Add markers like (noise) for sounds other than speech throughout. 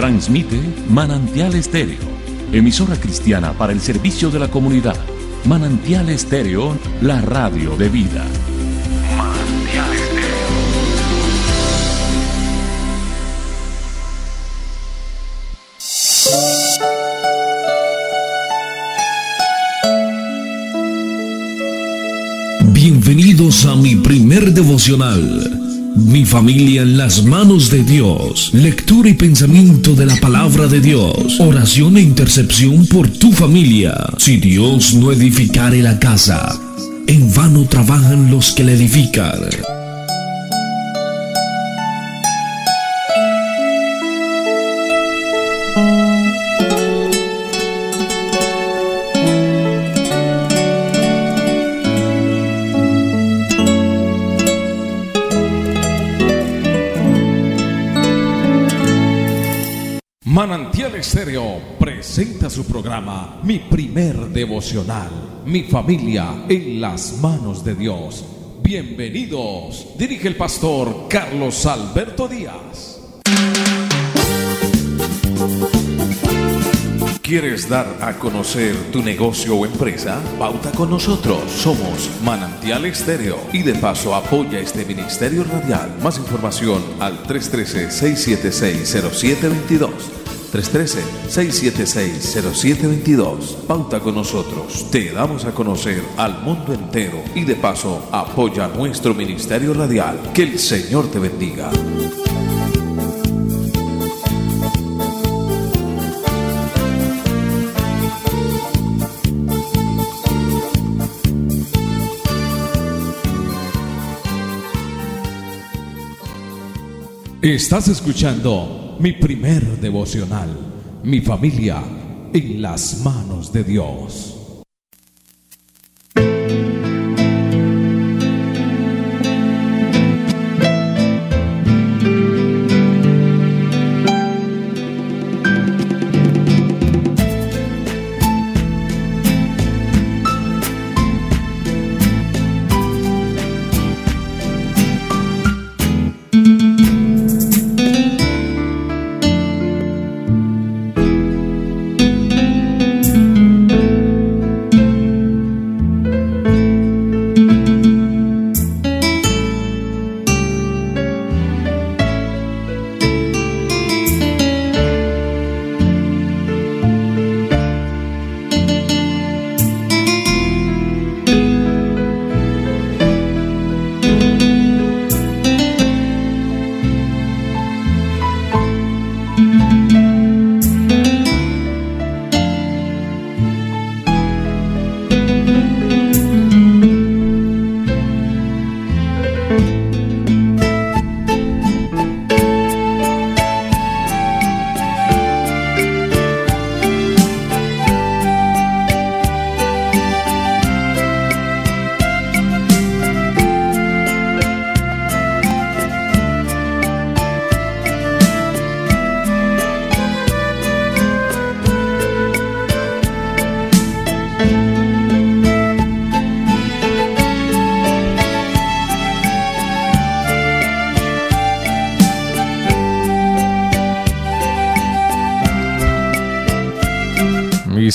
Transmite Manantial Estéreo, emisora cristiana para el servicio de la comunidad. Manantial Estéreo, la radio de vida. Manantial Bienvenidos a mi primer devocional mi familia en las manos de Dios. Lectura y pensamiento de la palabra de Dios. Oración e intercepción por tu familia. Si Dios no edificare la casa, en vano trabajan los que la edifican. Presenta su programa Mi primer devocional, mi familia en las manos de Dios. Bienvenidos, dirige el pastor Carlos Alberto Díaz. ¿Quieres dar a conocer tu negocio o empresa? Pauta con nosotros. Somos Manantial Estéreo y de paso apoya este ministerio radial. Más información al 313-676-0722. 313-676-0722. Pauta con nosotros. Te damos a conocer al mundo entero y de paso apoya nuestro ministerio radial. Que el Señor te bendiga. Estás escuchando mi primer devocional, mi familia en las manos de Dios.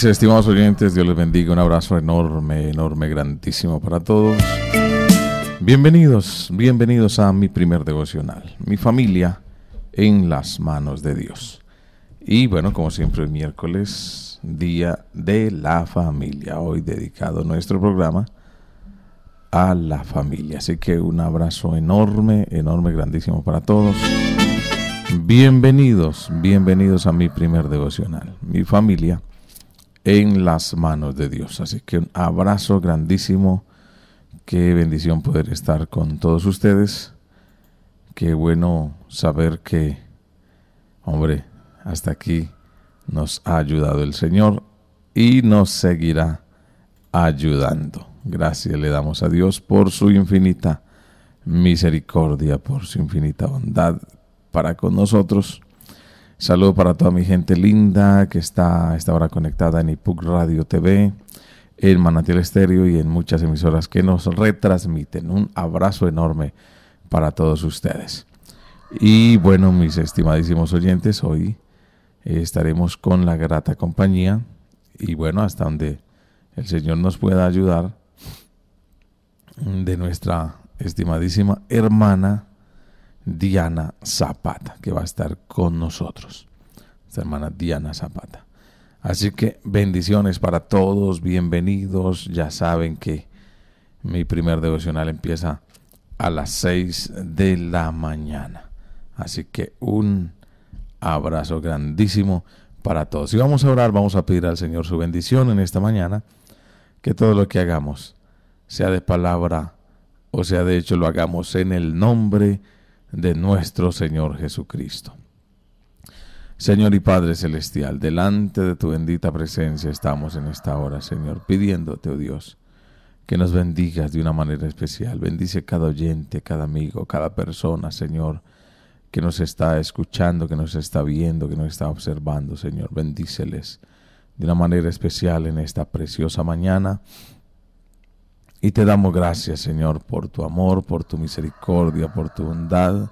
Estimados oyentes, Dios les bendiga. Un abrazo enorme, enorme, grandísimo para todos. Bienvenidos, bienvenidos a mi primer devocional. Mi familia en las manos de Dios. Y bueno, como siempre, el miércoles, día de la familia. Hoy dedicado nuestro programa a la familia. Así que un abrazo enorme, enorme, grandísimo para todos. Bienvenidos, bienvenidos a mi primer devocional. Mi familia en las manos de Dios. Así que un abrazo grandísimo. Qué bendición poder estar con todos ustedes. Qué bueno saber que, hombre, hasta aquí nos ha ayudado el Señor y nos seguirá ayudando. Gracias le damos a Dios por su infinita misericordia, por su infinita bondad para con nosotros. Saludo para toda mi gente linda que está a esta hora conectada en IPUC Radio TV, en Manantial Estéreo y en muchas emisoras que nos retransmiten. Un abrazo enorme para todos ustedes. Y bueno, mis estimadísimos oyentes, hoy eh, estaremos con la grata compañía y bueno, hasta donde el Señor nos pueda ayudar de nuestra estimadísima hermana Diana Zapata, que va a estar con nosotros. Nuestra hermana Diana Zapata. Así que bendiciones para todos, bienvenidos. Ya saben que mi primer devocional empieza a las 6 de la mañana. Así que un abrazo grandísimo para todos. Y vamos a orar, vamos a pedir al Señor su bendición en esta mañana, que todo lo que hagamos, sea de palabra o sea de hecho, lo hagamos en el nombre de nuestro Señor Jesucristo. Señor y Padre Celestial, delante de tu bendita presencia estamos en esta hora, Señor, pidiéndote, oh Dios, que nos bendigas de una manera especial. Bendice cada oyente, cada amigo, cada persona, Señor, que nos está escuchando, que nos está viendo, que nos está observando, Señor. Bendíceles de una manera especial en esta preciosa mañana. Y te damos gracias, Señor, por tu amor, por tu misericordia, por tu bondad.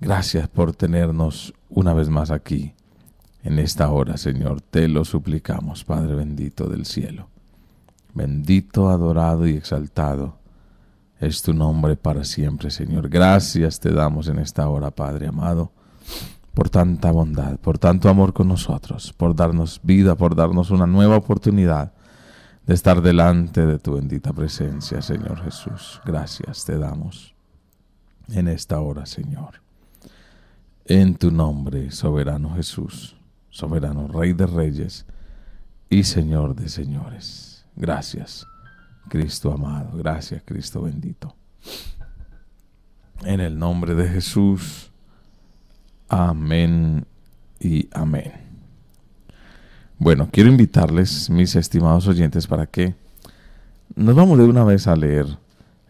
Gracias por tenernos una vez más aquí en esta hora, Señor. Te lo suplicamos, Padre bendito del cielo. Bendito, adorado y exaltado es tu nombre para siempre, Señor. Gracias te damos en esta hora, Padre amado, por tanta bondad, por tanto amor con nosotros, por darnos vida, por darnos una nueva oportunidad de estar delante de tu bendita presencia, Señor Jesús. Gracias te damos en esta hora, Señor. En tu nombre, soberano Jesús, soberano Rey de Reyes y Señor de Señores. Gracias. Cristo amado. Gracias, Cristo bendito. En el nombre de Jesús. Amén y amén. Bueno, quiero invitarles, mis estimados oyentes, para que nos vamos de una vez a leer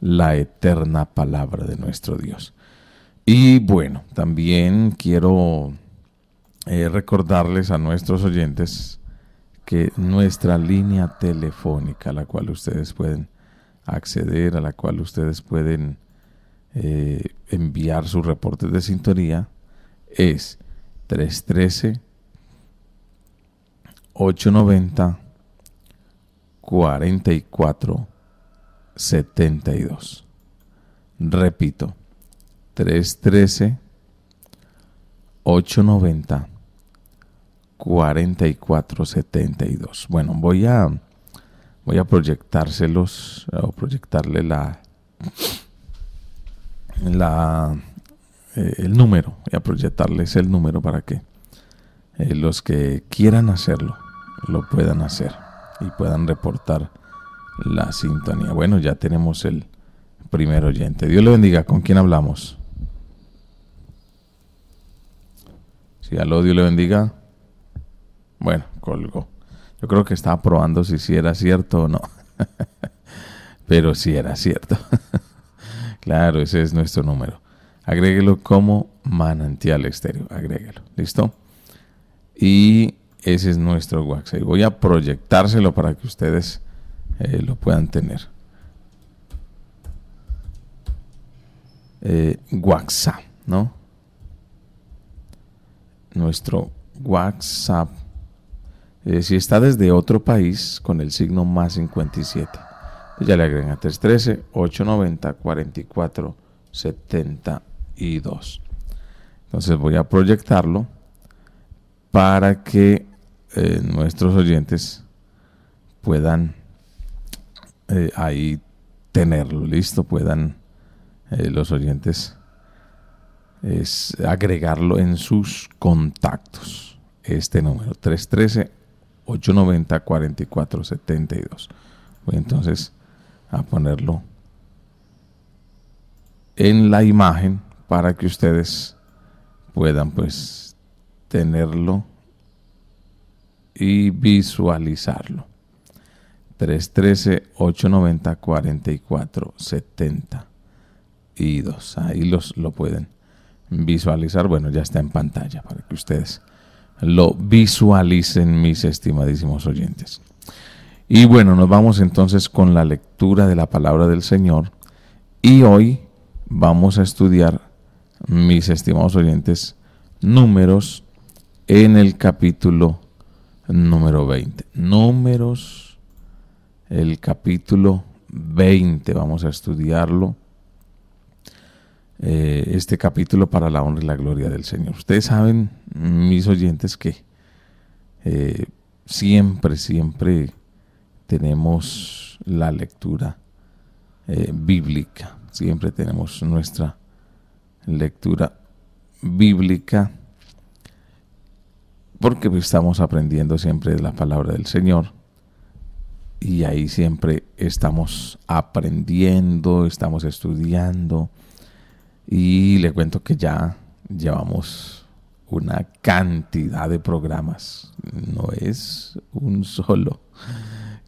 la eterna palabra de nuestro Dios. Y bueno, también quiero eh, recordarles a nuestros oyentes que nuestra línea telefónica a la cual ustedes pueden acceder, a la cual ustedes pueden eh, enviar sus reportes de sintonía, es 313 890 44 72. Repito, 313 890 4472. Bueno, voy a voy a proyectárselos o proyectarle la la eh, el número, voy a proyectarles el número para que eh, los que quieran hacerlo lo puedan hacer y puedan reportar la sintonía. Bueno, ya tenemos el primer oyente. Dios le bendiga. ¿Con quién hablamos? Si sí, aló, le bendiga. Bueno, colgó. Yo creo que estaba probando si sí era cierto o no. (laughs) Pero sí era cierto. (laughs) claro, ese es nuestro número. Agréguelo como manantial estéreo. Agréguelo. ¿Listo? Y ese es nuestro WhatsApp. Y voy a proyectárselo para que ustedes eh, lo puedan tener. Eh, WhatsApp, ¿no? Nuestro WhatsApp eh, si está desde otro país, con el signo más 57, pues ya le agregan 313-890-4472. Entonces voy a proyectarlo para que eh, nuestros oyentes puedan eh, ahí tenerlo listo, puedan los oyentes es agregarlo en sus contactos. Este número 313 890 4472. Voy entonces a ponerlo en la imagen para que ustedes puedan pues tenerlo y visualizarlo. 313-890-4472. Ahí los, lo pueden visualizar. Bueno, ya está en pantalla para que ustedes lo visualicen mis estimadísimos oyentes. Y bueno, nos vamos entonces con la lectura de la palabra del Señor y hoy vamos a estudiar, mis estimados oyentes, números en el capítulo número 20. Números, el capítulo 20. Vamos a estudiarlo. Eh, este capítulo para la honra y la gloria del Señor. Ustedes saben, mis oyentes, que eh, siempre, siempre tenemos la lectura eh, bíblica. Siempre tenemos nuestra lectura bíblica porque estamos aprendiendo siempre de la palabra del Señor. Y ahí siempre estamos aprendiendo, estamos estudiando. Y le cuento que ya llevamos una cantidad de programas, no es un solo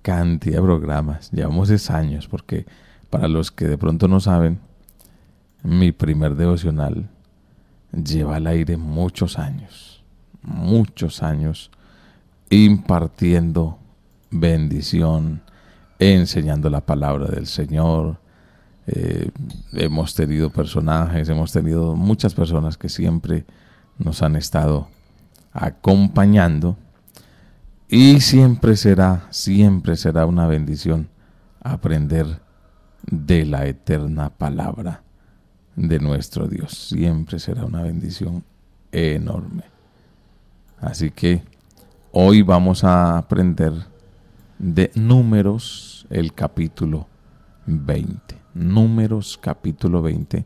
cantidad de programas, llevamos 10 años porque para los que de pronto no saben, mi primer devocional lleva al aire muchos años, muchos años impartiendo bendición, enseñando la palabra del Señor. Eh, hemos tenido personajes, hemos tenido muchas personas que siempre nos han estado acompañando y siempre será, siempre será una bendición aprender de la eterna palabra de nuestro Dios. Siempre será una bendición enorme. Así que hoy vamos a aprender de números el capítulo 20. Números capítulo 20.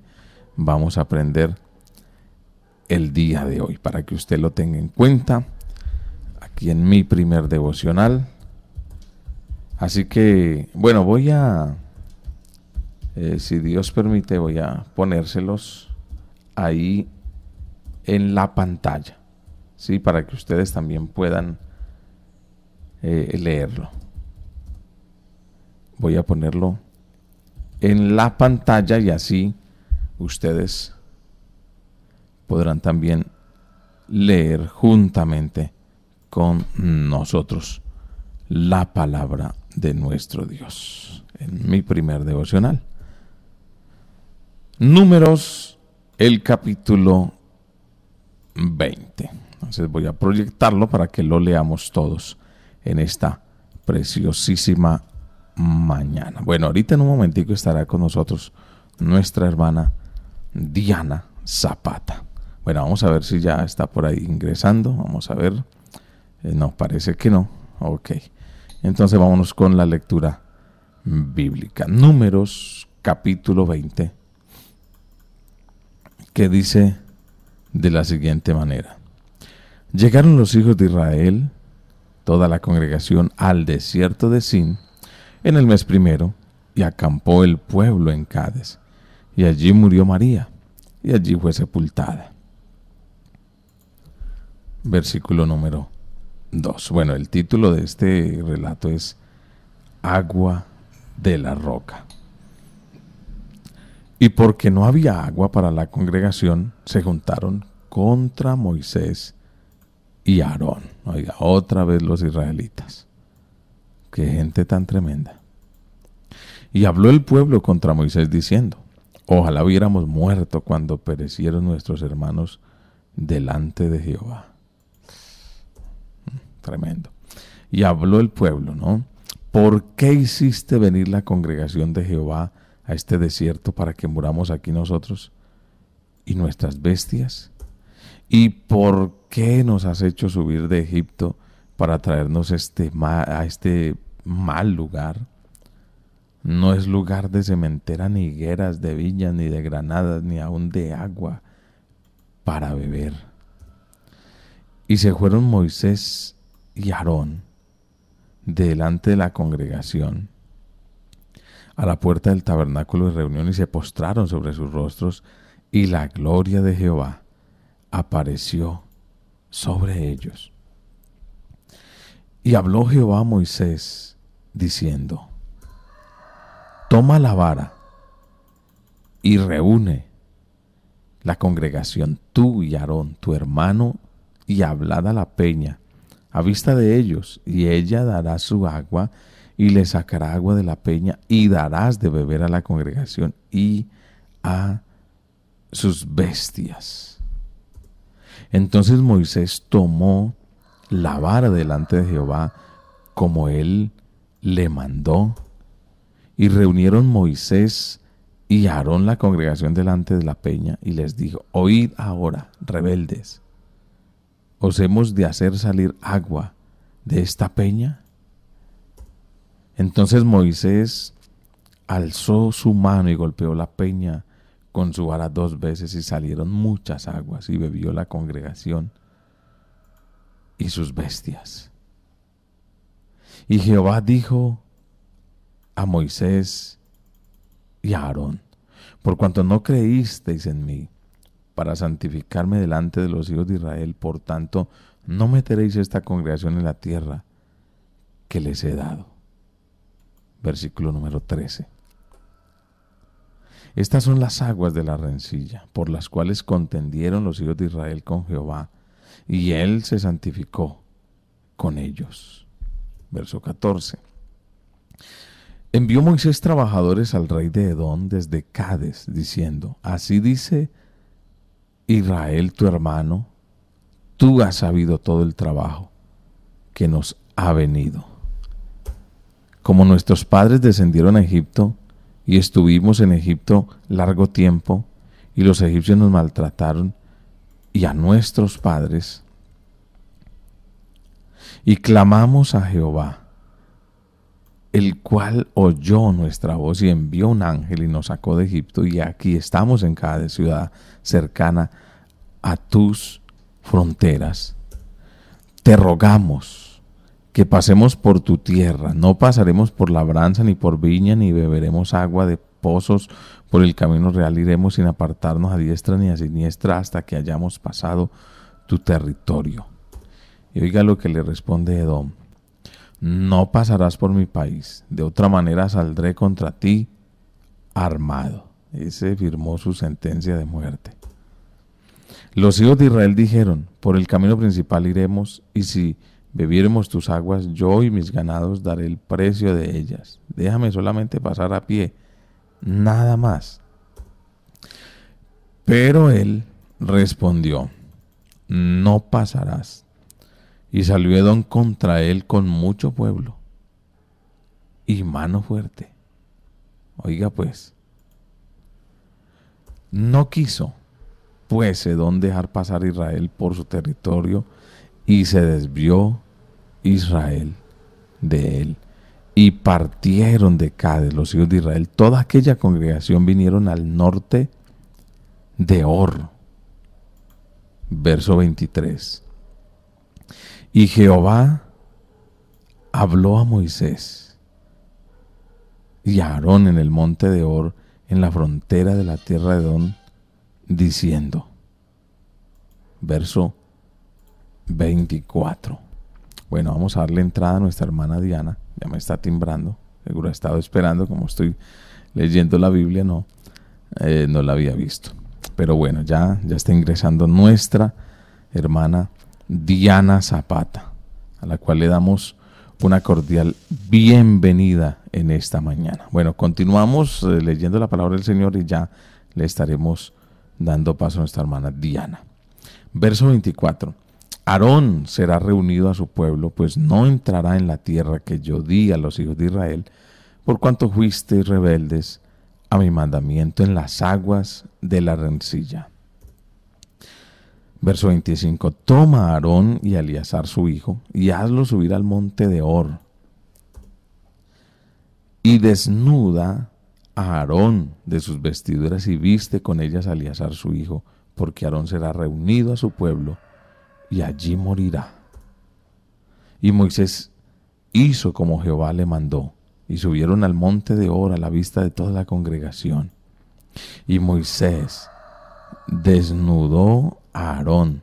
Vamos a aprender el día de hoy para que usted lo tenga en cuenta aquí en mi primer devocional. Así que, bueno, voy a eh, si Dios permite, voy a ponérselos ahí en la pantalla, ¿sí? Para que ustedes también puedan eh, leerlo. Voy a ponerlo en la pantalla y así ustedes podrán también leer juntamente con nosotros la palabra de nuestro Dios en mi primer devocional. Números, el capítulo 20. Entonces voy a proyectarlo para que lo leamos todos en esta preciosísima mañana. Bueno, ahorita en un momentico estará con nosotros nuestra hermana Diana Zapata. Bueno, vamos a ver si ya está por ahí ingresando. Vamos a ver. Eh, no, parece que no. Ok. Entonces vámonos con la lectura bíblica. Números capítulo 20 que dice de la siguiente manera. Llegaron los hijos de Israel, toda la congregación, al desierto de Sin en el mes primero, y acampó el pueblo en Cádiz, y allí murió María, y allí fue sepultada. Versículo número 2. Bueno, el título de este relato es Agua de la roca. Y porque no había agua para la congregación, se juntaron contra Moisés y Aarón. Oiga, otra vez los israelitas. Qué gente tan tremenda. Y habló el pueblo contra Moisés diciendo, ojalá hubiéramos muerto cuando perecieron nuestros hermanos delante de Jehová. Mm, tremendo. Y habló el pueblo, ¿no? ¿Por qué hiciste venir la congregación de Jehová a este desierto para que muramos aquí nosotros y nuestras bestias? ¿Y por qué nos has hecho subir de Egipto para traernos este a este mal lugar? No es lugar de cementera, ni higueras, de viñas, ni de granadas, ni aun de agua para beber. Y se fueron Moisés y Aarón delante de la congregación a la puerta del tabernáculo de reunión y se postraron sobre sus rostros y la gloria de Jehová apareció sobre ellos. Y habló Jehová a Moisés diciendo, toma la vara y reúne la congregación, tú y Aarón, tu hermano, y hablad a la peña a vista de ellos, y ella dará su agua y le sacará agua de la peña y darás de beber a la congregación y a sus bestias. Entonces Moisés tomó la vara delante de Jehová como él le mandó. Y reunieron Moisés y Aarón la congregación delante de la peña y les dijo, oíd ahora, rebeldes, ¿os hemos de hacer salir agua de esta peña? Entonces Moisés alzó su mano y golpeó la peña con su vara dos veces y salieron muchas aguas y bebió la congregación y sus bestias. Y Jehová dijo a Moisés y a Aarón, por cuanto no creísteis en mí para santificarme delante de los hijos de Israel, por tanto no meteréis esta congregación en la tierra que les he dado. Versículo número 13. Estas son las aguas de la rencilla, por las cuales contendieron los hijos de Israel con Jehová, y él se santificó con ellos. Verso 14. Envió Moisés trabajadores al rey de Edom desde Cades, diciendo, Así dice Israel tu hermano, tú has sabido todo el trabajo que nos ha venido. Como nuestros padres descendieron a Egipto y estuvimos en Egipto largo tiempo y los egipcios nos maltrataron y a nuestros padres, y clamamos a Jehová, el cual oyó nuestra voz y envió un ángel y nos sacó de Egipto, y aquí estamos en cada ciudad cercana a tus fronteras. Te rogamos que pasemos por tu tierra, no pasaremos por labranza ni por viña, ni beberemos agua de pozos, por el camino real iremos sin apartarnos a diestra ni a siniestra hasta que hayamos pasado tu territorio. Y oiga lo que le responde Edom. No pasarás por mi país, de otra manera saldré contra ti armado. Ese firmó su sentencia de muerte. Los hijos de Israel dijeron, por el camino principal iremos, y si bebiéremos tus aguas, yo y mis ganados daré el precio de ellas. Déjame solamente pasar a pie, nada más. Pero él respondió, no pasarás y salió Edom contra él con mucho pueblo y mano fuerte. Oiga pues, no quiso pues Edom dejar pasar a Israel por su territorio y se desvió Israel de él. Y partieron de Cádiz los hijos de Israel. Toda aquella congregación vinieron al norte de Or. Verso 23. Y Jehová habló a Moisés y a Aarón en el monte de Or, en la frontera de la tierra de Don, diciendo, verso 24. Bueno, vamos a darle entrada a nuestra hermana Diana, ya me está timbrando, seguro ha estado esperando, como estoy leyendo la Biblia, no, eh, no la había visto. Pero bueno, ya, ya está ingresando nuestra hermana Diana Zapata, a la cual le damos una cordial bienvenida en esta mañana. Bueno, continuamos eh, leyendo la palabra del Señor y ya le estaremos dando paso a nuestra hermana Diana. Verso 24. Aarón será reunido a su pueblo, pues no entrará en la tierra que yo di a los hijos de Israel, por cuanto fuisteis rebeldes a mi mandamiento en las aguas de la rencilla. Verso 25. Toma a Aarón y a su hijo y hazlo subir al monte de Or. Y desnuda a Aarón de sus vestiduras y viste con ellas a Eleazar su hijo, porque Aarón será reunido a su pueblo y allí morirá. Y Moisés hizo como Jehová le mandó, y subieron al monte de Or a la vista de toda la congregación. Y Moisés desnudó a Aarón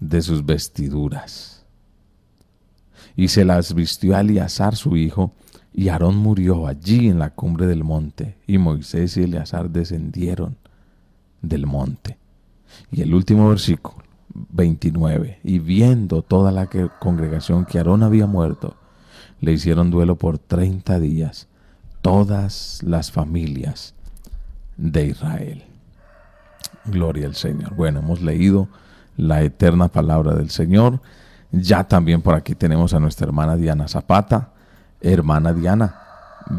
de sus vestiduras. Y se las vistió a Eleazar su hijo, y Aarón murió allí en la cumbre del monte, y Moisés y Eleazar descendieron del monte. Y el último versículo, 29, y viendo toda la congregación que Aarón había muerto, le hicieron duelo por 30 días, todas las familias de Israel. Gloria al Señor. Bueno, hemos leído la eterna palabra del Señor. Ya también por aquí tenemos a nuestra hermana Diana Zapata. Hermana Diana,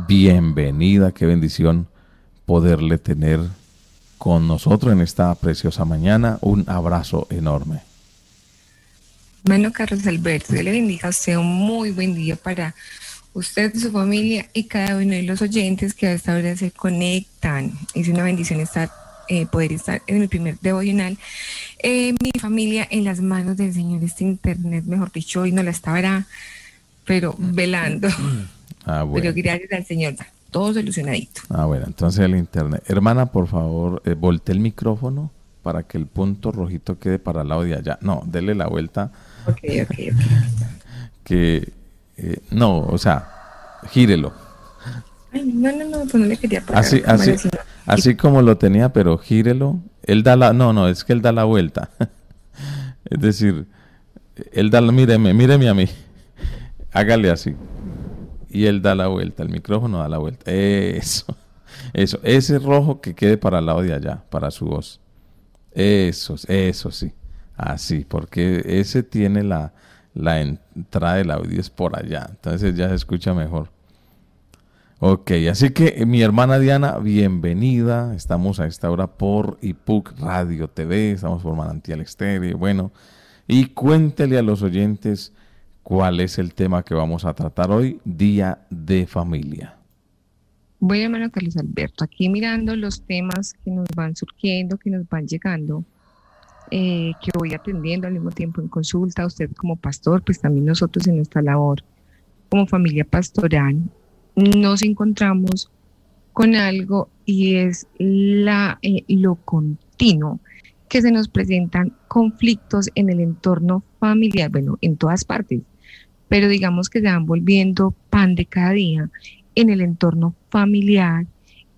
bienvenida, qué bendición poderle tener con nosotros en esta preciosa mañana. Un abrazo enorme. Bueno, Carlos Alberto, Dios le bendiga a usted un muy buen día para usted, su familia y cada uno de los oyentes que a esta hora se conectan. Es una bendición estar, eh, poder estar en el primer devocional. Eh, mi familia en las manos del Señor, este internet, mejor dicho, hoy no la estaba, pero velando. Ah, bueno. Pero gracias al Señor, todo solucionadito. Ah, bueno, entonces el internet. Hermana, por favor, eh, volte el micrófono para que el punto rojito quede para el lado de allá. No, dele la vuelta. Ok, ok, ok. (laughs) que, eh, no, o sea, gírelo. Ay, no, no, no, pues no le quería parar. Así, así, así como lo tenía, pero gírelo. Él da la, no, no, es que él da la vuelta. (laughs) es decir, él da la, míreme, míreme a mí. (laughs) Hágale así y él da la vuelta, el micrófono da la vuelta. Eso, eso, ese rojo que quede para el lado de allá, para su voz. Eso, eso sí, así, porque ese tiene la, la entrada del audio es por allá, entonces ya se escucha mejor. Ok, así que eh, mi hermana Diana, bienvenida. Estamos a esta hora por IPUC Radio TV, estamos por Manantial Estéreo. Bueno, y cuéntele a los oyentes cuál es el tema que vamos a tratar hoy, Día de Familia. Voy a Carlos Alberto, aquí mirando los temas que nos van surgiendo, que nos van llegando, eh, que voy atendiendo al mismo tiempo en consulta, usted como pastor, pues también nosotros en nuestra labor como familia pastoral, nos encontramos con algo y es eh, lo continuo que se nos presentan conflictos en el entorno familiar, bueno, en todas partes, pero digamos que se van volviendo pan de cada día en el entorno familiar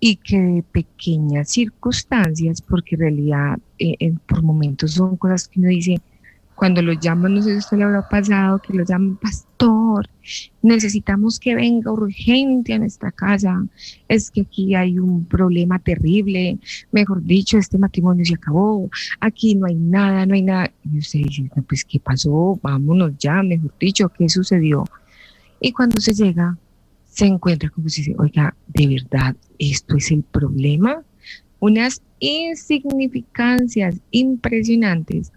y que de pequeñas circunstancias, porque en realidad eh, por momentos son cosas que uno dice, cuando lo llaman, no sé si esto le habrá pasado, que lo llaman pastor, necesitamos que venga urgente a nuestra casa, es que aquí hay un problema terrible, mejor dicho, este matrimonio se acabó, aquí no hay nada, no hay nada. Y usted dice, pues ¿qué pasó? Vámonos ya, mejor dicho, ¿qué sucedió? Y cuando se llega, se encuentra como si dice, oiga, de verdad, esto es el problema. Unas insignificancias impresionantes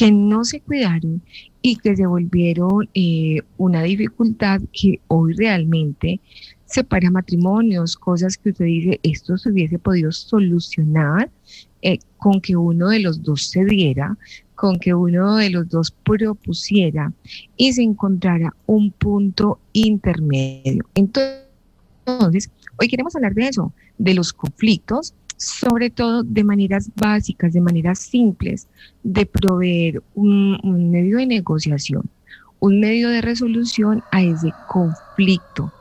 que no se cuidaron y que se volvieron eh, una dificultad que hoy realmente separa matrimonios, cosas que usted dice, esto se hubiese podido solucionar eh, con que uno de los dos se diera, con que uno de los dos propusiera y se encontrara un punto intermedio. Entonces, hoy queremos hablar de eso, de los conflictos, sobre todo de maneras básicas, de maneras simples, de proveer un, medio de negociación, un medio de resolución a ese conflicto.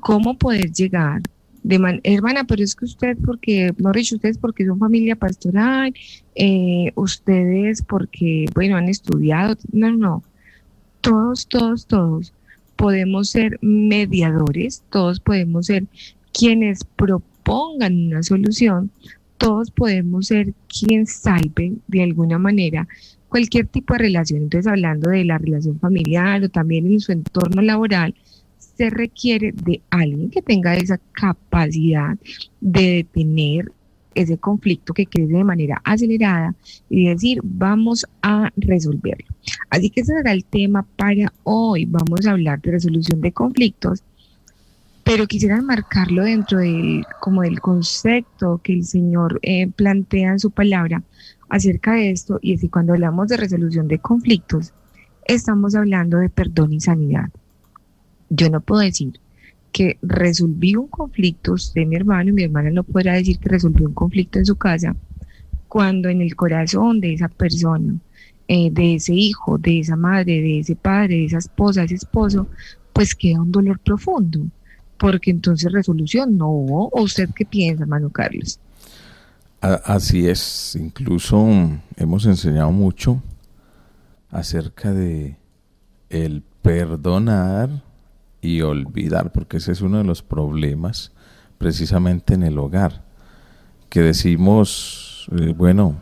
¿Cómo poder llegar hermana, pero es que usted, porque, no dicho ustedes porque son familia pastoral, eh, ustedes porque, bueno, han estudiado, no, no, todos, todos, todos podemos ser mediadores, todos podemos ser quienes proponen pongan una solución, todos podemos ser quien salve de alguna manera cualquier tipo de relación. Entonces, hablando de la relación familiar o también en su entorno laboral, se requiere de alguien que tenga esa capacidad de detener ese conflicto que crece de manera acelerada y decir, vamos a resolverlo. Así que ese será el tema para hoy. Vamos a hablar de resolución de conflictos pero quisiera marcarlo dentro del, como del concepto que el Señor eh, plantea en su palabra acerca de esto, y es que cuando hablamos de resolución de conflictos, estamos hablando de perdón y sanidad. Yo no puedo decir que resolví un conflicto, usted, mi hermano, y mi hermana no podrá decir que resolvió un conflicto en su casa, cuando en el corazón de esa persona, eh, de ese hijo, de esa madre, de ese padre, de esa esposa, de ese esposo, pues queda un dolor profundo porque entonces resolución no hubo. ¿O usted qué piensa, hermano Carlos? Así es, incluso hemos enseñado mucho acerca de el perdonar y olvidar, porque ese es uno de los problemas precisamente en el hogar, que decimos, eh, bueno,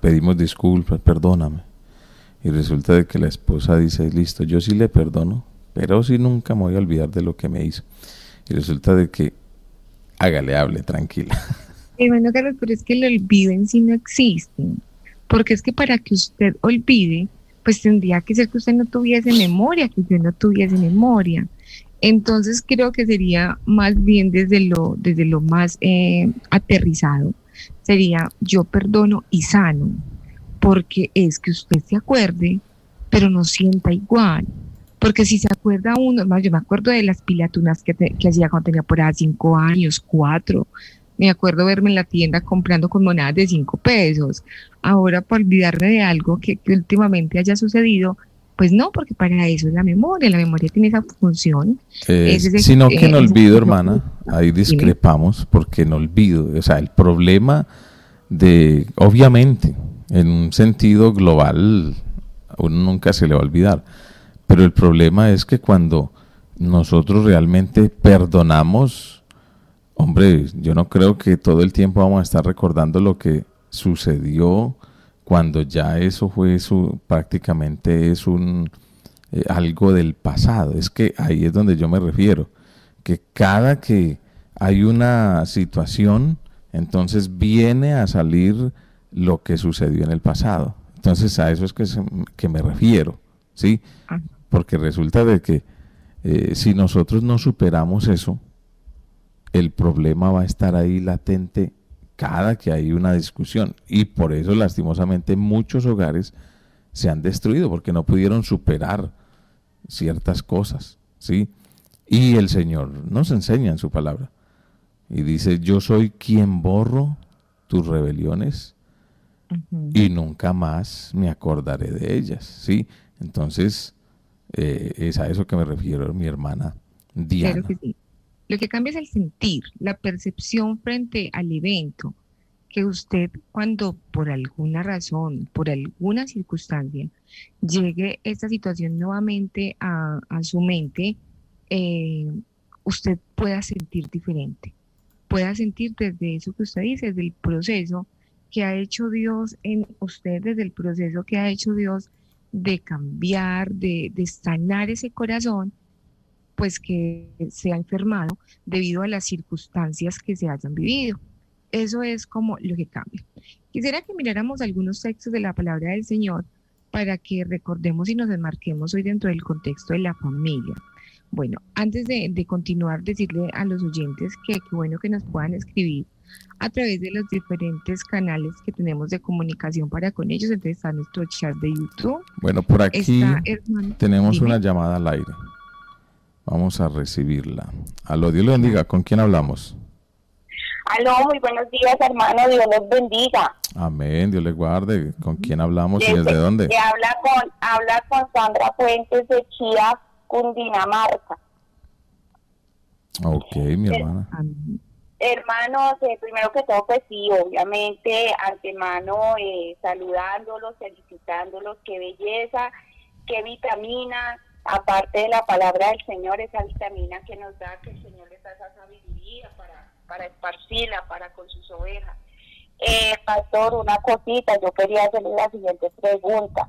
pedimos disculpas, perdóname, Y resulta de que la esposa dice, listo, yo sí le perdono, pero sí nunca me voy a olvidar de lo que me hizo. Y resulta de que hágale, hable, tranquila. Y (laughs) bueno, Carlos, pero es que el olvido en sí no existe. Porque es que para que usted olvide, pues tendría que ser que usted no tuviese memoria, que usted no tuviese memoria. Entonces creo que sería más bien desde lo, desde lo más eh, aterrizado, sería yo perdono y sano, porque es que usted se acuerde, pero no sienta igual. Porque si se acuerda uno, más yo me acuerdo de las pilatunas que, que hacía cuando tenía por ahí cinco años, cuatro, me acuerdo verme en la tienda comprando con monedas de cinco pesos. Ahora, por olvidarme de algo que, últimamente haya sucedido, pues no, porque para eso es la memoria, la memoria tiene esa función. Eh, sino que en olvido, hermana, ahí discrepamos, porque en olvido, o sea, el problema de, obviamente, en un sentido global, uno nunca se le va a olvidar, pero el problema es que cuando nosotros realmente perdonamos, Hombre, yo no creo que todo el tiempo vamos a estar recordando lo que sucedió cuando ya eso fue su, prácticamente es un eh, algo del pasado. Es que ahí es donde yo me refiero, que cada que hay una situación, entonces viene a salir lo que sucedió en el pasado. Entonces a eso es que, que me refiero, ¿sí? Porque resulta de que eh, si nosotros no superamos eso, el problema va a estar ahí latente cada que hay una discusión. Y por eso, lastimosamente, muchos hogares se han destruido porque no pudieron superar ciertas cosas. ¿sí? Y el Señor nos enseña en su palabra. Y dice, yo soy quien borro tus rebeliones y nunca más me acordaré de ellas. ¿sí? Entonces, eh, es a eso que me refiero, mi hermana Diana. Lo que cambia es el sentir, la percepción frente al evento, que usted cuando por alguna razón, por alguna circunstancia, llegue esta situación nuevamente a, su mente, eh, usted pueda sentir diferente, pueda sentir desde eso que usted dice, desde el proceso que ha hecho Dios en usted, desde el proceso que ha hecho Dios de cambiar, de, de sanar ese corazón pues que se ha enfermado debido a las circunstancias que se hayan vivido. Eso es como lo que cambia. Quisiera que miráramos algunos textos de la palabra del Señor para que recordemos y nos enmarquemos hoy dentro del contexto de la familia. Bueno, antes de, continuar, decirle a los oyentes que qué bueno que nos puedan escribir a través de los diferentes canales que tenemos de comunicación para con ellos. Entonces está nuestro chat de YouTube. Bueno, por aquí tenemos una llamada al aire. Vamos a recibirla. Aló, Dios le bendiga. ¿Con quién hablamos? Aló, muy buenos días, hermano. Dios les bendiga. Amén. Dios les guarde. ¿Con quién hablamos y desde dónde? habla con, habla con Sandra Fuentes de Chía, Cundinamarca. Ok, mi hermana. Hermanos, eh, primero que todo, pues sí, obviamente, antemano, eh, saludándolos, felicitándolos, qué belleza, qué vitamina, aparte de la palabra del Señor, esa vitamina que nos da, que el Señor les da esa sabiduría para, para esparcirla, para con sus ovejas. Eh, pastor, una cosita, yo quería hacerle la siguiente pregunta.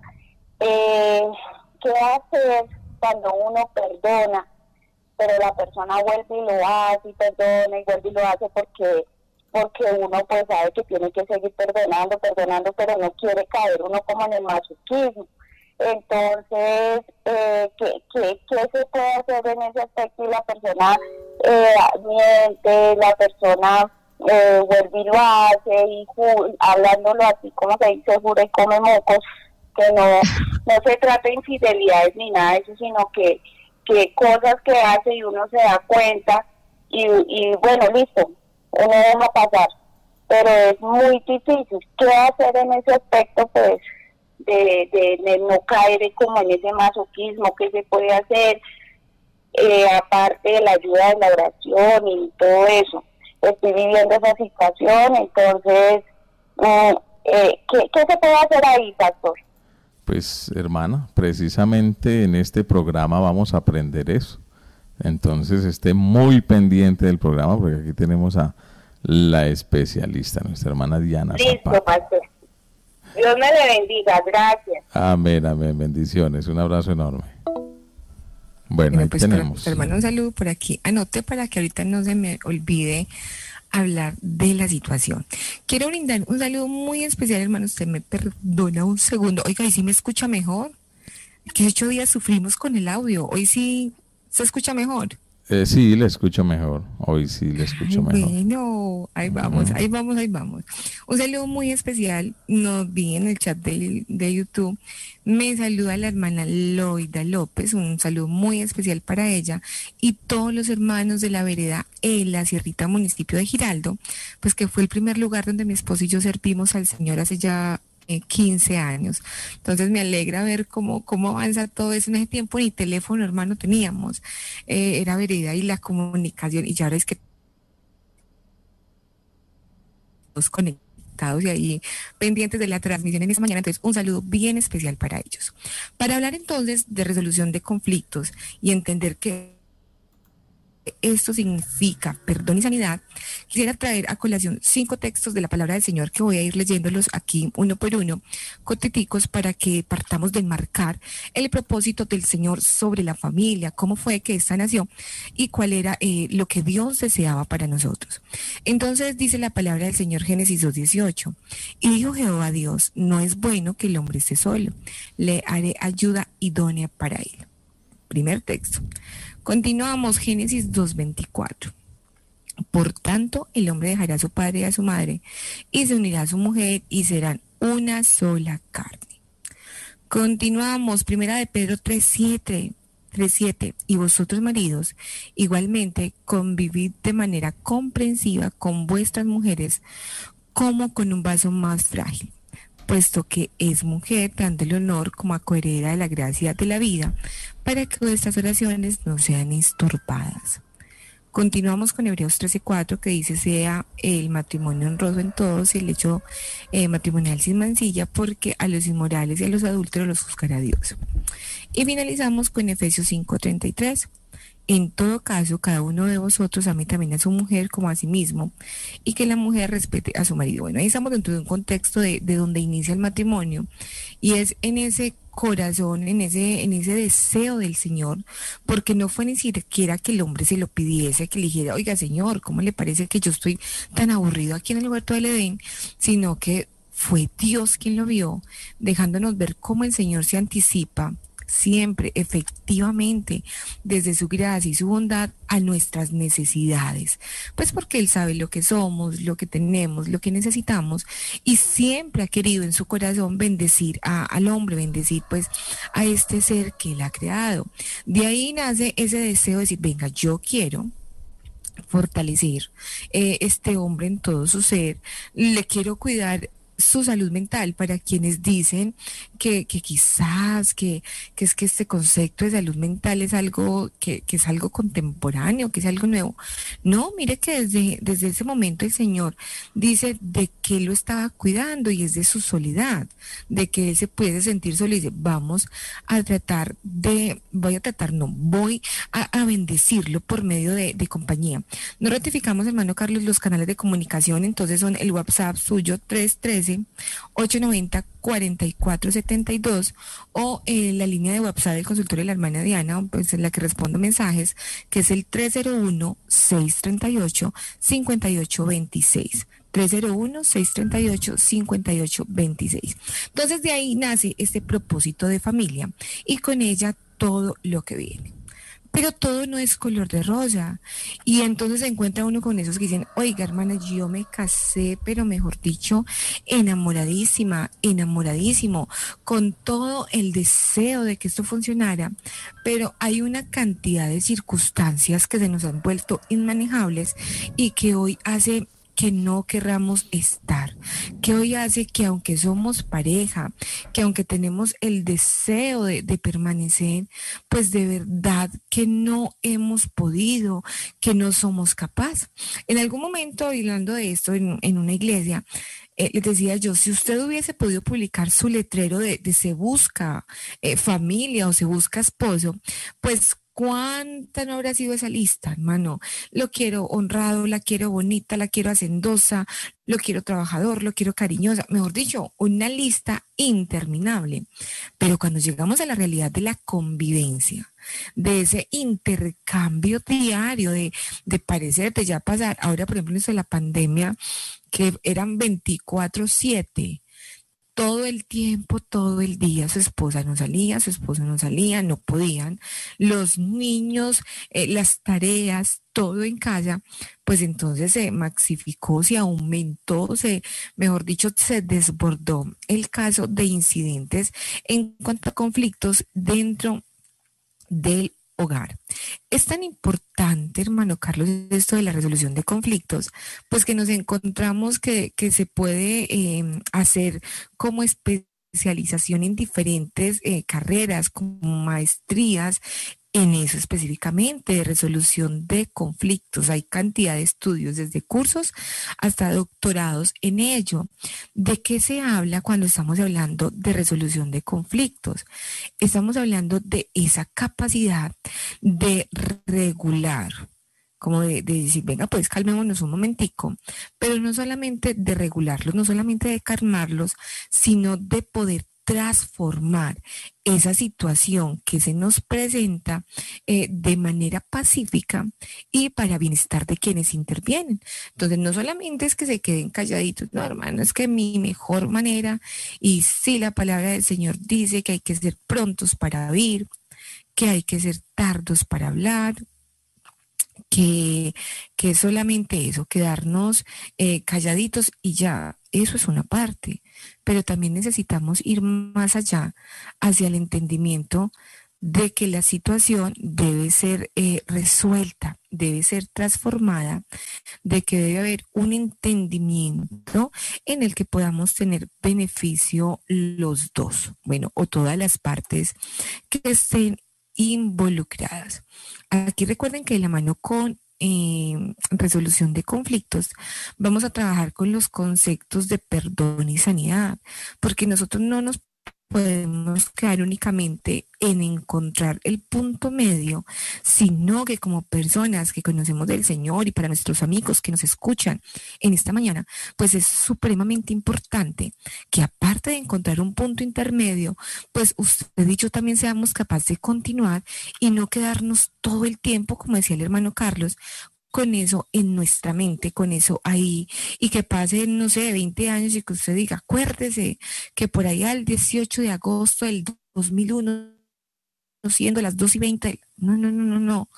Eh, ¿Qué hacer cuando uno perdona, pero la persona vuelve y lo hace y perdona y vuelve y lo hace porque porque uno pues sabe que tiene que seguir perdonando, perdonando, pero no quiere caer uno como en el masoquismo? Entonces, eh, ¿qué, qué, se puede hacer en ese aspecto? Y la persona eh, miente, la persona eh, vuelve y lo hace, y hablándolo así como se dice, jura y come mocos, que no, no se trata de infidelidades ni nada de eso, sino que, que cosas que hace y uno se da cuenta, y, y bueno, listo, uno deja pasar. Pero es muy difícil. ¿Qué hacer en ese aspecto? Pues de, no caer como en ese masoquismo que se puede hacer, eh, aparte de la ayuda de la oración y todo eso. Estoy viviendo esa situación, entonces, mm, eh, ¿qué, ¿qué se puede hacer ahí, pastor? Pues hermana, precisamente en este programa vamos a aprender eso. Entonces esté muy pendiente del programa porque aquí tenemos a la especialista, nuestra hermana Diana. Listo, pastor. Dios me le bendiga, gracias. Amén, amén, bendiciones, un abrazo enorme. Bueno, ahí pues, tenemos. hermano, un saludo por aquí. Anote para que ahorita no se me olvide hablar de la situación. Quiero brindar un saludo muy especial, hermano. Usted me perdona un segundo. Oiga, ¿y si me escucha mejor? Que ocho días sufrimos con el audio. Hoy sí se escucha mejor. Eh, sí, le escucho mejor. Hoy sí le escucho mejor. Bueno, ahí vamos, ahí vamos, ahí vamos. Un saludo muy especial. Nos vi en el chat de, de YouTube. Me saluda la hermana Loida López. Un saludo muy especial para ella y todos los hermanos de la vereda en la Sierrita, municipio de Giraldo, pues que fue el primer lugar donde mi esposo y yo servimos al Señor hace ya 15 años. Entonces me alegra ver cómo, cómo avanza todo eso. En ese tiempo ni teléfono, hermano, teníamos. Eh, era vereda y la comunicación. Y ya ahora es que los conectados y ahí pendientes de la transmisión en esta mañana. Entonces, un saludo bien especial para ellos. Para hablar entonces de resolución de conflictos y entender que esto significa perdón y sanidad, quisiera traer a colación cinco textos de la palabra del Señor que voy a ir leyéndolos aquí uno por uno, coteticos, para que partamos de enmarcar el propósito del Señor sobre la familia, cómo fue que esta nació y cuál era eh, lo que Dios deseaba para nosotros. Entonces dice la palabra del Señor Génesis 2.18, y dijo Jehová Dios, no es bueno que el hombre esté solo, le haré ayuda idónea para él. Primer texto. Continuamos Génesis 2.24. Por tanto, el hombre dejará a su padre y a su madre y se unirá a su mujer y serán una sola carne. Continuamos, primera de Pedro 3.7. 3.7. Y vosotros maridos, igualmente, convivid de manera comprensiva con vuestras mujeres como con un vaso más frágil puesto que es mujer, dándole honor como acohereda de la gracia de la vida, para que estas oraciones no sean estorbadas. Continuamos con Hebreos 13:4 que dice sea el matrimonio honroso en todos y el hecho eh, matrimonial sin mancilla porque a los inmorales y a los adúlteros los juzgará Dios. Y finalizamos con Efesios 5:33 en todo caso, cada uno de vosotros a mí también a su mujer como a sí mismo y que la mujer respete a su marido. Bueno, ahí estamos dentro de un contexto de, de donde inicia el matrimonio y es en ese corazón, en ese, en ese deseo del Señor, porque no fue ni siquiera que el hombre se lo pidiese, que le dijera, oiga Señor, ¿cómo le parece que yo estoy tan aburrido aquí en el huerto del Edén? Sino que fue Dios quien lo vio, dejándonos ver cómo el Señor se anticipa siempre, efectivamente, desde su gracia y su bondad a nuestras necesidades. Pues porque Él sabe lo que somos, lo que tenemos, lo que necesitamos y siempre ha querido en su corazón bendecir al hombre, bendecir pues a este ser que Él ha creado. De ahí nace ese deseo de decir, venga, yo quiero fortalecer eh, este hombre en todo su ser, le quiero cuidar su salud mental para quienes dicen que, quizás que, es que este concepto de salud mental es algo que, es algo contemporáneo, que es algo nuevo. No, mire que desde, desde ese momento el Señor dice de que lo estaba cuidando y es de su soledad, de que él se puede sentir solo y dice, vamos a tratar de, voy a tratar, no, voy a, bendecirlo por medio de, de compañía. No ratificamos, hermano Carlos, los canales de comunicación, entonces son el WhatsApp suyo 313 890-4472 o eh, la línea de WhatsApp del consultorio de la hermana Diana, pues en la que respondo mensajes, que es el 301-638-5826. 301-638-5826. Entonces de ahí nace este propósito de familia y con ella todo lo que viene pero todo no es color de rosa. Y entonces se encuentra uno con esos que dicen, oiga hermana, yo me casé, pero mejor dicho, enamoradísima, enamoradísimo, con todo el deseo de que esto funcionara, pero hay una cantidad de circunstancias que se nos han vuelto inmanejables y que hoy hace que no querramos estar, que hoy hace que aunque somos pareja, que aunque tenemos el deseo de, permanecer, pues de verdad que no hemos podido, que no somos capaces. En algún momento, hablando de esto en, una iglesia, eh, les decía yo, si usted hubiese podido publicar su letrero de, se busca eh, familia o se busca esposo, pues ¿Cuánta no habrá sido esa lista, hermano? Lo quiero honrado, la quiero bonita, la quiero hacendosa, lo quiero trabajador, lo quiero cariñosa. Mejor dicho, una lista interminable. Pero cuando llegamos a la realidad de la convivencia, de ese intercambio diario, de, de parecer, de ya pasar, ahora por ejemplo, en de la pandemia, que eran 24-7 todo el tiempo, todo el día, su esposa no salía, su esposo no salía, no podían, los niños, eh, las tareas, todo en casa, pues entonces se maxificó, se aumentó, se, mejor dicho, se desbordó el caso de incidentes en cuanto a conflictos dentro del hogar. Es tan importante, hermano Carlos, esto de la resolución de conflictos, pues que nos encontramos que, se puede em, hacer como especialización en diferentes eh, carreras, como maestrías en eso específicamente, de resolución de conflictos. Hay cantidad de estudios, desde cursos hasta doctorados en ello. ¿De qué se habla cuando estamos hablando de resolución de conflictos? Estamos hablando de esa capacidad de regular como de, decir, venga, pues calmémonos un momentico, pero no solamente de regularlos, no solamente de calmarlos, sino de poder transformar esa situación que se nos presenta eh, de manera pacífica y para bienestar de quienes intervienen. Entonces, no solamente es que se queden calladitos, no, hermano, es que mi mejor manera, y si la palabra del Señor dice que hay que ser prontos para oír, que hay que ser tardos para hablar, que, que solamente eso, quedarnos eh, calladitos y ya, eso es una parte, pero también necesitamos ir más allá hacia el entendimiento de que la situación debe ser eh, resuelta, debe ser transformada, de que debe haber un entendimiento en el que podamos tener beneficio los dos, bueno, o todas las partes que estén involucradas. Aquí recuerden que de la mano con eh, resolución de conflictos, vamos a trabajar con los conceptos de perdón y sanidad, porque nosotros no nos podemos quedar únicamente en encontrar el punto medio, sino que como personas que conocemos del Señor y para nuestros amigos que nos escuchan en esta mañana, pues es supremamente importante que aparte de encontrar un punto intermedio, pues usted dicho también seamos capaces de continuar y no quedarnos todo el tiempo, como decía el hermano Carlos, con eso en nuestra mente, con eso ahí, y que pase, no sé, 20 años y que usted diga, acuérdese que por ahí al 18 de agosto del 2001, siendo las 2 y 20, no, no, no, no, no,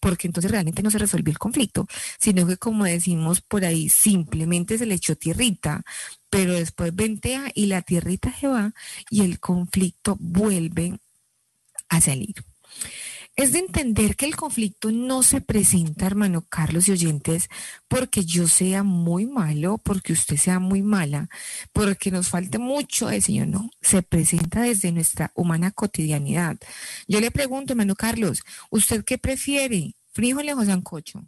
porque entonces realmente no se resolvió el conflicto, sino que como decimos por ahí, simplemente se le echó tierrita, pero después ventea y la tierrita se va y el conflicto vuelve a salir es de entender que el conflicto no se presenta, hermano Carlos y oyentes, porque yo sea muy malo, porque usted sea muy mala, porque nos falte mucho de Señor, no, se presenta desde nuestra humana cotidianidad. Yo le pregunto, hermano Carlos, ¿usted qué prefiere? ¿Frijoles o sancocho?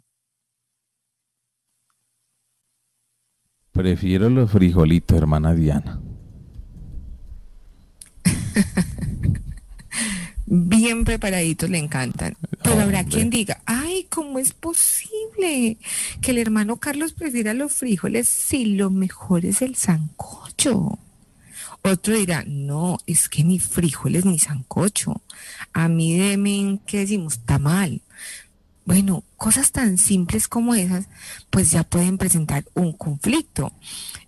Prefiero los frijolitos, hermana Diana. (laughs) bien preparaditos le encantan. Pero habrá quien diga, ay, ¿cómo es posible que el hermano Carlos prefiera los frijoles si lo mejor es el sancocho? Otro dirá, no, es que ni frijoles ni sancocho. A mí deme, ¿qué decimos? mal. Bueno, cosas tan simples como esas, pues ya pueden presentar un conflicto.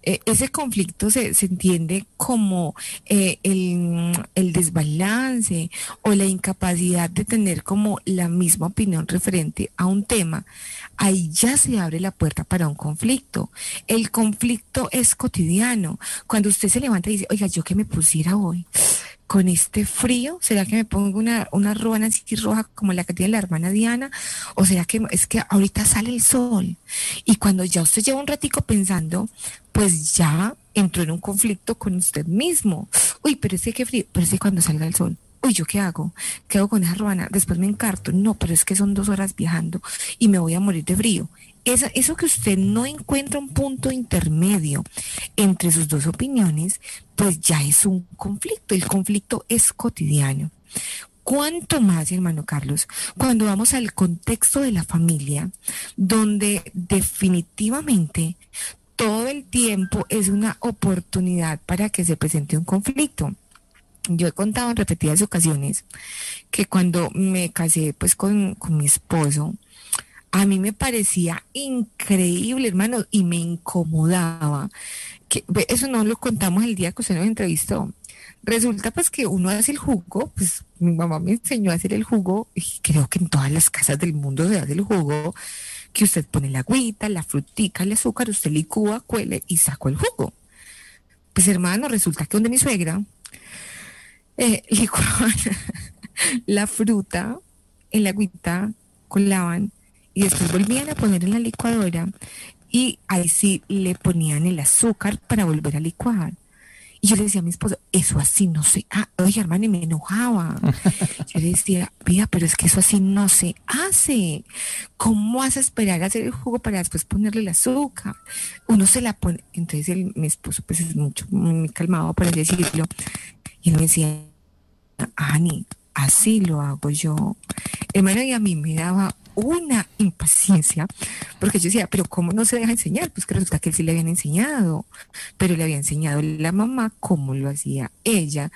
Eh, ese conflicto se, entiende como eh, el, el, desbalance o la incapacidad de tener como la misma opinión referente a un tema. Ahí ya se abre la puerta para un conflicto. El conflicto es cotidiano. Cuando usted se levanta y dice, oiga, yo que me pusiera hoy con este frío, ¿será que me pongo una, una ruana así roja como la que tiene la hermana Diana? ¿O será que es que ahorita sale el sol? Y cuando ya usted lleva un ratico pensando, pues ya entró en un conflicto con usted mismo. Uy, pero es que frío, pero es que cuando salga el sol. Uy, ¿yo qué hago? ¿Qué hago con esa ruana? Después me encarto. No, pero es que son dos horas viajando y me voy a morir de frío eso que usted no encuentra un punto intermedio entre sus dos opiniones, pues ya es un conflicto. El conflicto es cotidiano. cuánto más, hermano Carlos, cuando vamos al contexto de la familia, donde definitivamente todo el tiempo es una oportunidad para que se presente un conflicto. Yo he contado en repetidas ocasiones que cuando me casé pues con, con mi esposo, a mí me parecía increíble, hermano, y me incomodaba. Que, eso no lo contamos el día que usted nos entrevistó. Resulta pues que uno hace el jugo, pues mi mamá me enseñó a hacer el jugo y creo que en todas las casas del mundo se hace el jugo, que usted pone la agüita, la frutica, el azúcar, usted licúa, cuele y sacó el jugo. Pues hermano, resulta que donde mi suegra eh, (laughs) licuaban la fruta en la agüita, colaban y después volvían a poner en la licuadora y ahí sí le ponían el azúcar para volver a licuar. Y yo le decía a mi esposo, eso así no se hace. Oye, hermano, y me enojaba. (laughs) Yo le decía, vida, pero es que eso así no se hace. ¿Cómo vas a esperar a hacer el jugo para después ponerle el azúcar? Uno se la pone. Entonces mi esposo pues es mucho, muy calmado para decirlo. Y él me decía, Ani, así lo hago yo. Hermano, y a mí me daba una impaciencia, porque yo decía, pero ¿cómo no se deja enseñar? Pues que resulta que él sí le habían enseñado, pero le había enseñado la mamá cómo lo hacía ella.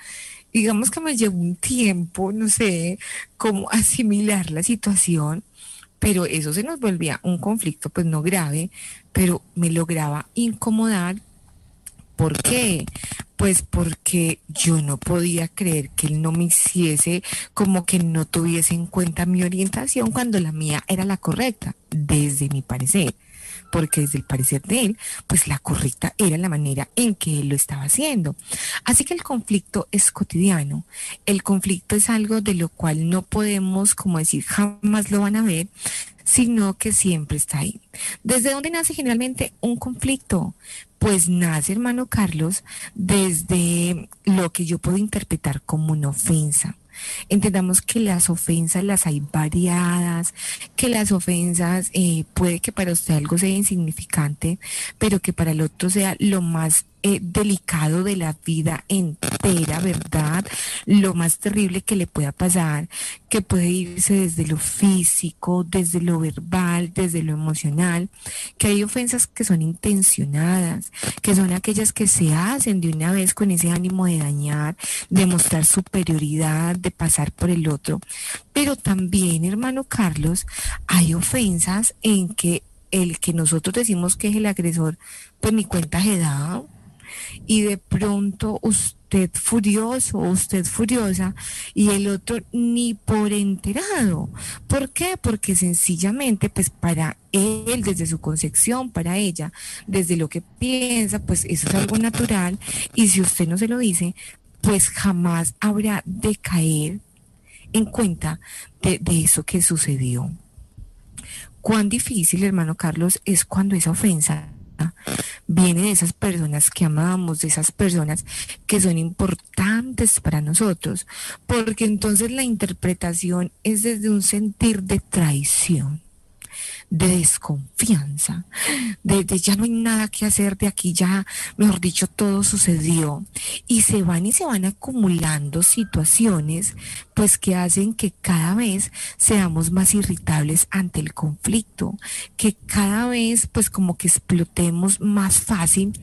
Digamos que me llevó un tiempo, no sé, cómo asimilar la situación, pero eso se nos volvía un conflicto, pues no grave, pero me lograba incomodar. ¿Por qué? Pues porque yo no podía creer que él no me hiciese como que no tuviese en cuenta mi orientación cuando la mía era la correcta, desde mi parecer. Porque desde el parecer de él, pues la correcta era la manera en que él lo estaba haciendo. Así que el conflicto es cotidiano. El conflicto es algo de lo cual no podemos, como decir, jamás lo van a ver, sino que siempre está ahí. ¿Desde dónde nace generalmente un conflicto? Pues nace, hermano Carlos, desde lo que yo puedo interpretar como una ofensa. Entendamos que las ofensas las hay variadas, que las ofensas eh, puede que para usted algo sea insignificante, pero que para el otro sea lo más eh, delicado de la vida entera, ¿verdad? Lo más terrible que le pueda pasar, que puede irse desde lo físico, desde lo verbal, desde lo emocional, que hay ofensas que son intencionadas, que son aquellas que se hacen de una vez con ese ánimo de dañar, de mostrar superioridad, de pasar por el otro. Pero también, hermano Carlos, hay ofensas en que el que nosotros decimos que es el agresor, pues mi cuenta se da, y de pronto usted furioso, usted furiosa y el otro ni por enterado. ¿Por qué? Porque sencillamente, pues para él, desde su concepción, para ella, desde lo que piensa, pues eso es algo natural y si usted no se lo dice, pues jamás habrá de caer en cuenta de, de eso que sucedió. Cuán difícil, hermano Carlos, es cuando esa ofensa viene de esas personas que amamos, de esas personas que son importantes para nosotros, porque entonces la interpretación es desde un sentir de traición de desconfianza, de, ya no hay nada que hacer, de aquí ya, mejor dicho, todo sucedió. Y se van y se van acumulando situaciones, pues que hacen que cada vez seamos más irritables ante el conflicto, que cada vez pues como que explotemos más fácil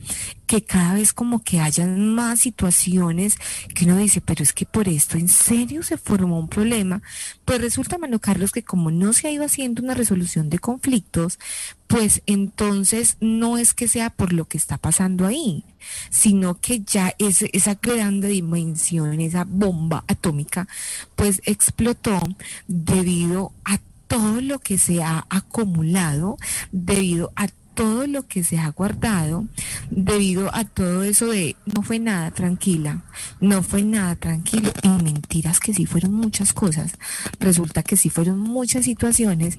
que cada vez como que hayan más situaciones que uno dice, pero es que por esto en serio se formó un problema, pues resulta, Mano Carlos, que como no se ha ido haciendo una resolución de conflictos, pues entonces no es que sea por lo que está pasando ahí, sino que ya es, esa grande dimensión, esa bomba atómica, pues explotó debido a todo lo que se ha acumulado, debido a todo lo que se ha guardado debido a todo eso de no fue nada tranquila, no fue nada tranquilo y mentiras que sí fueron muchas cosas. Resulta que sí fueron muchas situaciones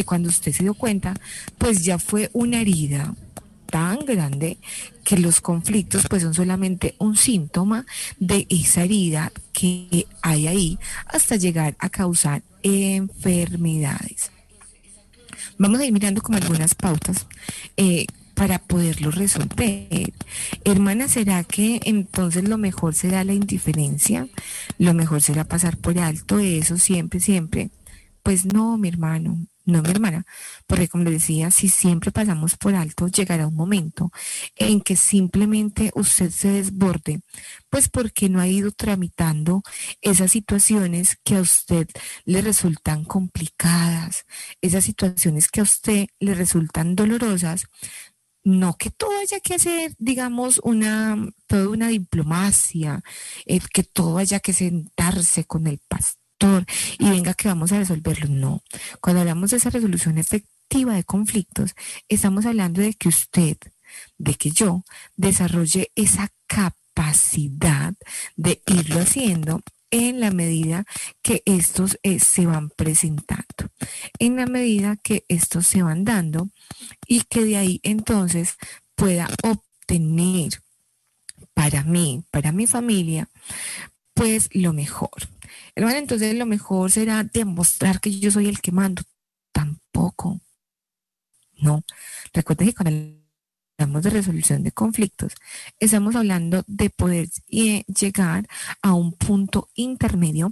que cuando usted se dio cuenta, pues ya fue una herida tan grande que los conflictos pues son solamente un síntoma de esa herida que hay ahí hasta llegar a causar enfermedades. Vamos a ir mirando como algunas pautas. Eh, para poderlo resolver. Hermana, ¿será que entonces lo mejor será la indiferencia? ¿Lo mejor será pasar por alto eso siempre, siempre? Pues no, mi hermano, no mi hermana, porque como le decía, si siempre pasamos por alto, llegará un momento en que simplemente usted se desborde, pues porque no ha ido tramitando esas situaciones que a usted le resultan complicadas, esas situaciones que a usted le resultan dolorosas, no que todo haya que hacer, digamos, una, toda una diplomacia, eh, que todo haya que sentarse con el pastor y venga que vamos a resolverlo. No. Cuando hablamos de esa resolución efectiva de conflictos, estamos hablando de que usted, de que yo, desarrolle esa capacidad de irlo haciendo en la medida que estos eh, se van presentando, en la medida que estos se van dando y que de ahí entonces pueda obtener para mí, para mi familia, pues lo mejor. Entonces lo mejor será demostrar que yo soy el que mando. Tampoco. No. Recuerden que cuando hablamos de resolución de conflictos, estamos hablando de poder eh, llegar a un punto intermedio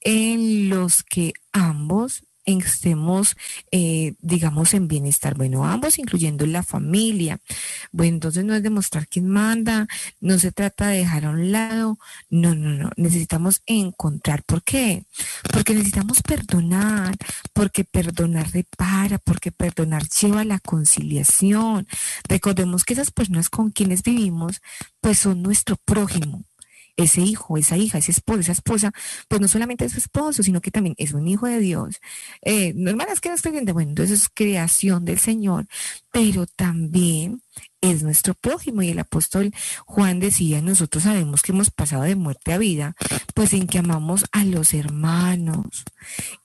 en los que ambos estemos, eh, digamos, en bienestar. Bueno, ambos, incluyendo la familia. Bueno, entonces no es demostrar quién manda, no se trata de dejar a un lado, no, no, no, necesitamos encontrar. ¿Por qué? Porque necesitamos perdonar, porque perdonar repara, porque perdonar lleva a la conciliación. Recordemos que esas personas con quienes vivimos, pues son nuestro prójimo ese hijo, esa hija, ese esposo, esa esposa, pues no solamente es su esposo, sino que también es un hijo de Dios. Eh, no es que no estoy viendo, bueno, entonces es creación del Señor, pero también es nuestro prójimo. Y el apóstol Juan decía, nosotros sabemos que hemos pasado de muerte a vida, pues en que amamos a los hermanos,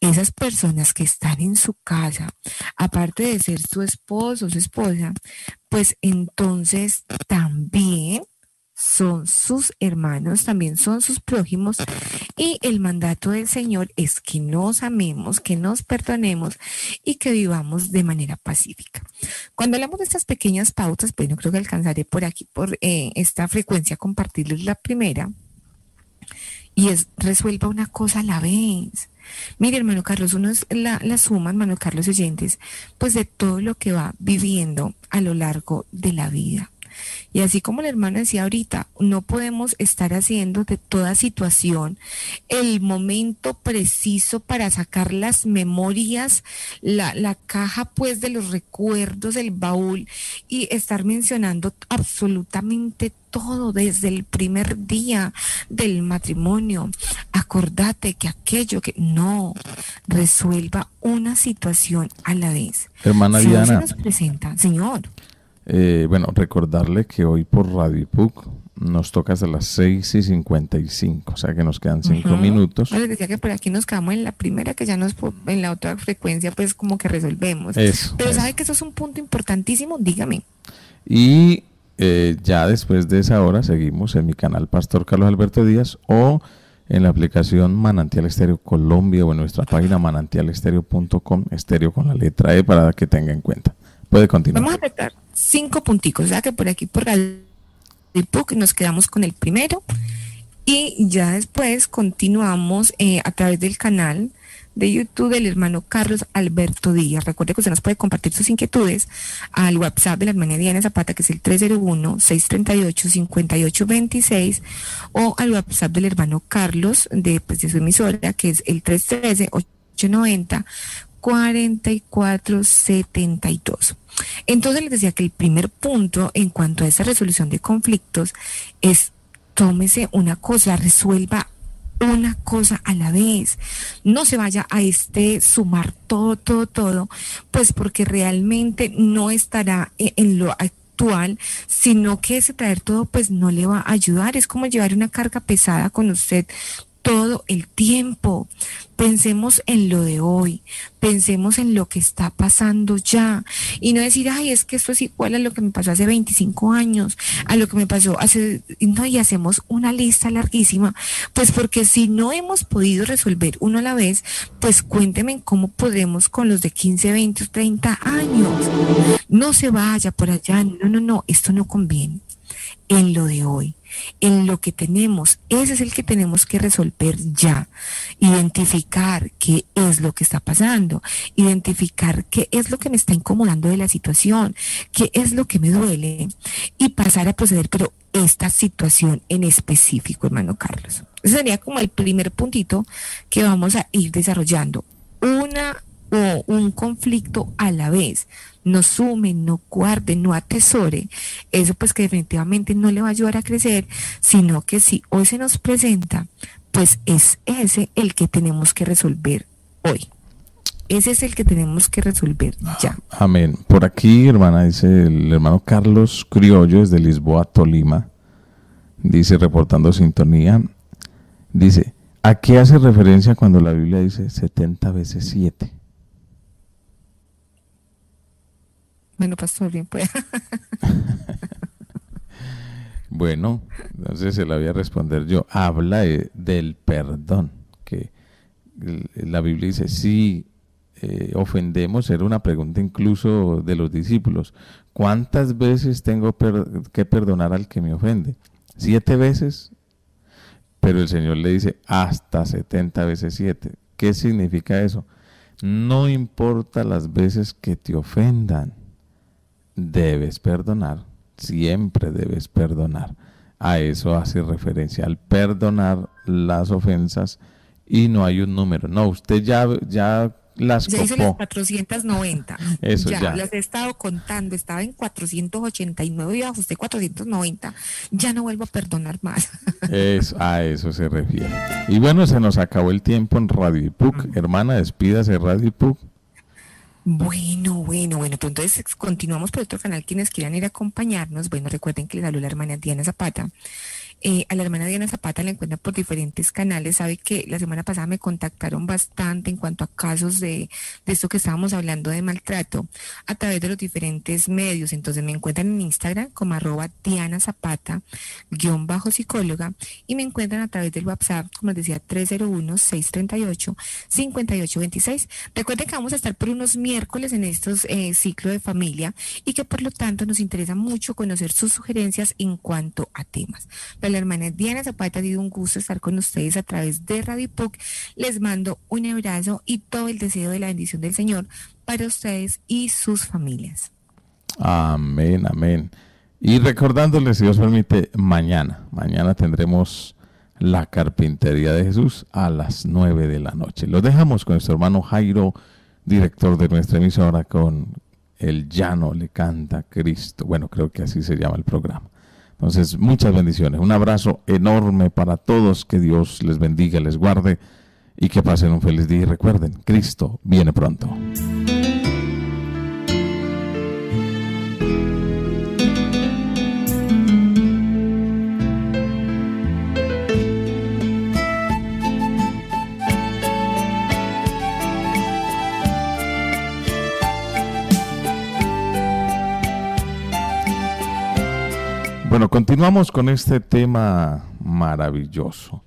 esas personas que están en su casa, aparte de ser su esposo, su esposa, pues entonces también son sus hermanos, también son sus prójimos. Y el mandato del Señor es que nos amemos, que nos perdonemos y que vivamos de manera pacífica. Cuando hablamos de estas pequeñas pautas, pues no creo que alcanzaré por aquí, por eh, esta frecuencia, compartirles la primera. Y es resuelva una cosa a la vez. Mire, hermano Carlos, uno es la, la suma, hermano Carlos oyentes, pues de todo lo que va viviendo a lo largo de la vida. Y así como la hermana decía ahorita, no podemos estar haciendo de toda situación el momento preciso para sacar las memorias, la, la caja pues de los recuerdos, el baúl y estar mencionando absolutamente todo desde el primer día del matrimonio. Acordate que aquello que no resuelva una situación a la vez. Hermana Diana. Se nos presenta, Señor. Eh, bueno, recordarle que hoy por Radio IPUC nos toca hasta las 6 y 55, o sea que nos quedan 5 minutos. les decía que por aquí nos quedamos en la primera, que ya nos en la otra frecuencia, pues como que resolvemos. Pero sabe que eso es un punto importantísimo, dígame. Y eh, ya después de esa hora seguimos en mi canal Pastor Carlos Alberto Díaz o en la aplicación Manantial Estéreo Colombia o en nuestra página manantialestereo.com, estéreo con la letra E para que tenga en cuenta. Puede continuar. Vamos a apretar cinco punticos, o sea que por aquí por el book nos quedamos con el primero y ya después continuamos eh, a través del canal de YouTube del hermano Carlos Alberto Díaz. Recuerde que usted nos puede compartir sus inquietudes al WhatsApp de la hermana Diana Zapata, que es el 301-638-5826, o al WhatsApp del hermano Carlos de, pues, de su emisora, que es el 313 890 4472. Entonces les decía que el primer punto en cuanto a esa resolución de conflictos es tómese una cosa, resuelva una cosa a la vez. No se vaya a este sumar todo, todo, todo, pues porque realmente no estará e, en lo actual, sino que ese traer todo pues no le va a ayudar. Es como llevar una carga pesada con usted todo el tiempo. Pensemos en lo de hoy, pensemos en lo que está pasando ya. Y no decir, ay, es que esto es igual a lo que me pasó hace 25 años, a lo que me pasó hace, no, y hacemos una lista larguísima, pues porque si no hemos podido resolver uno a la vez, pues cuénteme cómo podemos con los de 15, 20, 30 años. No se vaya por allá, no, no, no, esto no conviene en lo de hoy, en lo que tenemos. Ese es el que tenemos que resolver ya. Identificar qué es lo que está pasando, identificar qué es lo que me está incomodando de la situación, qué es lo que me duele y pasar a proceder, pero esta situación en específico, hermano Carlos. Ese sería como el primer puntito que vamos a ir desarrollando. Una o un conflicto a la vez no sume, no guarde, no atesore, eso pues que definitivamente no le va a ayudar a crecer, sino que si hoy se nos presenta, pues es ese el que tenemos que resolver hoy. Ese es el que tenemos que resolver ya. Amén. Por aquí, hermana, dice el hermano Carlos Criollo, es de Lisboa, Tolima. Dice, reportando sintonía, dice, ¿a qué hace referencia cuando la Biblia dice 70 veces 7? Bueno, pastor, bien pues. (laughs) bueno, entonces se la voy a responder yo. Habla del perdón, que la Biblia dice, si eh, ofendemos, era una pregunta incluso de los discípulos, ¿cuántas veces tengo que perdonar al que me ofende? ¿Siete veces? Pero el Señor le dice, hasta setenta veces siete. ¿Qué significa eso? No importa las veces que te ofendan debes perdonar, siempre debes perdonar. A eso hace referencia, al perdonar las ofensas y no hay un número. No, usted ya, ya las ya hice las 490. Eso ya, Las he estado contando, estaba en 489 y ajusté 490. Ya no vuelvo a perdonar más. (laughs) Es, a eso se refiere. Y bueno, se nos acabó el tiempo en Radio Ipuc. Hermana, despídase Radio Ipuc. Bueno, bueno, bueno, pues entonces continuamos por otro canal. Quienes quieran ir a acompañarnos, bueno, recuerden que les habló la hermana Diana Zapata. Eh, a la hermana Diana Zapata la encuentran por diferentes canales. Sabe que la semana pasada me contactaron bastante en cuanto a casos de, de esto que estábamos hablando de maltrato a través de los diferentes medios. Entonces me encuentran en Instagram como arroba Diana Zapata, guion bajo psicóloga, y me encuentran a través del WhatsApp, como les decía, 301-638-5826. Recuerden que vamos a estar por unos miércoles en estos eh, ciclos de familia y que por lo tanto nos interesa mucho conocer sus sugerencias en cuanto a temas la hermana Diana Zapata, ha sido un gusto estar con ustedes a través de Radio POC. Les mando un abrazo y todo el deseo de la bendición del Señor para ustedes y sus familias. Amén, amén. Y recordándoles, si Dios permite, mañana, mañana tendremos la carpintería de Jesús a las nueve de la noche. Lo dejamos con nuestro hermano Jairo, director de nuestra emisora, con El llano le canta Cristo. Bueno, creo que así se llama el programa. Entonces, muchas bendiciones. Un abrazo enorme para todos. Que Dios les bendiga, les guarde y que pasen un feliz día. Y recuerden, Cristo viene pronto. Bueno, continuamos con este tema maravilloso.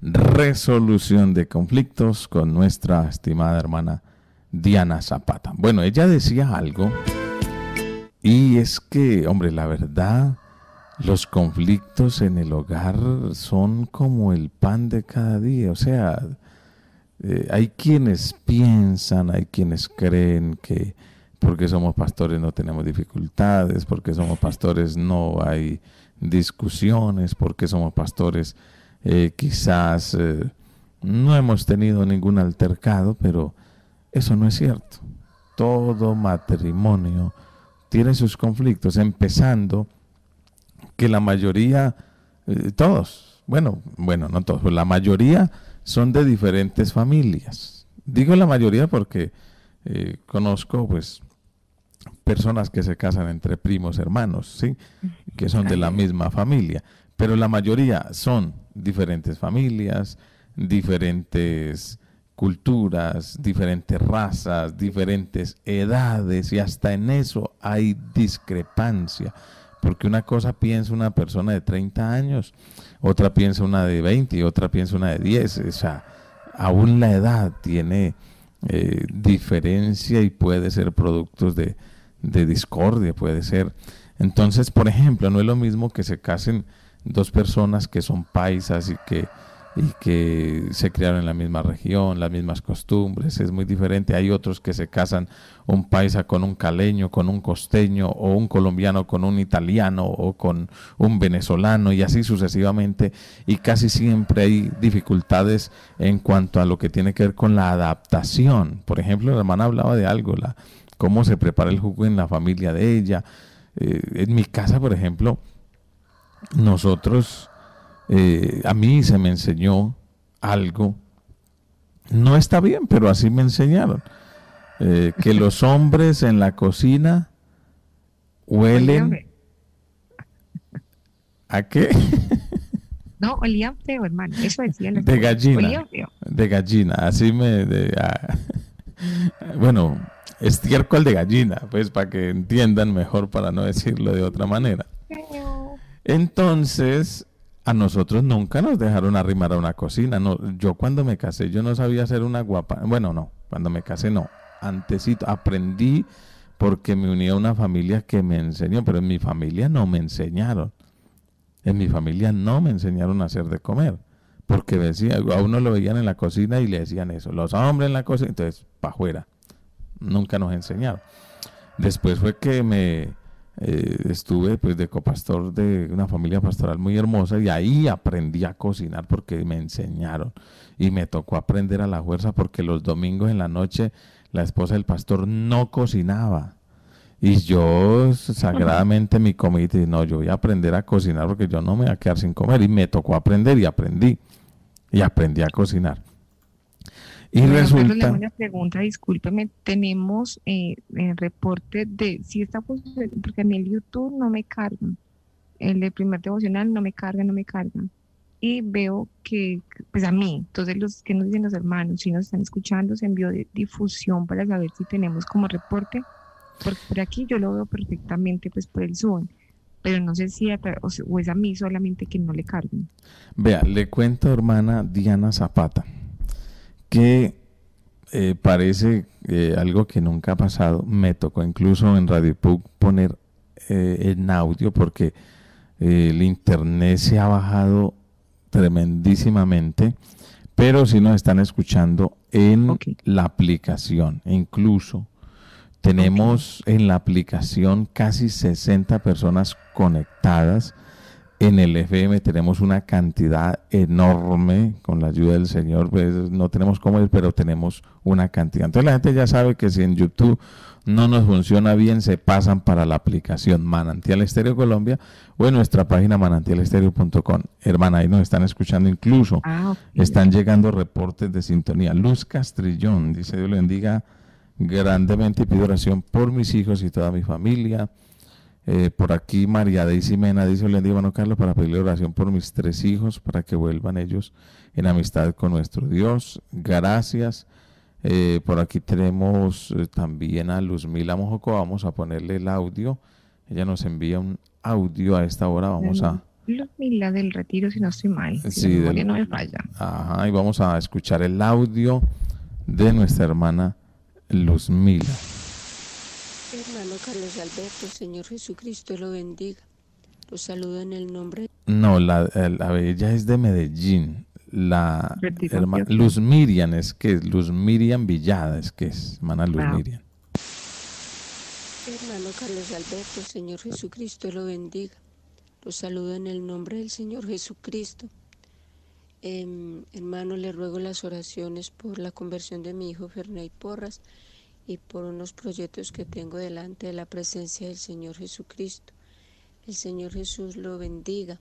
Resolución de conflictos con nuestra estimada hermana Diana Zapata. Bueno, ella decía algo y es que, hombre, la verdad, los conflictos en el hogar son como el pan de cada día. O sea, eh, hay quienes piensan, hay quienes creen que porque somos pastores no tenemos dificultades, porque somos pastores no hay discusiones, porque somos pastores eh, quizás eh, no hemos tenido ningún altercado, pero eso no es cierto. Todo matrimonio tiene sus conflictos, empezando que la mayoría, eh, todos, bueno, bueno, no todos, la mayoría son de diferentes familias. Digo la mayoría porque conozco pues personas que se casan entre primos hermanos, ¿sí? que son de la misma familia, pero la mayoría son diferentes familias, diferentes culturas, diferentes razas, diferentes edades y hasta en eso hay discrepancia. Porque una cosa piensa una persona de 30 años, otra piensa una de 20 y otra piensa una de 10. O sea, aún la edad tiene eh, diferencia y puede ser productos de, de discordia, puede ser. Entonces, por ejemplo, no es lo mismo que se casen dos personas que son paisas y que y que se criaron en la misma región, las mismas costumbres, es muy diferente. Hay otros que se casan un paisa con un caleño, con un costeño, o un colombiano con un italiano, o con un venezolano, y así sucesivamente. Y casi siempre hay dificultades en cuanto a lo que tiene que ver con la adaptación. Por ejemplo, la hermana hablaba de algo, la, cómo se prepara el jugo en la familia de ella. Eh, en mi casa, por ejemplo, nosotros eh, a mí se me enseñó algo. No está bien, pero así me enseñaron. Eh, que (laughs) los hombres en la cocina huelen... ¿A qué? No, olían feo, hermano. Eso decía la De gallina. De gallina. Así me... Ah, (laughs) bueno, estiércol de gallina, pues para que entiendan mejor, para no decirlo de otra manera. Entonces, a nosotros nunca nos dejaron arrimar a una cocina. No, yo cuando me casé, yo no sabía hacer una guapa. Bueno, no, cuando me casé no. Antesito, aprendí porque me uní a una familia que me enseñó, pero en mi familia no me enseñaron. En mi familia no me enseñaron a hacer de comer. Porque decía, a uno lo veían en la cocina y le decían eso, los hombres en la cocina, entonces, para afuera. Nunca nos enseñaron. Después fue que me, eh, estuve pues de copastor de una familia pastoral muy hermosa y ahí aprendí a cocinar porque me enseñaron y me tocó aprender a la fuerza porque los domingos en la noche la esposa del pastor no cocinaba. Y yo sagradamente mi comité no yo voy a aprender a cocinar porque yo no me voy a quedar sin comer y me tocó aprender y aprendí. Y aprendí a cocinar y resulta... Una pregunta, discúlpeme, tenemos eh, el reporte de si está funcionando, porque a mí el YouTube no me carga, el de primer devocional no me carga, no me carga. Y veo que, pues a mí, entonces los que nos dicen los hermanos, si nos están escuchando, se envió de difusión para saber si tenemos como reporte, porque por aquí yo lo veo perfectamente pues por el Zoom pero no sé si o, es a mí solamente que no le carguen. Vea, le cuento hermana Diana Zapata que eh, parece eh, algo que nunca ha pasado. Me tocó incluso en Radio Pug poner eh, en audio porque el internet se ha bajado tremendísimamente, pero si nos están escuchando en la aplicación, incluso tenemos en la aplicación casi 60 personas conectadas en el FM tenemos una cantidad enorme, con la ayuda del Señor, pues no tenemos cómo ir, pero tenemos una cantidad. Entonces la gente ya sabe que si en YouTube no nos funciona bien, se pasan para la aplicación Manantial Estéreo Colombia o en nuestra página manantialestereo.com. Hermana, ahí nos están escuchando incluso. Ah, están llegando reportes de sintonía. Luz Castrillón, dice Dios le bendiga grandemente y pido oración por mis hijos y toda mi familia. Eh, por aquí María Daisy Mena dice, le digo, Carlos, para pedirle oración por mis tres hijos, para que vuelvan ellos en amistad con nuestro Dios. Gracias. Eh, por aquí tenemos eh, también a Luzmila Mojoco, vamos a ponerle el audio. Ella nos envía un audio a esta hora, vamos a... Luzmila del Retiro, si no estoy mal. sí, no me falla. Ajá, y vamos a escuchar el audio de nuestra hermana Luzmila. Hermano Carlos Alberto, Señor Jesucristo lo bendiga. Lo saludo en el nombre. No, la, la ella es de Medellín. La hermana Luz Miriam es que es Luz Miriam Villada, es que es hermana Luz ah. Miriam. Hermano Carlos Alberto, Señor Jesucristo lo bendiga. Lo saludo en el nombre del Señor Jesucristo. Em, hermano, le ruego las oraciones por la conversión de mi hijo Ferney Porras y por unos proyectos que tengo delante de la presencia del Señor Jesucristo. El Señor Jesús lo bendiga.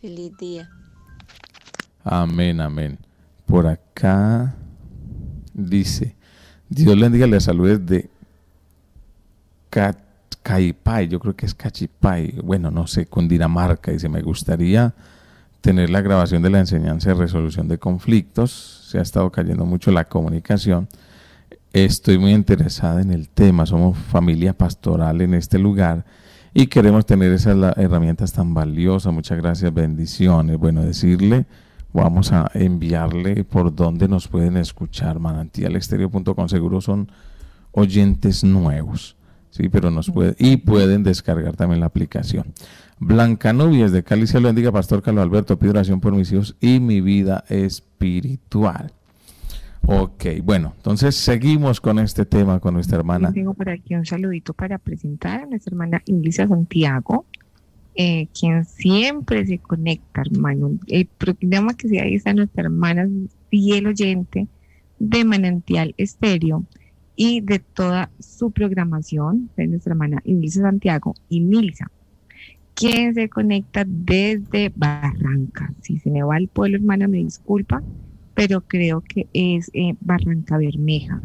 Feliz día. Amén, amén. Por acá dice, Dios le bendiga, le saludes de Caipay, yo creo que es Cachipay, bueno, no sé, Cundinamarca, dice, me gustaría tener la grabación de la enseñanza de resolución de conflictos. Se ha estado cayendo mucho la comunicación. Estoy muy interesada en el tema. Somos familia pastoral en este lugar y queremos tener esas herramientas tan valiosas. Muchas gracias, bendiciones. Bueno, decirle, vamos a enviarle por donde nos pueden escuchar. Manantialestereo.com seguro son oyentes nuevos. Sí, pero nos puede, y pueden descargar también la aplicación. Blanca Nubies de Cali, se lo bendiga, Pastor Carlos Alberto, pido oración por mis hijos y mi vida espiritual. Ok, bueno, entonces seguimos con este tema con nuestra hermana. Tengo por aquí un saludito para presentar a nuestra hermana Inglisa Santiago, eh, quien siempre se conecta, hermano. El programa que ahí está nuestra hermana fiel oyente de Manantial Estéreo y de toda su programación de nuestra hermana Inglisa Santiago y Milsa quien se conecta desde Barranca. Si se me va el pueblo, hermana, me disculpa, pero creo que es eh, Barranca Bermeja.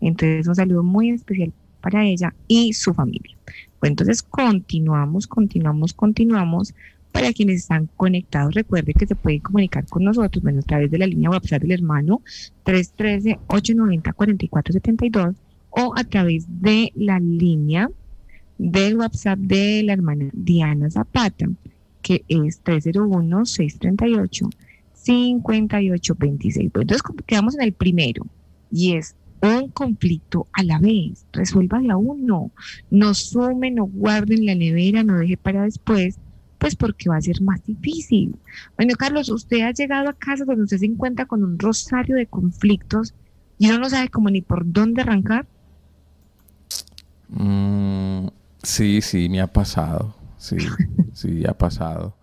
Entonces, un saludo muy especial para ella y su familia. Pues entonces continuamos, continuamos, continuamos. Para quienes están conectados, recuerde que se pueden comunicar con nosotros, bueno, a través de la línea WhatsApp del hermano 313-890-4472 o a través de la línea del WhatsApp de la hermana Diana Zapata, que es 301-638-5826. Entonces quedamos en el primero y es un conflicto a la vez. Resuelva de a uno. No sume, no guarde en la nevera, no deje para después, pues porque va a ser más difícil. Bueno, Carlos, usted ha llegado a casa donde usted se encuentra con un rosario de conflictos y uno no sabe cómo ni por dónde arrancar. Mm, Sí, sí, me ha pasado. Sí, (laughs) sí, ha pasado.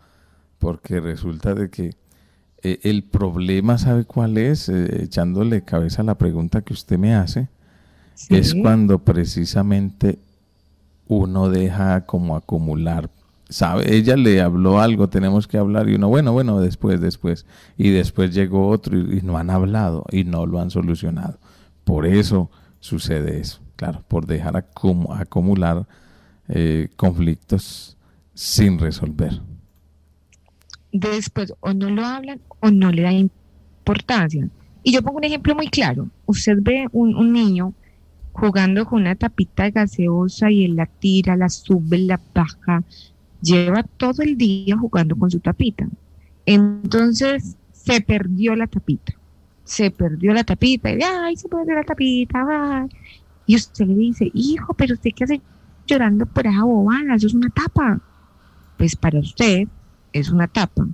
Porque resulta de que eh, el problema, ¿sabe cuál es? Eh, echándole cabeza a la pregunta que usted me hace, es cuando precisamente uno deja como acumular. ¿Sabe? Ella le habló algo, tenemos que hablar, y uno, bueno, bueno, después, después. Y después llegó otro y, y no han hablado y no lo han solucionado. Por eso sucede eso, claro, por dejar acumular eh, conflictos sin resolver. Después o no lo hablan o no le da importancia. Y yo pongo un ejemplo muy claro. Usted ve un, niño jugando con una tapita gaseosa y él la tira, la sube, la baja, lleva todo el día jugando con su tapita. Entonces se perdió la tapita. Se perdió la tapita y ay, se perdió la tapita, Y usted le dice, hijo, pero usted qué hace llorando por esa bobada, eso es una tapa. Pues para usted es una tapa,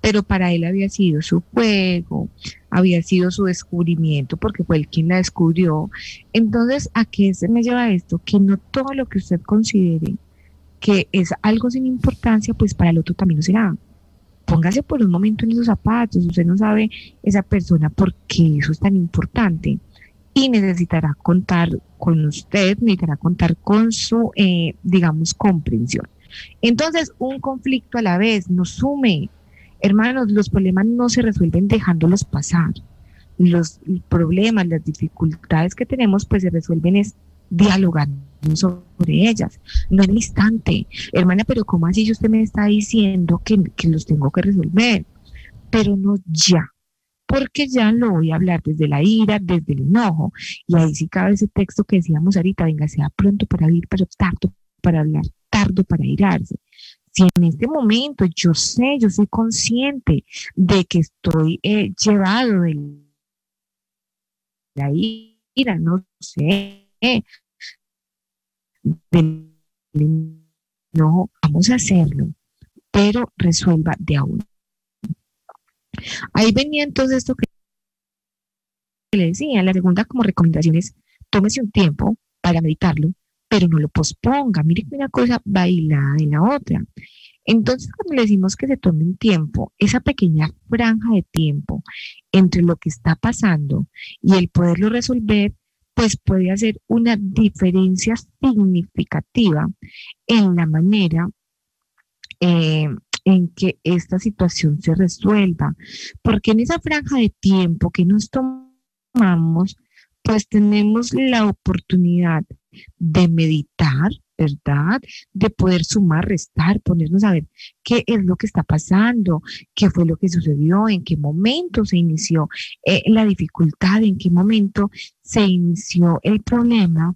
pero para él había sido su juego, había sido su descubrimiento, porque fue él quien la descubrió. Entonces, ¿a qué se me lleva esto? Que no todo lo que usted considere que es algo sin importancia, pues para el otro también lo será. Póngase por un momento en esos zapatos, usted no sabe esa persona por qué eso es tan importante y necesitará contar con usted, necesitará contar con su, eh, digamos, comprensión. Entonces, un conflicto a la vez nos sume. Hermanos, los problemas no se resuelven dejándolos pasar. Los problemas, las dificultades que tenemos, pues se resuelven es dialogando sobre ellas, no en el instante. Hermana, pero ¿cómo así usted me está diciendo que, que los tengo que resolver? Pero no ya porque ya lo voy a hablar desde la ira, desde el enojo. Y ahí sí cabe ese texto que decíamos ahorita, venga, sea pronto para ir, pero tardo para hablar, tardo para irarse. Si en este momento yo sé, yo soy consciente de que estoy eh, llevado de la ira, no sé, enojo, vamos a hacerlo, pero resuelva de a uno. Ahí venía entonces esto que le decía, la segunda como recomendación es tómese un tiempo para meditarlo, pero no lo posponga. Mire que una cosa baila de la otra. Entonces, cuando le decimos que se tome un tiempo, esa pequeña franja de tiempo entre lo que está pasando y el poderlo resolver, pues puede hacer una diferencia significativa en la manera eh, en que esta situación se resuelva, porque en esa franja de tiempo que nos tomamos, pues tenemos la oportunidad de meditar, ¿verdad? De poder sumar, restar, ponernos a ver qué es lo que está pasando, qué fue lo que sucedió, en qué momento se inició eh, la dificultad, en qué momento se inició el problema,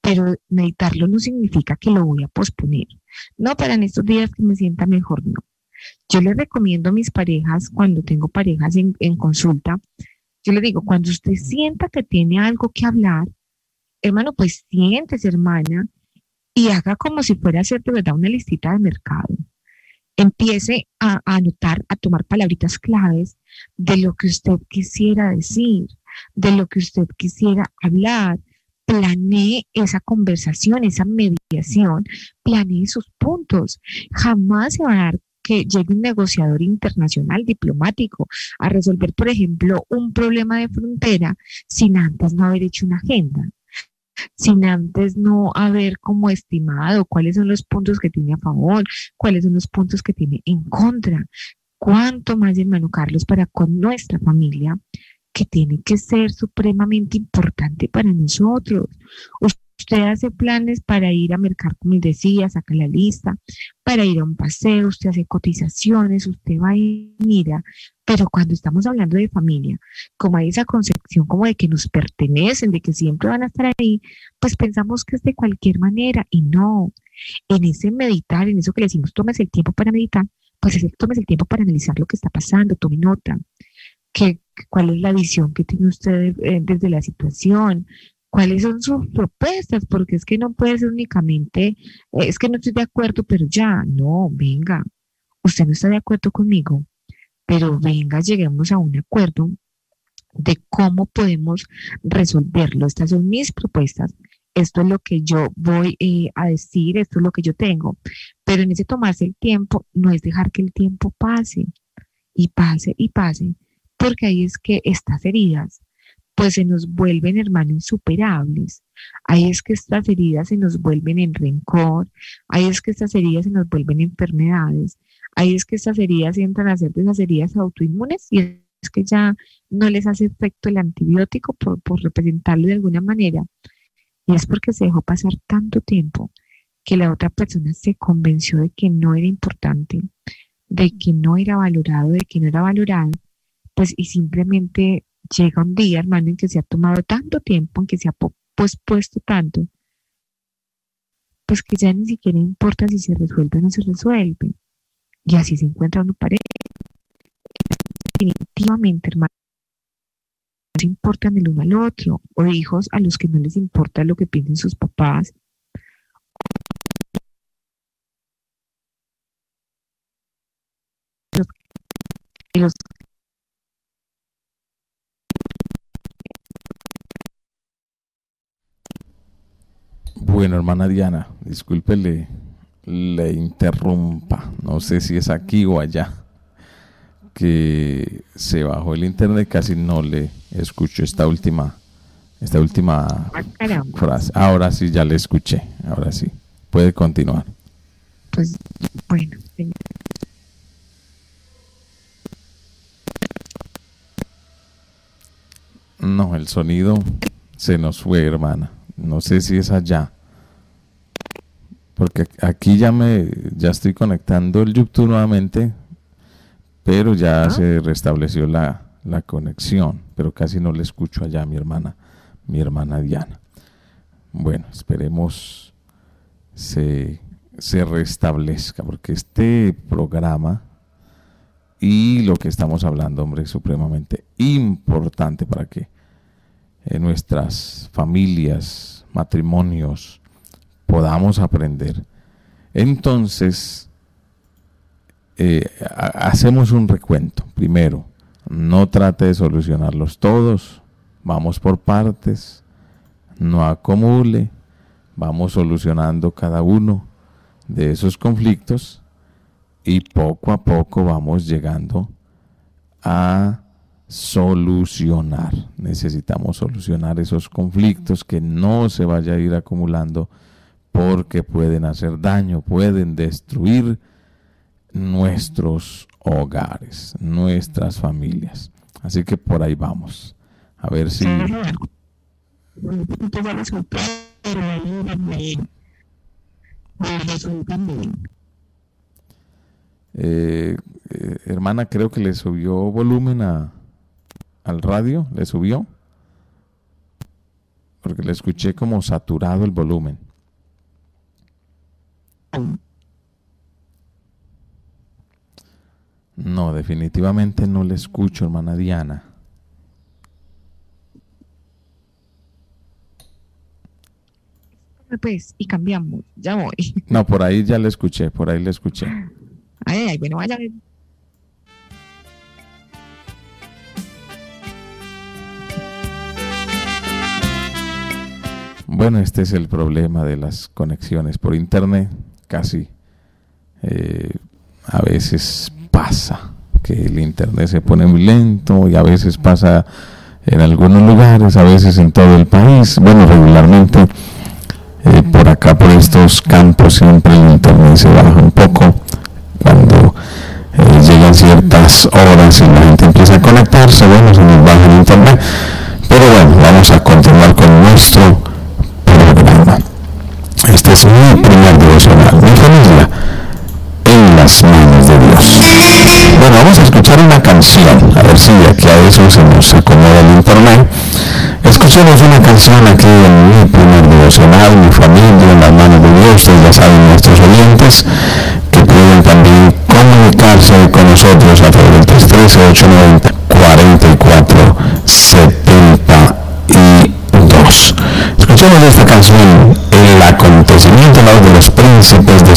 pero meditarlo no significa que lo voy a posponer. No, para en estos días que me sienta mejor, no. Yo les recomiendo a mis parejas, cuando tengo parejas en, en consulta, yo les digo, cuando usted sienta que tiene algo que hablar, hermano, pues siéntese, hermana, y haga como si fuera a hacer de verdad una listita de mercado. Empiece a, anotar, a tomar palabritas claves de lo que usted quisiera decir, de lo que usted quisiera hablar. Planee esa conversación, esa mediación, planee sus puntos. Jamás se va a dar que llegue un negociador internacional diplomático a resolver, por ejemplo, un problema de frontera sin antes no haber hecho una agenda sin antes no haber como estimado cuáles son los puntos que tiene a favor, cuáles son los puntos que tiene en contra. Cuánto más, hermano Carlos, para con nuestra familia, que tiene que ser supremamente importante para nosotros. Hace planes para ir a mercar, como decía, saca la lista, para ir a un paseo, usted hace cotizaciones, usted va y mira, pero cuando estamos hablando de familia, como hay esa concepción como de que nos pertenecen, de que siempre van a estar ahí, pues pensamos que es de cualquier manera y no. En ese meditar, en eso que le decimos, tomes el tiempo para meditar, pues es tomes el tiempo para analizar lo que está pasando, tome nota, que, cuál es la visión que tiene usted eh, desde la situación, cuáles son sus propuestas, porque es que no puede ser únicamente, eh, es que no estoy de acuerdo, pero ya, no, venga, usted no está de acuerdo conmigo, pero venga, lleguemos a un acuerdo de cómo podemos resolverlo. Estas son mis propuestas, esto es lo que yo voy eh, a decir, esto es lo que yo tengo, pero en ese tomarse el tiempo no es dejar que el tiempo pase y pase y pase, porque ahí es que estas heridas pues se nos vuelven, hermanos, insuperables. Ahí es que estas heridas se nos vuelven en rencor, ahí es que estas heridas se nos vuelven enfermedades, ahí es que estas heridas entran a ser de esas heridas autoinmunes y es que ya no les hace efecto el antibiótico por, por representarlo de alguna manera. Y es porque se dejó pasar tanto tiempo que la otra persona se convenció de que no era importante, de que no era valorado, de que no era valorado, pues y simplemente llega un día, hermano, en que se ha tomado tanto tiempo, en que se ha pospuesto tanto, pues que ya ni siquiera importa si se resuelve o no se resuelve. Y así se encuentra una pareja. Definitivamente, hermano, no se importan el uno al otro, o hijos a los que no les importa lo que piensen sus papás. Los, Bueno, hermana Diana, discúlpele, le interrumpa. No sé si es aquí o allá. Que se bajó el internet, casi no le escucho esta última, esta última ah, frase. Ahora sí ya le escuché. Ahora sí. Puede continuar. Pues bueno, No, el sonido se nos fue, hermana. No sé si es allá. Porque aquí ya me ya estoy conectando el YouTube nuevamente, pero ya ah. se restableció la, la, conexión, pero casi no le escucho allá a mi hermana, mi hermana Diana. Bueno, esperemos se, se restablezca, porque este programa y lo que estamos hablando, hombre, es supremamente importante para que en nuestras familias, matrimonios, podamos aprender. Entonces, eh, hacemos un recuento. Primero, no trate de solucionarlos todos, vamos por partes, no acumule, vamos solucionando cada uno de esos conflictos y poco a poco vamos llegando a solucionar. Necesitamos solucionar esos conflictos que no se vaya a ir acumulando porque pueden hacer daño, pueden destruir nuestros hogares, nuestras familias. Así que por ahí vamos. A ver si... Eh, eh, hermana, creo que le subió volumen a, al radio, le subió, porque le escuché como saturado el volumen. No, definitivamente no le escucho, hermana Diana. Pues, y cambiamos, ya voy. No, por ahí ya le escuché, por ahí le escuché. Ay, ay, bueno, vaya. Bueno, este es el problema de las conexiones por internet. Casi eh, a veces pasa que el internet se pone muy lento y a veces pasa en algunos lugares, a veces en todo el país. Bueno, regularmente eh, por acá, por estos campos, siempre el internet se baja un poco cuando eh, llegan ciertas horas y la gente empieza a conectarse, bueno, se nos baja el internet. Pero bueno, vamos a continuar con nuestro programa. Este es mi primer devocional, mi familia en las manos de Dios. Bueno, vamos a escuchar una canción, a ver si aquí a eso se nos acomoda el internet. Escuchemos una canción aquí en mi primer devocional, mi familia en las manos de Dios. Ustedes ya saben, nuestros oyentes, que pueden también comunicarse con nosotros a través del 313-890-4472. Escuchemos esta canción, El acontecimiento de los príncipes de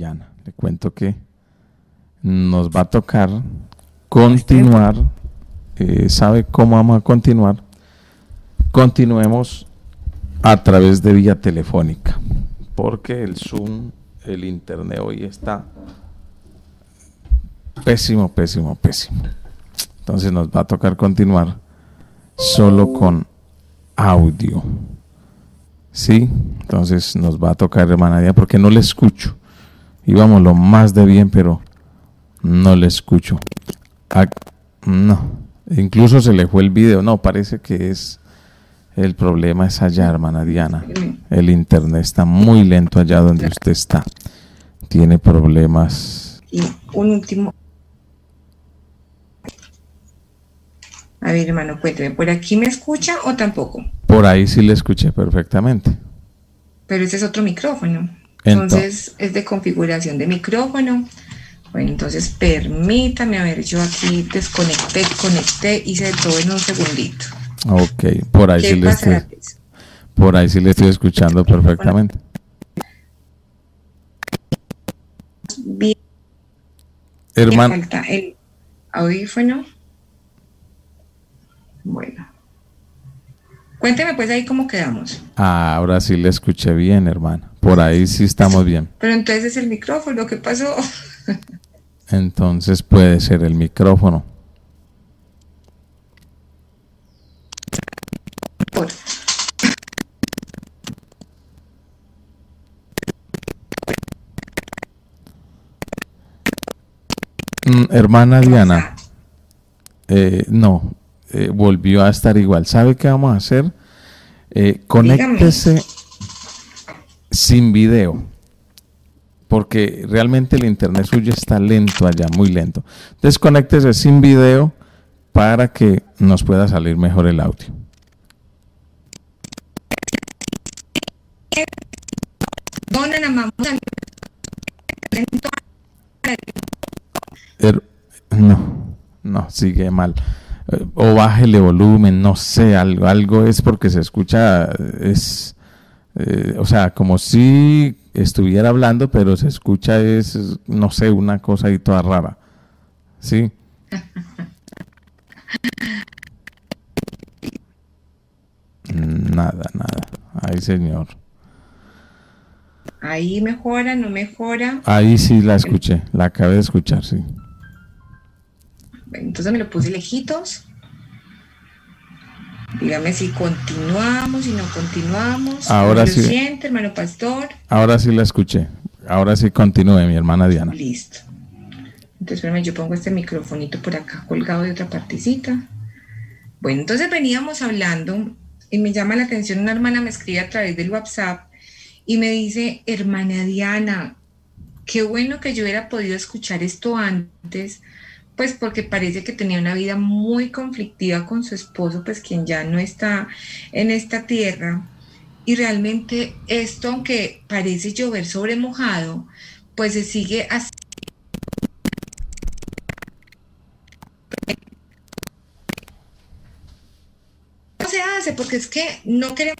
Le cuento que nos va a tocar continuar. Eh, ¿Sabe cómo vamos a continuar? Continuemos a través de vía telefónica, porque el Zoom, el Internet hoy está pésimo, pésimo, pésimo. Entonces nos va a tocar continuar solo con audio. ¿Sí? Entonces nos va a tocar, hermana Díaz, porque no le escucho. Íbamos lo más de bien, pero no le escucho. Ah, no. Incluso se le fue el video. No, parece que es el problema es allá, hermana Diana. El internet está muy lento allá donde usted está. Tiene problemas. Y un último. A ver, hermano, cuénteme, ¿por aquí me escucha o tampoco? Por ahí sí le escuché perfectamente. Pero ese es otro micrófono. Entonces, es de configuración de micrófono. Bueno, entonces permítame, a ver, yo aquí desconecté, conecté, hice todo en un segundito. Ok, por ahí sí le estoy, por ahí sí le estoy escuchando perfectamente. Bien. Hermano. falta el audífono. Bueno. Cuénteme pues ahí cómo quedamos. Ah, ahora sí le escuché bien, hermana. Por ahí sí estamos bien. Pero entonces es el micrófono, ¿qué pasó? (laughs) entonces puede ser el micrófono. Por. Mm, hermana Diana, eh, no, eh, volvió a estar igual. ¿Sabe qué vamos a hacer? Eh, conéctese sin video, porque realmente el internet suyo está lento allá, muy lento. Desconéctese sin video para que nos pueda salir mejor el audio. no, no, sigue mal. O bájele volumen, no sé, algo, algo es porque se escucha, es, eh, o sea, como si estuviera hablando, pero se escucha es, no sé, una cosa ahí toda rara. ¿Sí? Nada, nada. Ay, señor. Ahí mejora, no mejora. Ahí sí la escuché, la acabé de escuchar, sí. Entonces me lo puse lejitos. Dígame si continuamos, si no continuamos. Ahora sí. siente, hermano pastor? Ahora sí la escuché. Ahora sí continúe, mi hermana Diana. Listo. Entonces, espérame, yo pongo este microfonito por acá colgado de otra partecita. Bueno, entonces veníamos hablando y me llama la atención, una hermana me escribe a través del WhatsApp y me dice, hermana Diana, qué bueno que yo hubiera podido escuchar esto antes, pues porque parece que tenía una vida muy conflictiva con su esposo, pues quien ya no está en esta tierra. Y realmente esto, aunque parece llover sobre mojado, pues se sigue así. No se hace porque es que no queremos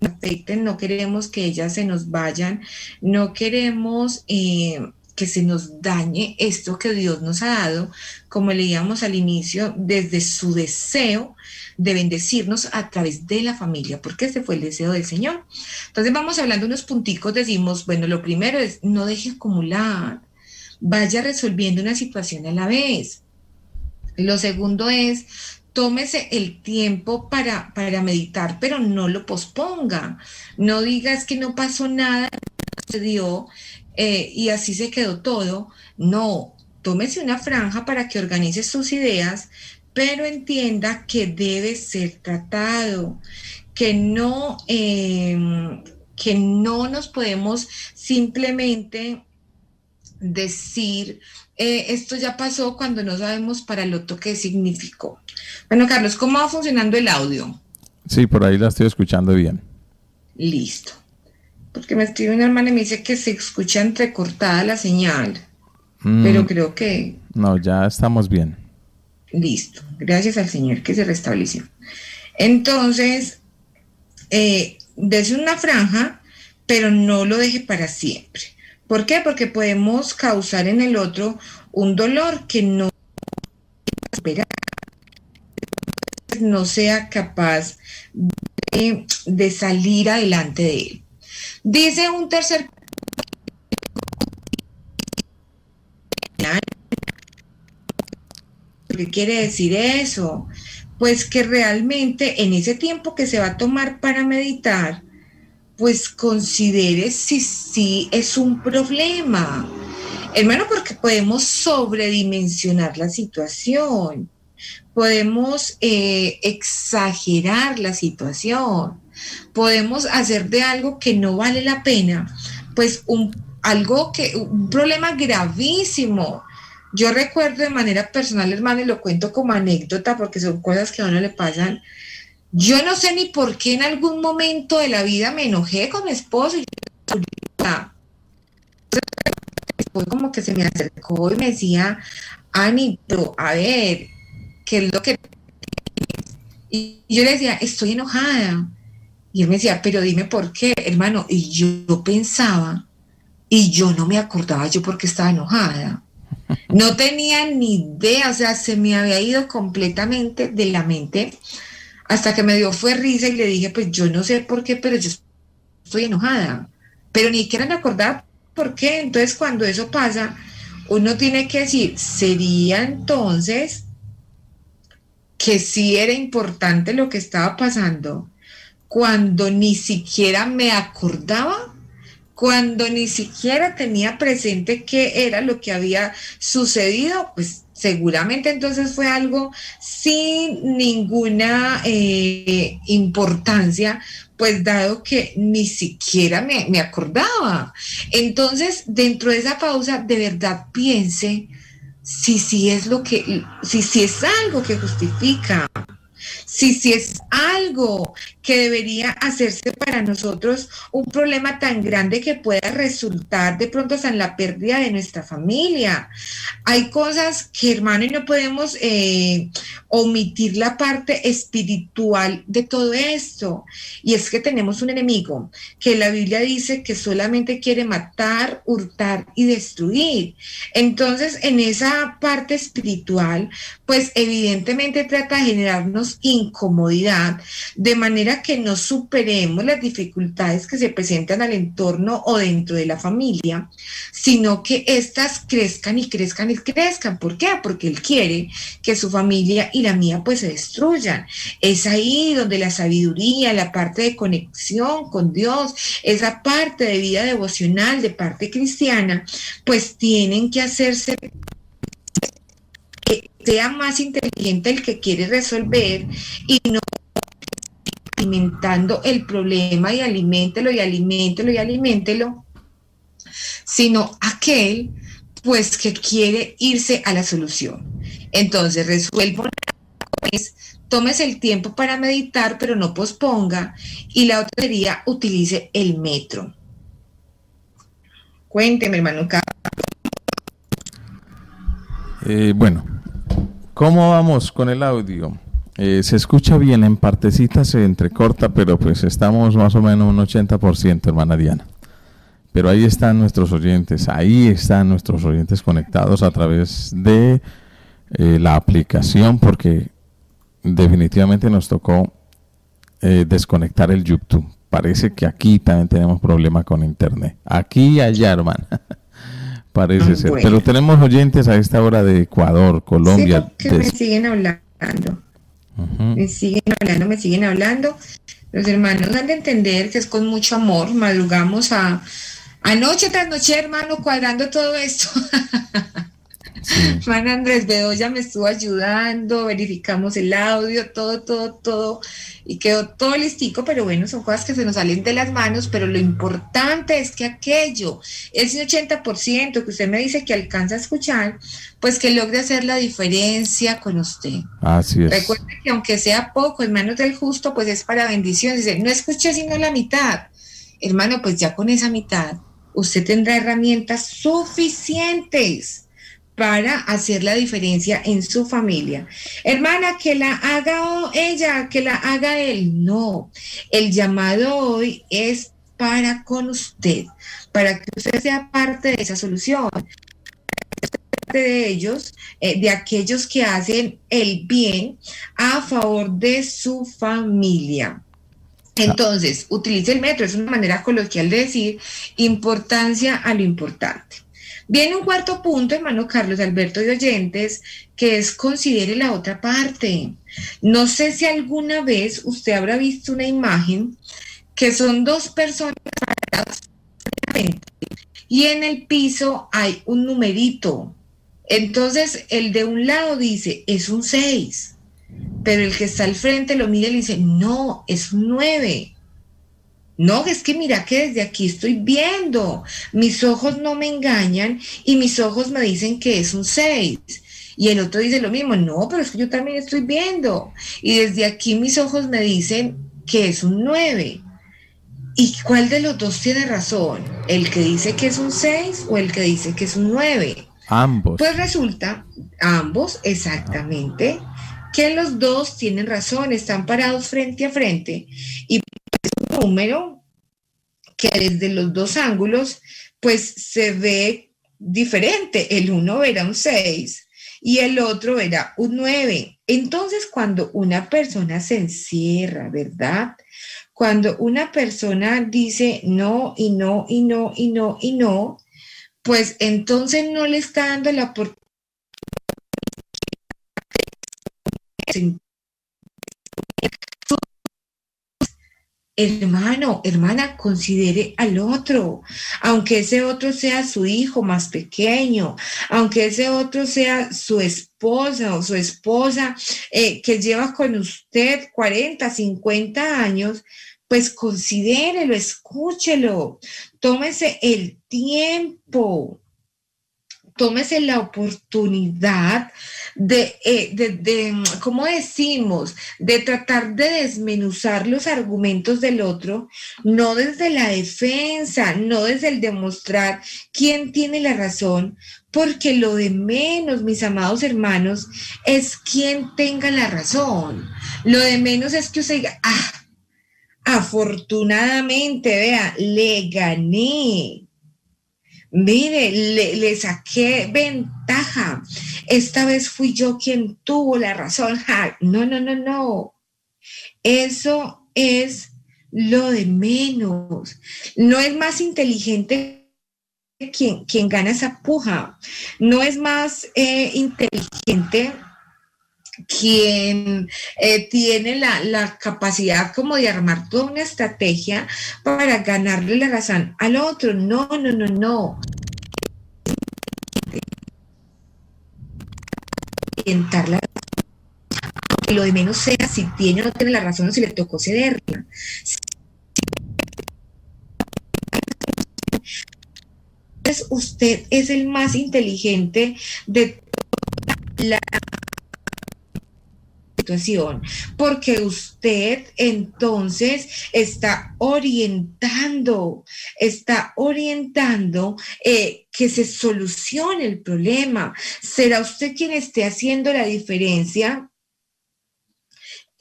afecten, no queremos que ellas se nos vayan, no queremos eh, que se nos dañe esto que Dios nos ha dado, como leíamos al inicio, desde su deseo de bendecirnos a través de la familia, porque ese fue el deseo del Señor. Entonces vamos hablando unos punticos, decimos, bueno, lo primero es no deje acumular, vaya resolviendo una situación a la vez. Lo segundo es tómese el tiempo para, para meditar, pero no lo posponga. No digas que no pasó nada, se dio eh, y así se quedó todo. No, tómese una franja para que organice sus ideas, pero entienda que debe ser tratado, que no, em, que no nos podemos simplemente decir, eh, esto ya pasó cuando no sabemos para el otro qué significó. Bueno, Carlos, ¿cómo va funcionando el audio? Sí, por ahí la estoy escuchando bien. Listo. Porque me escribe una hermana y me dice que se escucha entrecortada la señal. Mm. pero creo que... No, ya estamos bien. Listo. Gracias al Señor que se restableció. Entonces, eh, una franja, pero no lo deje para siempre. ¿Por qué? Porque podemos causar en el otro un dolor que no no sea capaz de, salir adelante de él. Dice un tercer ¿Qué quiere decir eso? Pues que realmente en ese tiempo que se va a tomar para meditar, pues considere si sí es un problema. Hermano, porque podemos sobredimensionar la situación, podemos eh, exagerar la situación, podemos hacer de algo que no vale la pena, pues un, algo que, un problema gravísimo. Yo recuerdo de manera personal, hermano, y lo cuento como anécdota porque son cosas que a uno le pasan yo no sé ni por qué en algún momento de la vida me enojé con mi esposo y después como que se me acercó y me decía, Ani, pero a ver, ¿qué es lo que... Y yo le decía, estoy enojada. Y él me decía, pero dime por qué, hermano. Y yo pensaba, y yo no me acordaba yo por qué estaba enojada. No tenía ni idea, o sea, se me había ido completamente de la mente hasta que me dio fue risa y le dije, pues yo no sé por qué, pero yo estoy enojada. Pero ni siquiera me acordaba por qué. Entonces cuando eso pasa, uno tiene que decir, sería entonces que sí era importante lo que estaba pasando cuando ni siquiera me acordaba cuando ni siquiera tenía presente qué era lo que había sucedido, pues seguramente entonces fue algo sin ninguna eh, importancia, pues dado que ni siquiera me, me, acordaba. Entonces, dentro de esa pausa, de verdad piense si sí es lo que, si, si es algo que justifica si, si es algo que debería hacerse para nosotros un problema tan grande que pueda resultar de pronto en la pérdida de nuestra familia. Hay cosas que, hermano, y no podemos eh, omitir la parte espiritual de todo esto. Y es que tenemos un enemigo que la Biblia dice que solamente quiere matar, hurtar y destruir. Entonces, en esa parte espiritual, pues evidentemente trata de generarnos incomodidad, de manera que no superemos las dificultades que se presentan al entorno o dentro de la familia, sino que éstas crezcan y crezcan y crezcan. ¿Por qué? Porque él quiere que su familia y la mía pues se destruyan. Es ahí donde la sabiduría, la parte de conexión con Dios, esa parte de vida devocional, de parte cristiana, pues tienen que hacerse sea más inteligente el que quiere resolver y no alimentando el problema y aliméntelo y aliméntelo y aliméntelo, sino aquel pues que quiere irse a la solución. Entonces, resuelvo es tómese el tiempo para meditar, pero no posponga. Y la otra sería utilice el metro. Cuénteme, hermano eh, bueno, ¿Cómo vamos con el audio? Eh, se escucha bien, en partecitas se entrecorta, pero pues estamos más o menos un 80%, hermana Diana. Pero ahí están nuestros oyentes, ahí están nuestros oyentes conectados a través de eh, la aplicación, porque definitivamente nos tocó eh, desconectar el YouTube. Parece que aquí también tenemos problema con internet. Aquí y allá, hermana. (laughs) Parece ser. Pero tenemos oyentes a esta hora de Ecuador, Colombia. Sí, me siguen hablando. Me siguen hablando, me siguen hablando. Los hermanos han de entender que es con mucho amor. Madrugamos a anoche tras noche, hermano, cuadrando todo esto. (laughs) Juan Andrés Bedoya me estuvo ayudando, verificamos el audio, todo, todo, todo, y quedó todo listico, pero bueno, son cosas que se nos salen de las manos, pero lo importante es que aquello, ese 80% que usted me dice que alcanza a escuchar, pues que logre hacer la diferencia con usted. Así es. Recuerde que aunque sea poco en manos del justo, pues es para bendición. Dice, no escuché sino la mitad. Hermano, pues ya con esa mitad, usted tendrá herramientas suficientes para hacer la diferencia en su familia. Hermana, que la haga ella, que la haga él. No, el llamado hoy es para con usted, para que usted sea parte de esa solución de ellos, eh, de aquellos que hacen el bien a favor de su familia. Entonces, utilice el metro, es una manera coloquial de decir importancia a lo importante. Viene un cuarto punto, hermano Carlos Alberto de Oyentes, que es considere la otra parte. No sé si alguna vez usted habrá visto una imagen que son dos personas y en el piso hay un numerito. Entonces, el de un lado dice, es un 6, pero el que está al frente lo mira y le dice, no, es un 9. No, es que mira que desde aquí estoy viendo, mis ojos no me engañan y mis ojos me dicen que es un 6. Y el otro dice lo mismo, no, pero es que yo también estoy viendo. Y desde aquí mis ojos me dicen que es un 9. ¿Y cuál de los dos tiene razón? ¿El que dice que es un 6 o el que dice que es un 9? Ambos. Pues resulta, ambos, exactamente, que los dos tienen razón, están parados frente a frente y número que desde los dos ángulos pues se ve diferente. El uno verá un 6 y el otro verá un 9. Entonces cuando una persona se encierra, ¿verdad? Cuando una persona dice no y no y no y no y no, pues entonces no le está dando la oportunidad hermano, hermana, considere al otro, aunque ese otro sea su hijo más pequeño, aunque ese otro sea su esposa o su esposa eh, que lleva con usted 40, 50 años, pues considérelo, escúchelo, tómese el tiempo tómese la oportunidad de, eh, de, de, ¿cómo decimos?, de tratar de desmenuzar los argumentos del otro, no desde la defensa, no desde el demostrar quién tiene la razón, porque lo de menos, mis amados hermanos, es quién tenga la razón. Lo de menos es que usted diga, ah, afortunadamente, vea, le gané Mire, le, saqué ventaja. Esta vez fui yo quien tuvo la razón. no, no, no, no. Eso es lo de menos. No es más inteligente quien, quien gana esa puja. No es más eh, inteligente quien eh, tiene la, capacidad como de armar toda una estrategia para ganarle la razón al otro. No, no, no, no. Orientarla que lo de menos sea si tiene o no tiene la razón o si le tocó cederla. Usted es el más inteligente de la porque usted entonces está orientando, está orientando eh, que se solucione el problema. ¿Será usted quien esté haciendo la diferencia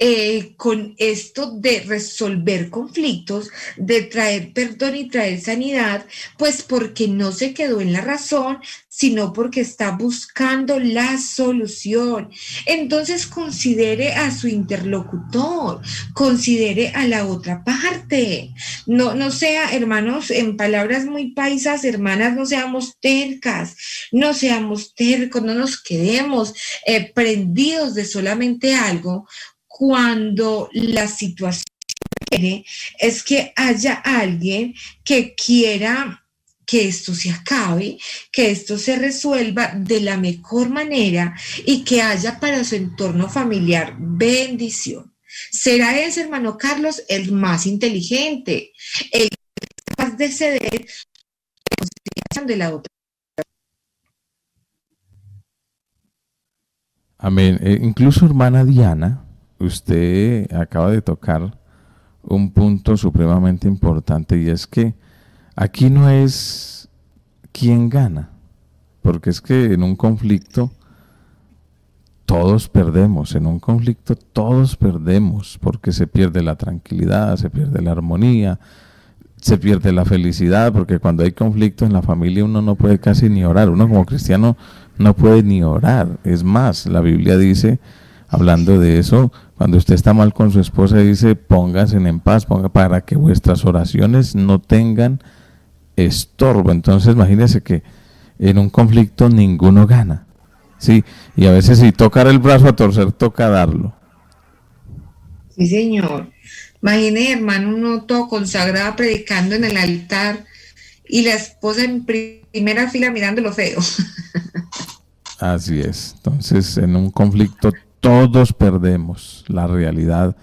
eh, con esto de resolver conflictos, de traer perdón y traer sanidad, pues porque no se quedó en la razón, sino porque está buscando la solución. Entonces considere a su interlocutor, considere a la otra parte. No, no sea, hermanos, en palabras muy paisas, hermanas, no seamos tercas, no seamos tercos, no nos quedemos eh, prendidos de solamente algo, cuando la situación es que haya alguien que quiera que esto se acabe, que esto se resuelva de la mejor manera y que haya para su entorno familiar bendición. Será ese hermano Carlos el más inteligente, el capaz de ceder de la otra. Amén. Eh, incluso hermana Diana, usted acaba de tocar un punto supremamente importante y es que aquí no es quién gana, porque es que en un conflicto todos perdemos, en un conflicto todos perdemos, porque se pierde la tranquilidad, se pierde la armonía, se pierde la felicidad, porque cuando hay conflicto en la familia uno no puede casi ni orar, uno como cristiano no puede ni orar, es más, la Biblia dice, hablando de eso, cuando usted está mal con su esposa, dice, pónganse en paz, ponga, para que vuestras oraciones no tengan estorbo. Entonces, imagínese que en un conflicto ninguno gana. Sí, y a veces si tocar el brazo a torcer, toca darlo. Sí, señor. Imagine, hermano, uno todo consagrado predicando en el altar y la esposa en primera fila mirando lo feo. (laughs) Así es. Entonces, en un conflicto todos perdemos. La realidad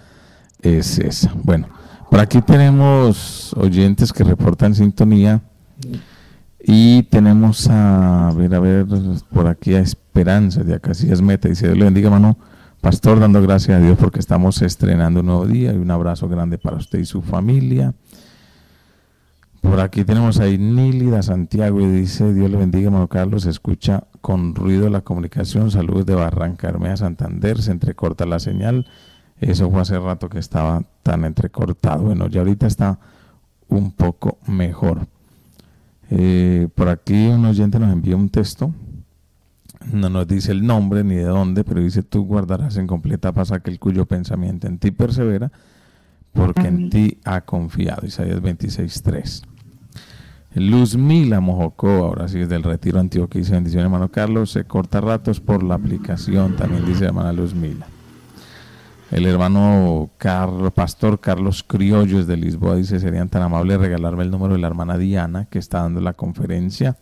es esa. Bueno, por aquí tenemos oyentes que reportan sintonía y tenemos a, ver, a ver, por aquí a Esperanza de es meta, dice Dios le bendiga, mano. Pastor, dando gracias a Dios porque estamos estrenando un nuevo día y un abrazo grande para usted y su familia. Por aquí tenemos a Nilida Santiago y dice, Dios le bendiga, hermano Carlos, escucha con ruido la comunicación, saludos de Barranca Hermea, Santander, se entrecorta la señal, eso fue hace rato que estaba tan entrecortado, bueno, ya ahorita está un poco mejor. Eh, por aquí un oyente nos envía un texto, no nos dice el nombre ni de dónde, pero dice, tú guardarás en completa paz aquel cuyo pensamiento en ti persevera, porque en ti ha confiado. Isaías 26.3. Luzmila Mojocó, ahora sí es del Retiro Antioquia, dice bendición hermano Carlos, se corta ratos por la aplicación, también dice hermana Luzmila. El hermano Carlos, pastor Carlos Criollos de Lisboa dice, serían tan amables regalarme el número de la hermana Diana que está dando la conferencia.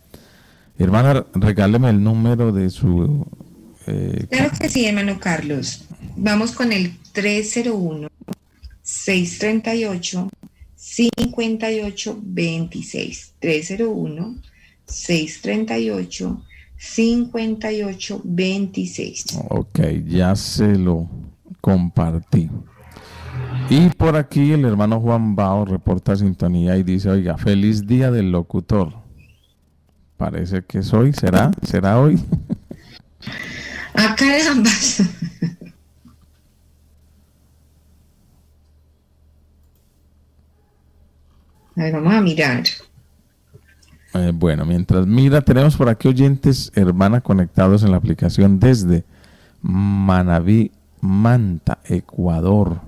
Hermana, regáleme el número de su... Eh, claro que sí, hermano Carlos. Vamos con el 301 638 5826 301 638 5826. Ok, ya se lo compartí. Y por aquí el hermano Juan Bao reporta sintonía y dice, oiga, feliz día del locutor. Parece que es hoy, ¿será? ¿Será hoy? Acá de A ver, vamos a mirar. Eh, bueno, mientras mira, tenemos por aquí oyentes, hermana, conectados en la aplicación desde Manaví, Manta, Ecuador,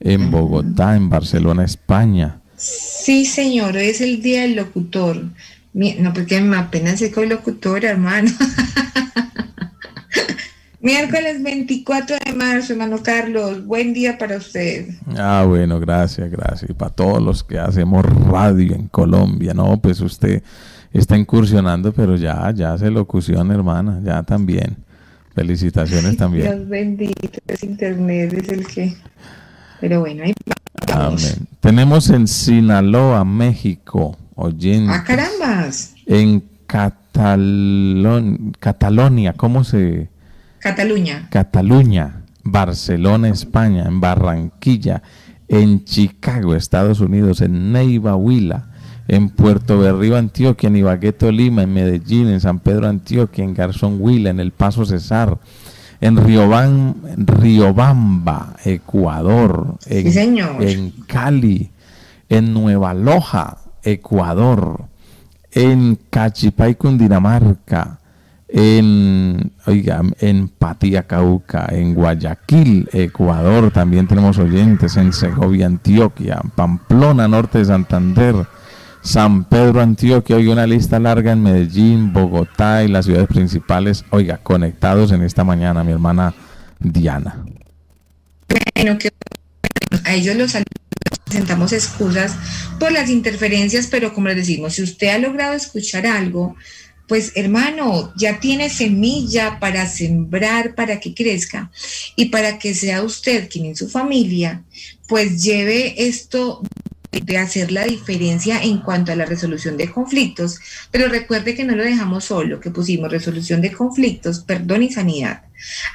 en Bogotá, en Barcelona, España. Sí, señor, hoy es el día del locutor. No, porque apenas que locutor, hermano. (laughs) Miércoles 24 de marzo, hermano Carlos. Buen día para usted. Ah, bueno, gracias, gracias. Y para todos los que hacemos radio en Colombia, no, pues usted está incursionando, pero ya, ya hace locución, hermana, ya también. Felicitaciones también. Dios bendito, es internet, es el que. Pero bueno, ahí vamos. Amén. Tenemos en Sinaloa, México, oyendo. ¡Ah, carambas! En Catalón, Catalonia, ¿cómo se.? Cataluña. Cataluña, Barcelona, España, en Barranquilla, en Chicago, Estados Unidos, en Neiva, Huila, en Puerto Berrío, Antioquia, en Ibagueto, Lima, en Medellín, en San Pedro, Antioquia, en Garzón, Huila, en El Paso, Cesar, en Riobamba, Ecuador, en, en Cali, en Nueva Loja, Ecuador, en Cachipay, Cundinamarca, en, oiga, en Patía Cauca, en Guayaquil, Ecuador, también tenemos oyentes, en Segovia, Antioquia, Pamplona, norte de Santander, San Pedro, Antioquia, hoy una lista larga en Medellín, Bogotá y las ciudades principales, oiga, conectados en esta mañana, mi hermana Diana. Bueno, que a ellos los presentamos excusas por las interferencias, pero como les decimos, si usted ha logrado escuchar algo, pues hermano, ya tiene semilla para sembrar, para que crezca y para que sea usted quien en su familia, pues lleve esto de hacer la diferencia en cuanto a la resolución de conflictos, pero recuerde que no lo dejamos solo, que pusimos resolución de conflictos, perdón y sanidad.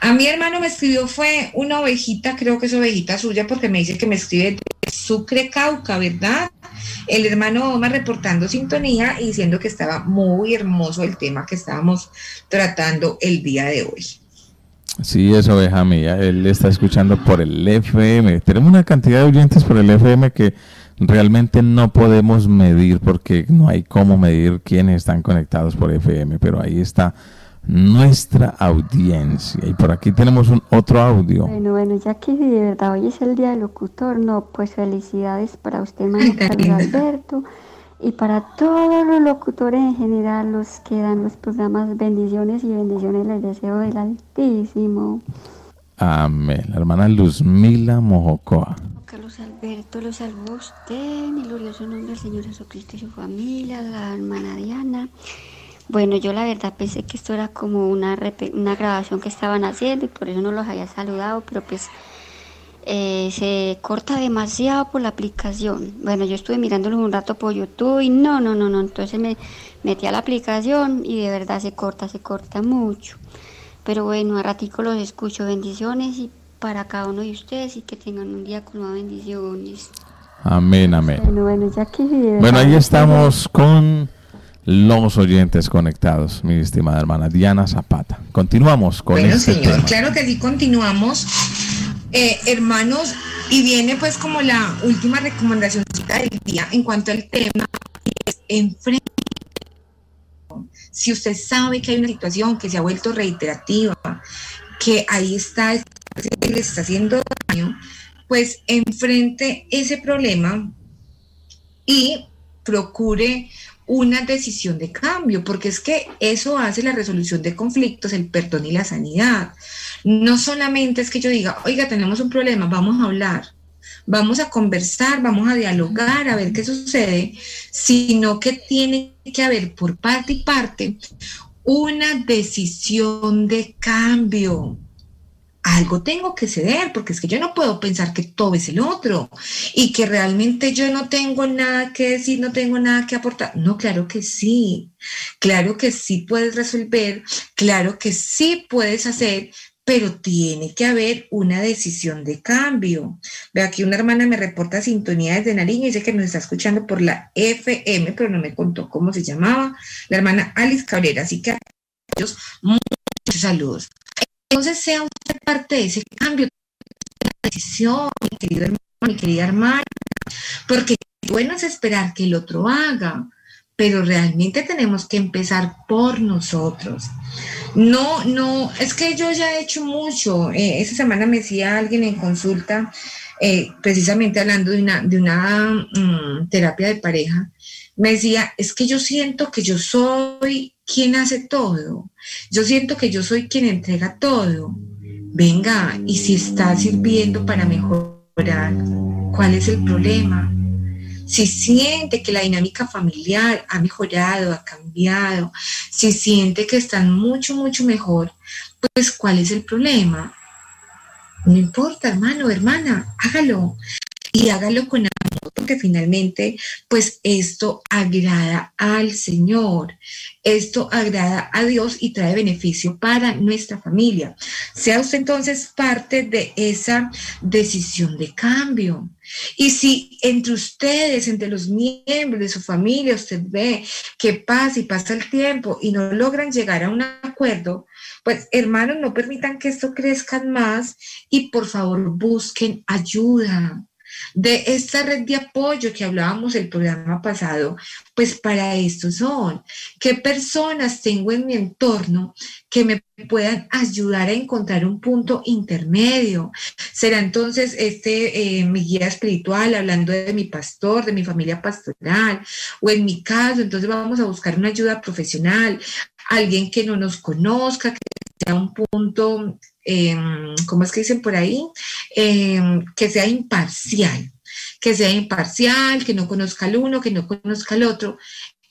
A mi hermano me escribió, fue una ovejita, creo que es ovejita suya, porque me dice que me escribe Sucre, Cauca, ¿verdad? el hermano Omar reportando sintonía y diciendo que estaba muy hermoso el tema que estábamos tratando el día de hoy. Sí, es oveja mía. Él está escuchando por el FM. Tenemos una cantidad de oyentes por el FM que realmente no podemos medir porque no hay cómo medir quiénes están conectados por FM, pero ahí está nuestra audiencia. Y por aquí tenemos un otro audio. Bueno, bueno, ya que de verdad hoy es el día del locutor, no, pues felicidades para usted, (laughs) María Alberto, y para todos los locutores en general, los que dan los programas, bendiciones y bendiciones les deseo del Altísimo. Amén. La hermana Luzmila Mojocoa. Carlos Alberto lo salvó usted, en el glorioso nombre del Señor Jesucristo y su familia, la hermana Diana. Bueno, yo la verdad pensé que esto era como una, una grabación que estaban haciendo y por eso no los había saludado, pero pues eh, se corta demasiado por la aplicación. Bueno, yo estuve mirándolo un rato por YouTube y no, no, no, no. Entonces me metí a la aplicación y de verdad se corta, se corta mucho. Pero bueno, a ratico los escucho. Bendiciones y para cada uno de ustedes y que tengan un día con más bendiciones. Amén, amén. Bueno, bueno, ya que... Bueno, ahí estamos con los oyentes conectados, mi estimada hermana Diana Zapata. Continuamos con bueno, este señor, claro que sí, continuamos. Eh, hermanos, y viene pues como la última recomendación del día en cuanto al tema, es enfrente. Si usted sabe que hay una situación que se ha vuelto reiterativa, que ahí está, le está haciendo daño, pues enfrente ese problema y procure una decisión de cambio, porque es que eso hace la resolución de conflictos, el perdón y la sanidad. No solamente es que yo diga, oiga, tenemos un problema, vamos a hablar, vamos a conversar, vamos a dialogar, a ver qué sucede, sino que tiene que haber por parte y parte una decisión de cambio algo tengo que ceder, porque es que yo no puedo pensar que todo es el otro y que realmente yo no tengo nada que decir, no tengo nada que aportar. No, claro que sí, claro que sí puedes resolver, claro que sí puedes hacer, pero tiene que haber una decisión de cambio. Ve aquí una hermana me reporta sintonía desde Nariño dice que nos está escuchando por la FM, pero no me contó cómo se llamaba, la hermana Alice Cabrera. Así que muchos saludos. Entonces sea usted parte de ese cambio, la decisión, mi querido hermano, mi querida hermana, porque bueno es esperar que el otro haga, pero realmente tenemos que empezar por nosotros. No, no, es que yo ya he hecho mucho. Eh, esa semana me decía alguien en consulta, eh, precisamente hablando de una, de una mm, terapia de pareja, me decía, es que yo siento que yo soy quien hace todo. Yo siento que yo soy quien entrega todo. Venga, y si está sirviendo para mejorar, ¿cuál es el problema? Si siente que la dinámica familiar ha mejorado, ha cambiado, si siente que están mucho, mucho mejor, pues ¿cuál es el problema? No importa, hermano, hermana, hágalo y hágalo con porque finalmente, pues esto agrada al Señor, esto agrada a Dios y trae beneficio para nuestra familia. Sea usted entonces parte de esa decisión de cambio. Y si entre ustedes, entre los miembros de su familia, usted ve que pasa y pasa el tiempo y no logran llegar a un acuerdo, pues hermanos, no permitan que esto crezca más y por favor busquen ayuda de esta red de apoyo que hablábamos el programa pasado, pues para esto son, qué personas tengo en mi entorno que me puedan ayudar a encontrar un punto intermedio. Será entonces este eh, mi guía espiritual hablando de mi pastor, de mi familia pastoral, o en mi caso, entonces vamos a buscar una ayuda profesional, alguien que no nos conozca, que sea un punto Em, ¿cómo es que dicen por ahí? Em, que sea imparcial, que sea imparcial, que no conozca al uno, que no conozca al otro.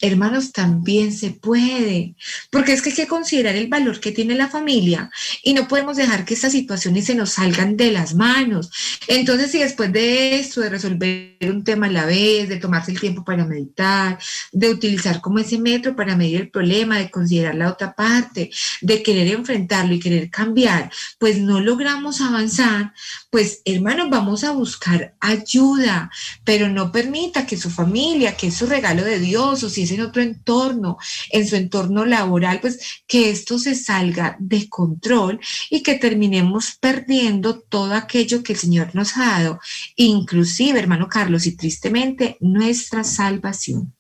Hermanos, también se puede, porque es que hay que considerar el valor que tiene la familia y no podemos dejar que estas situaciones se nos salgan de las manos. Entonces, si después de esto, de resolver un tema a la vez, de tomarse el tiempo para meditar, de utilizar como ese metro para medir el problema, de considerar la otra parte, de querer enfrentarlo y querer cambiar, pues no logramos avanzar, pues hermanos, vamos a buscar ayuda, pero no permita que su familia, que es su regalo de Dios, o si en otro entorno, en su entorno laboral, pues que esto se salga de control y que terminemos perdiendo todo aquello que el Señor nos ha dado, inclusive, hermano Carlos, y tristemente, nuestra salvación.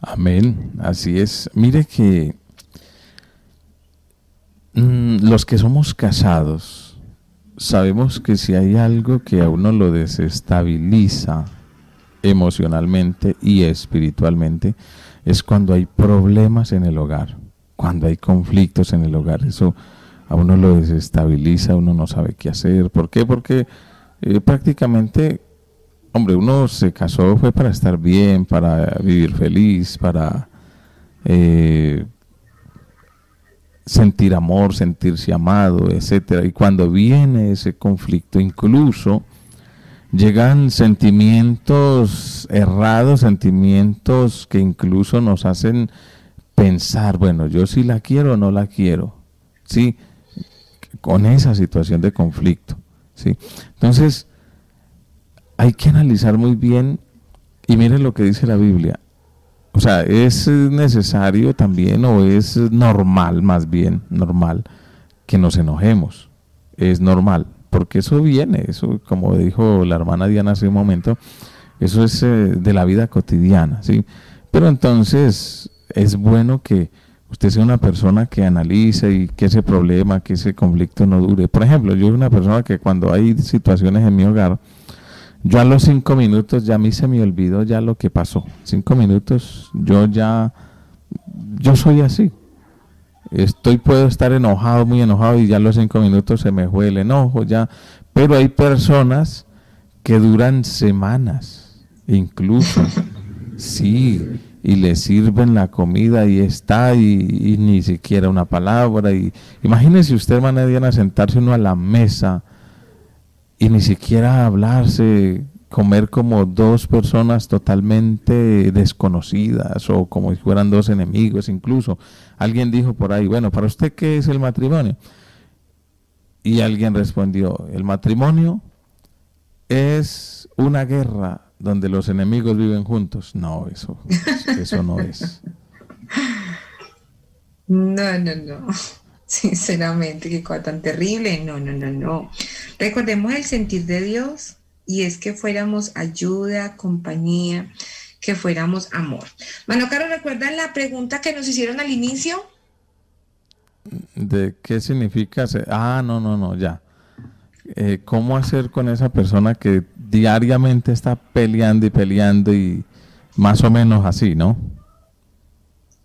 Amén, así es. Mire que mm, los que somos casados, sabemos que si hay algo que a uno lo desestabiliza, emocionalmente y espiritualmente es cuando hay problemas en el hogar, cuando hay conflictos en el hogar. Eso a uno lo desestabiliza, uno no sabe qué hacer. ¿Por qué? Porque eh, prácticamente, hombre, uno se casó fue para estar bien, para vivir feliz, para eh, sentir amor, sentirse amado, etcétera. Y cuando viene ese conflicto, incluso llegan sentimientos errados, sentimientos que incluso nos hacen pensar, bueno, yo sí la quiero o no la quiero, ¿sí? Con esa situación de conflicto, ¿sí? Entonces, hay que analizar muy bien y miren lo que dice la Biblia. O sea, es necesario también o es normal, más bien, normal, que nos enojemos. Es normal, porque eso viene, eso como dijo la hermana Diana hace un momento, eso es eh, de la vida cotidiana, ¿sí? Pero entonces es bueno que usted sea una persona que analice y que ese problema, que ese conflicto no dure. Por ejemplo, yo soy una persona que cuando hay situaciones en mi hogar, Yo a los cinco minutos ya a mí se me olvidó ya lo que pasó. Cinco minutos, yo ya, yo soy así. Estoy, puedo estar enojado, muy enojado y ya a los cinco minutos se me fue el enojo ya. Pero hay personas que duran semanas, incluso, (laughs) sí, y le sirven la comida y está y, ni siquiera una palabra. Y imagínese usted, hermana Diana, sentarse uno a la mesa y ni siquiera hablarse, comer como dos personas totalmente desconocidas o como si fueran dos enemigos incluso. Alguien dijo por ahí, bueno, ¿para usted qué es el matrimonio? Y alguien respondió, el matrimonio es una guerra donde los enemigos viven juntos. No, eso, eso no es. No, no, no. (laughs) Sinceramente, qué cosa tan terrible. No, no, no, no. Recordemos el sentir de Dios y es que fuéramos ayuda, compañía, que fuéramos amor. Mano Caro, ¿recuerdan la pregunta que nos hicieron al inicio? ¿De qué significa? Ah, no, no, no, ya. Eh, ¿Cómo hacer con esa persona que diariamente está peleando y peleando y más o menos así, ¿no?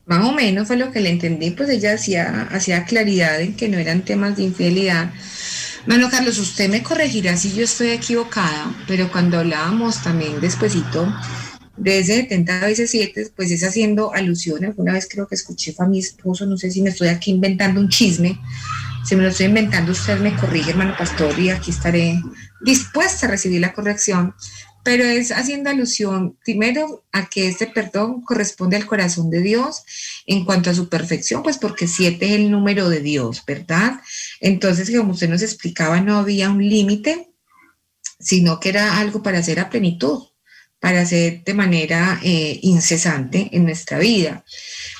más o menos fue lo que le entendí, pues ella hacía, hacía claridad en que no eran temas de infidelidad. Mano Carlos, usted me corregirá si yo estoy equivocada, pero cuando hablábamos también despuesito de ese 70 veces 7, pues es haciendo alusión, alguna vez creo que escuché a mi esposo, no sé si me estoy aquí inventando un chisme, si me lo estoy inventando usted me corrige, hermano pastor, y aquí estaré dispuesta a recibir la corrección, pero es haciendo alusión primero a que este perdón corresponde al corazón de Dios en cuanto a su perfección, pues porque siete es el número de Dios, ¿verdad? Entonces, como usted nos explicaba, no había un límite, sino que era algo para hacer a plenitud, hacer de manera eh, incesante en nuestra vida.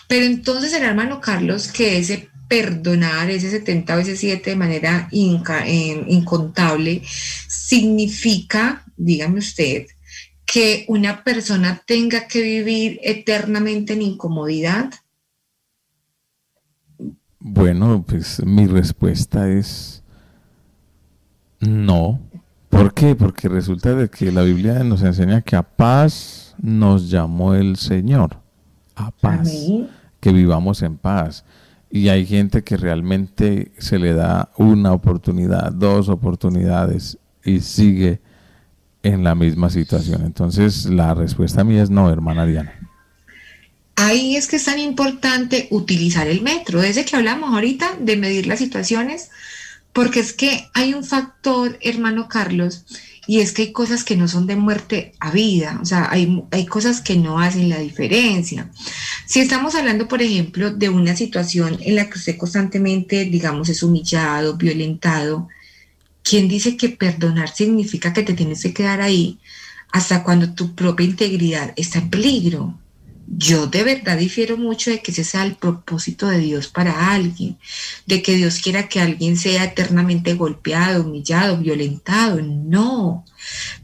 Pero entonces el hermano Carlos, que ese perdonar ese 70 veces 7 de manera incontable significa, dígame usted, que una persona tenga que vivir eternamente en incomodidad? Bueno, pues mi respuesta es no. ¿Por qué? Porque resulta de que la Biblia nos enseña que a paz nos llamó el Señor. A paz. Que vivamos en paz y hay gente que realmente se le da una oportunidad, dos oportunidades y sigue en la misma situación. Entonces la respuesta mía es no, hermana Diana. Ahí es que es tan importante utilizar el metro, desde que hablamos ahorita de medir las situaciones, porque es que hay un factor, hermano Carlos, y es que hay cosas que no son de muerte a vida, o sea, hay, hay cosas que no hacen la diferencia. Si estamos hablando, por ejemplo, de una situación en la que usted constantemente, digamos, es humillado, violentado, ¿quién dice que perdonar significa que te tienes que quedar ahí hasta cuando tu propia integridad está en peligro? Yo de verdad difiero mucho de que ese sea el propósito de Dios para alguien, de que Dios quiera que alguien sea eternamente golpeado, humillado, violentado. No.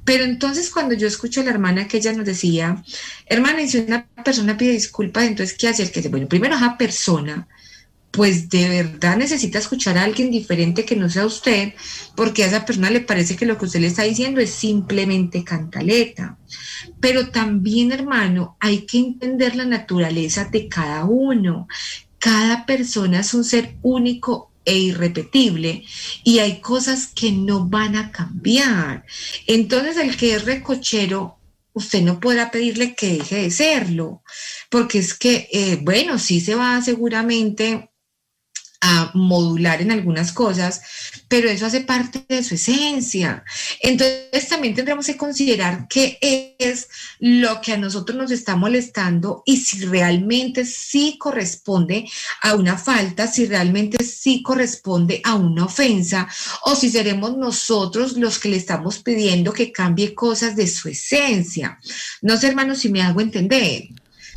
Pero entonces cuando yo escucho a la hermana que ella nos decía, hermana, y si una persona pide disculpas, entonces ¿qué hace? El que bueno, primero esa persona pues de verdad necesita escuchar a alguien diferente que no sea usted, porque a esa persona le parece que lo que usted le está diciendo es simplemente cantaleta. Pero también, hermano, hay que entender la naturaleza de cada uno. Cada persona es un ser único e irrepetible y hay cosas que no van a cambiar. Entonces, el que es recochero usted no podrá pedirle que deje de serlo, porque es que, eh, bueno, sí se va seguramente a modular en algunas cosas, pero eso hace parte de su esencia. Entonces también tendremos que considerar qué es lo que a nosotros nos está molestando y si realmente sí corresponde a una falta, si realmente sí corresponde a una ofensa o si seremos nosotros los que le estamos pidiendo que cambie cosas de su esencia. No sé, hermanos, si me hago entender.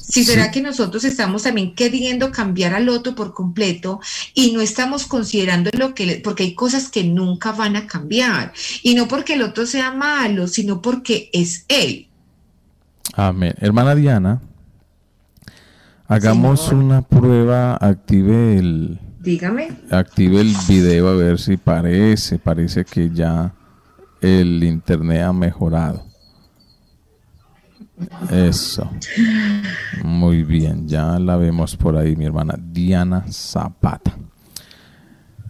Si será que nosotros estamos también queriendo cambiar al otro por completo y no estamos considerando lo que, porque hay cosas que nunca van a cambiar. Y no porque el otro sea malo, sino porque es él. Amén. Hermana Diana, hagamos una prueba, active el... Dígame. Active el video a ver si parece, parece que ya el internet ha mejorado. Eso. Muy bien, ya la vemos por ahí, mi hermana Diana Zapata.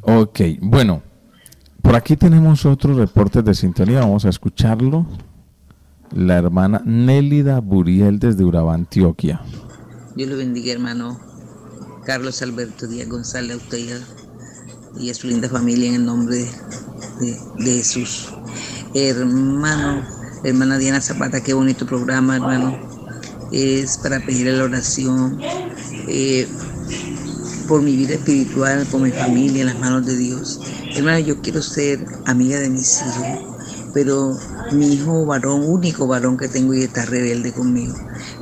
Ok, bueno, por aquí tenemos otros reportes de sintonía, vamos a escucharlo. La hermana Nélida Buriel desde Urabá, Antioquia. Dios lo bendiga, hermano Carlos Alberto Díaz González, a usted y a su linda familia en el nombre de, de Jesús. Hermano, hermana Diana Zapata, qué bonito programa, hermano. Es para pedirle la oración eh, por mi vida espiritual, por mi familia, en las manos de Dios. Hermano, yo quiero ser amiga de mis hijos, pero mi hijo varón, único varón que tengo y está rebelde conmigo.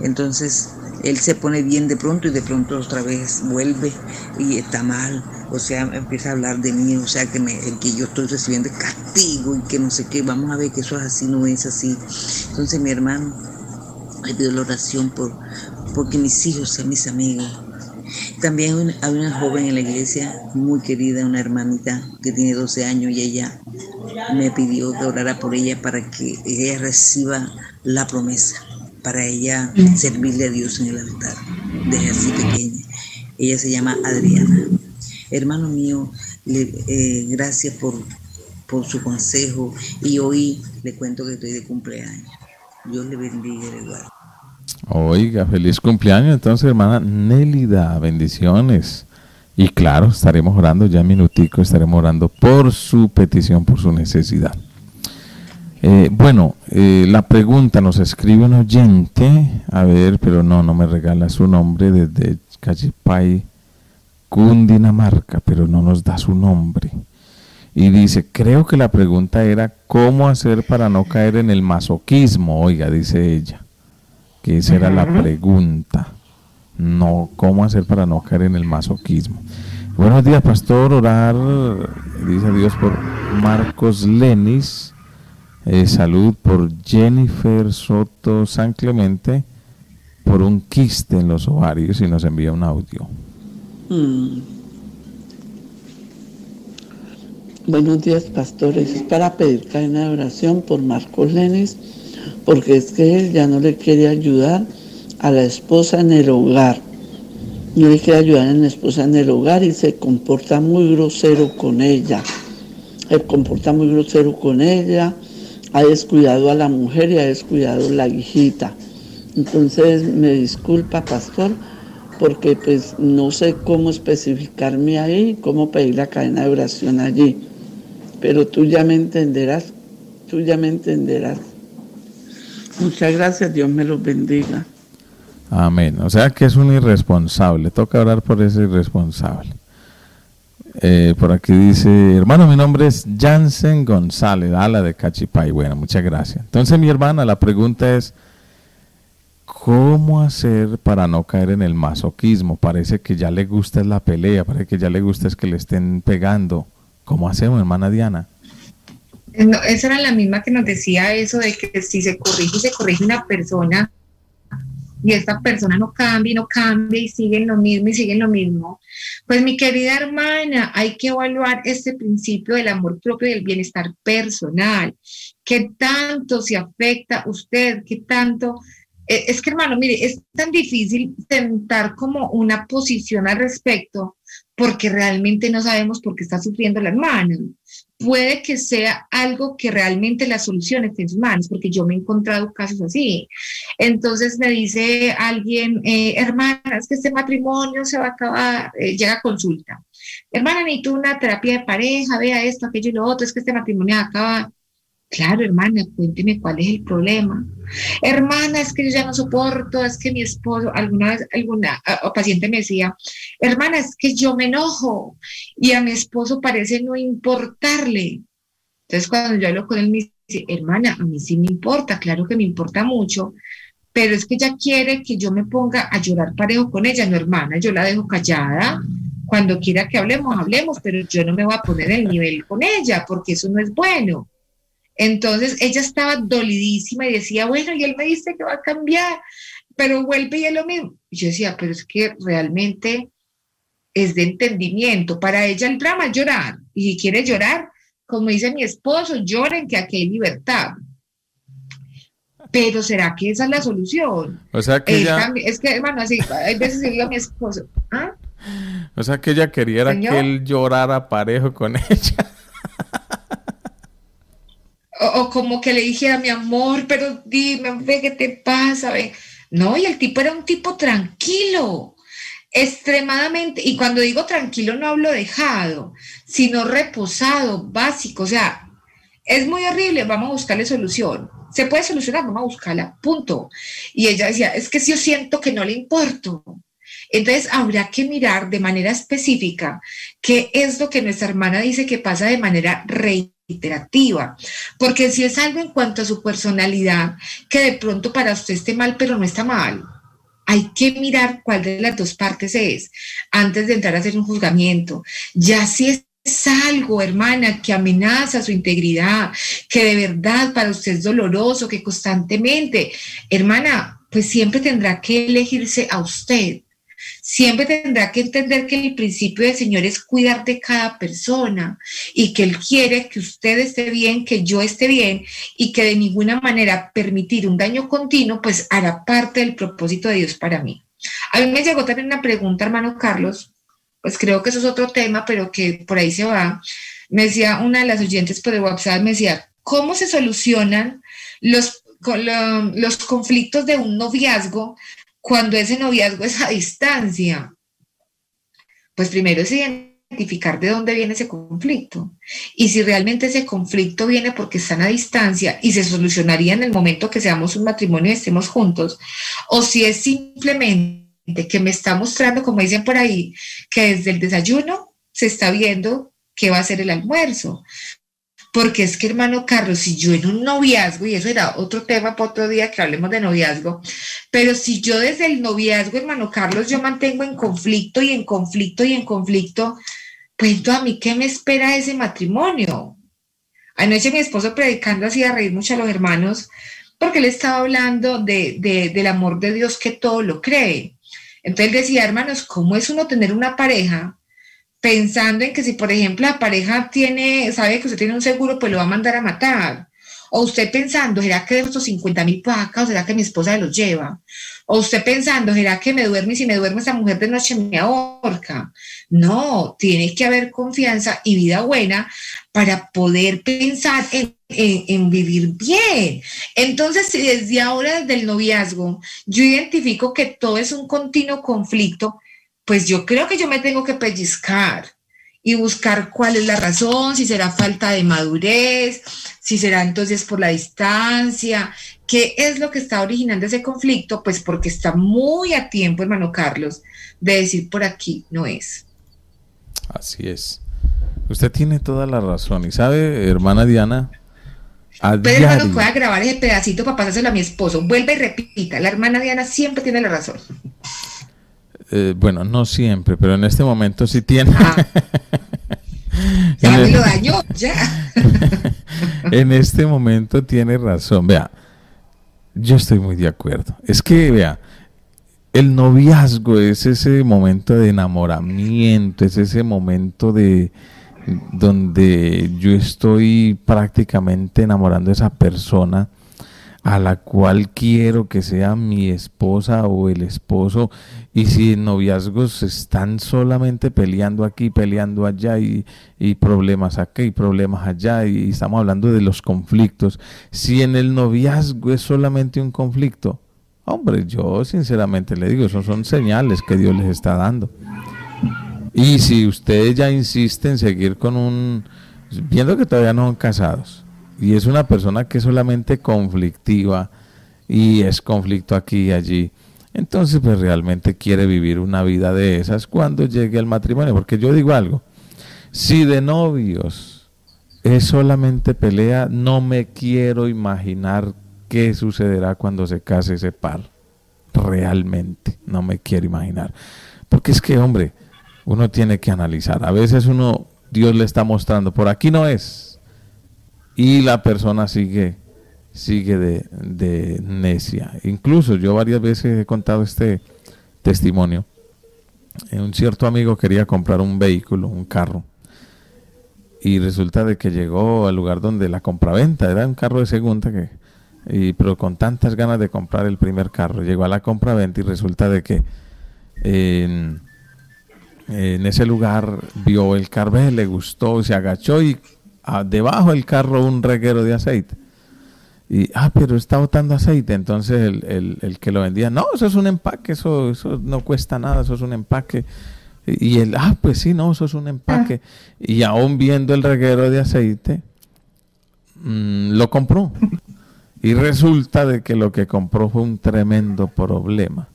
Entonces, él se pone bien de pronto y de pronto otra vez vuelve y está mal. O sea, empieza a hablar de mí, o sea, que, me, que yo estoy recibiendo castigo y que no sé qué. Vamos a ver que eso es así, no es así. Entonces, mi hermano, le pido la oración por porque mis hijos sean mis amigos. También hay una joven en la iglesia, muy querida, una hermanita que tiene 12 años y ella me pidió que orara por ella para que ella reciba la promesa para ella servirle a Dios en el altar, desde así pequeña. Ella se llama Adriana. Hermano mío, eh, gracias por, por su consejo y hoy le cuento que estoy de cumpleaños. Dios le bendiga igual. Oiga, feliz cumpleaños entonces, hermana Nélida, bendiciones. Y claro, estaremos orando ya minutico, estaremos orando por su petición, por su necesidad. Eh, bueno, eh, la pregunta nos escribe un oyente, a ver, pero no, no me regala su nombre desde Cachipay, Cundinamarca, pero no nos da su nombre. Y dice, creo que la pregunta era cómo hacer para no caer en el masoquismo, oiga, dice ella, que esa era la pregunta, no, cómo hacer para no caer en el masoquismo. Buenos días, pastor, orar, dice Dios por Marcos Lenis eh, salud por Jennifer Soto San Clemente por un quiste en los ovarios y nos envía un audio. Mm. Buenos días, pastores. Es para pedir cadena de oración por Marcos Lenis, porque es que él ya no le quiere ayudar a la esposa en el hogar. No le quiere ayudar a la esposa en el hogar y se comporta muy grosero con ella. Se comporta muy grosero con ella ha descuidado a la mujer y ha descuidado a la hijita. Entonces me disculpa, pastor, porque pues no sé cómo especificarme ahí, cómo pedir la cadena de oración allí. Pero tú ya me entenderás, tú ya me entenderás. Muchas gracias, Dios me los bendiga. Amén. O sea que es un irresponsable. Toca orar por ese irresponsable. Eh, por aquí dice, hermano, mi nombre es Jansen González, ala de Cachipay. Bueno, muchas gracias. Entonces, mi hermana, la pregunta es, ¿cómo hacer para no caer en el masoquismo? Parece que ya le gusta la pelea, parece que ya le gusta es que le estén pegando. ¿Cómo hacemos, hermana Diana? esa era la misma que nos decía eso de que si se corrige y se corrige una persona, y esta persona no cambia y no cambia y siguen lo mismo y siguen lo mismo. Pues mi querida hermana, hay que evaluar este principio del amor propio y del bienestar personal. ¿Qué tanto se afecta usted? ¿Qué tanto? Eh, es que hermano, mire, es tan difícil tentar como una posición al respecto porque realmente no sabemos por qué está sufriendo la hermana puede que sea algo que realmente la solución esté en sus manos, porque yo me he encontrado casos así. Entonces me dice alguien, eh, hermana, es que este matrimonio se va a acabar, eh, llega consulta. Hermana, necesito una terapia de pareja, vea esto, aquello y lo otro, es que este matrimonio acaba. Claro, hermana, cuénteme cuál es el problema. Hermana, es que yo ya no soporto, es que mi esposo, alguna vez, alguna paciente me decía, hermana, es que yo me enojo y a mi esposo parece no importarle. Entonces, cuando yo hablo con él, me dice, hermana, a mí sí me importa, claro que me importa mucho, pero es que ella quiere que yo me ponga a llorar parejo con ella, no, hermana, yo la dejo callada. Cuando quiera que hablemos, hablemos, pero yo no me voy a poner el nivel con ella, porque eso no es bueno. Entonces ella estaba dolidísima y decía, bueno, y él me dice que va a cambiar, pero vuelve y es lo mismo. Y yo decía, pero es que realmente es de entendimiento. Para ella el drama es llorar. Y si quiere llorar, como dice mi esposo, lloren que aquí hay libertad. Pero ¿será que esa es la solución? O sea que ella... Es que, hermano, así, hay veces digo a mi esposo, ¿ah? O sea que ella quería que él llorara parejo con (laughs) ella. O, como que le dijera, mi amor, pero dime, ve qué te pasa, ve. No, y el tipo era un tipo tranquilo, extremadamente, y cuando digo tranquilo no hablo dejado, sino reposado, básico, o sea, es muy horrible, vamos a buscarle solución. Se puede solucionar, vamos a buscarla, punto. Y ella decía, es que si yo siento que no le importo. Entonces habrá que mirar de manera específica qué es lo que nuestra hermana dice que pasa de manera reiterativa, porque si es algo en cuanto a su personalidad que de pronto para usted esté mal, pero no está mal, hay que mirar cuál de las dos partes es antes de entrar a hacer un juzgamiento. Ya si es es algo, hermana, que amenaza su integridad, que de verdad para usted es doloroso, que constantemente, hermana, pues siempre tendrá que elegirse a usted. Siempre tendrá que entender que el principio del Señor es cuidar de cada persona y que Él quiere que usted esté bien, que yo esté bien y que de ninguna manera permitir un daño continuo, pues hará parte del propósito de Dios para mí. A mí me llegó también una pregunta, hermano Carlos, pues creo que eso es otro tema, pero que por ahí se va. Me decía una de las oyentes por el WhatsApp, me decía, ¿cómo se solucionan los, los conflictos de un noviazgo cuando ese noviazgo es a distancia? Pues primero es identificar de dónde viene ese conflicto y si realmente ese conflicto viene porque están a distancia y se solucionaría en el momento que seamos un matrimonio y estemos juntos, o si es simplemente que me está mostrando, como dicen por ahí, que desde el desayuno se está viendo qué va a ser el almuerzo. Porque es que, hermano Carlos, si yo en un noviazgo, y eso era otro tema para otro día que hablemos de noviazgo, pero si yo desde el noviazgo, hermano Carlos, yo mantengo en conflicto y en conflicto y en conflicto, pues a mí, ¿qué me espera ese matrimonio? Anoche mi esposo predicando hacía reír mucho a los hermanos porque él estaba hablando de, del amor de Dios que todo lo cree. Entonces decía, hermanos, ¿cómo es uno tener una pareja pensando en que si, por ejemplo, la pareja tiene, sabe que usted tiene un seguro, pues lo va a mandar a matar? O usted pensando, ¿será que de estos 50 mil pacas será que mi esposa los lleva? O usted pensando, ¿será que me duerme y si me duerme esa mujer de noche me ahorca? No, tiene que haber confianza y vida buena para poder pensar en, en, vivir bien. Entonces, si desde ahora, desde el noviazgo, yo identifico que todo es un continuo conflicto, pues yo creo que yo me tengo que pellizcar y buscar cuál es la razón, si será falta de madurez, si será entonces por la distancia, qué es lo que está originando ese conflicto, pues porque está muy a tiempo, hermano Carlos, de decir por aquí no es. Así es. Usted tiene toda la razón. Y sabe, hermana Diana, pero hermano, pueda grabar ese pedacito para pasárselo a mi esposo. Vuelve y repita. La hermana Diana siempre tiene la razón. Eh, bueno, no siempre, pero en este momento sí tiene. Ah. (laughs) ya me lo dañó, ya. (laughs) en este momento tiene razón. Vea, yo estoy muy de acuerdo. Es que, vea, el noviazgo es ese momento de enamoramiento, es ese momento de donde yo estoy prácticamente enamorando a esa persona a la cual quiero que sea mi esposa o el esposo y si en noviazgos están solamente peleando aquí, peleando allá y, problemas acá y problemas allá y estamos hablando de los conflictos, si en el noviazgo es solamente un conflicto, hombre, yo sinceramente le digo, esos son señales que Dios les está dando. Y si ustedes ya insisten en seguir con un, viendo que todavía no son casados, y es una persona que es solamente conflictiva y es conflicto aquí y allí. Entonces, pues realmente quiere vivir una vida de esas cuando llegue al matrimonio. Porque yo digo algo, si de novios es solamente pelea, no me quiero imaginar qué sucederá cuando se case ese par. Realmente, no me quiero imaginar. Porque es que, hombre, uno tiene que analizar. A veces uno, Dios le está mostrando, por aquí no es, y la persona sigue sigue de, necia. Incluso yo varias veces he contado este testimonio. Un cierto amigo quería comprar un vehículo, un carro. y resulta de que llegó al lugar donde la compraventa era un carro de segunda que y, pero con tantas ganas de comprar el primer carro llegó a la compraventa y resulta de que en, ese lugar vio el carvé le gustó se agachó y a, debajo del carro un reguero de aceite y ah pero está botando aceite entonces el, el, el que lo vendía no eso es un empaque eso eso no cuesta nada eso es un empaque y él, ah, pues sí, no, eso es un empaque. Y aún viendo el reguero de aceite, mm, lo compró. Y resulta de que lo que compró fue un tremendo problema.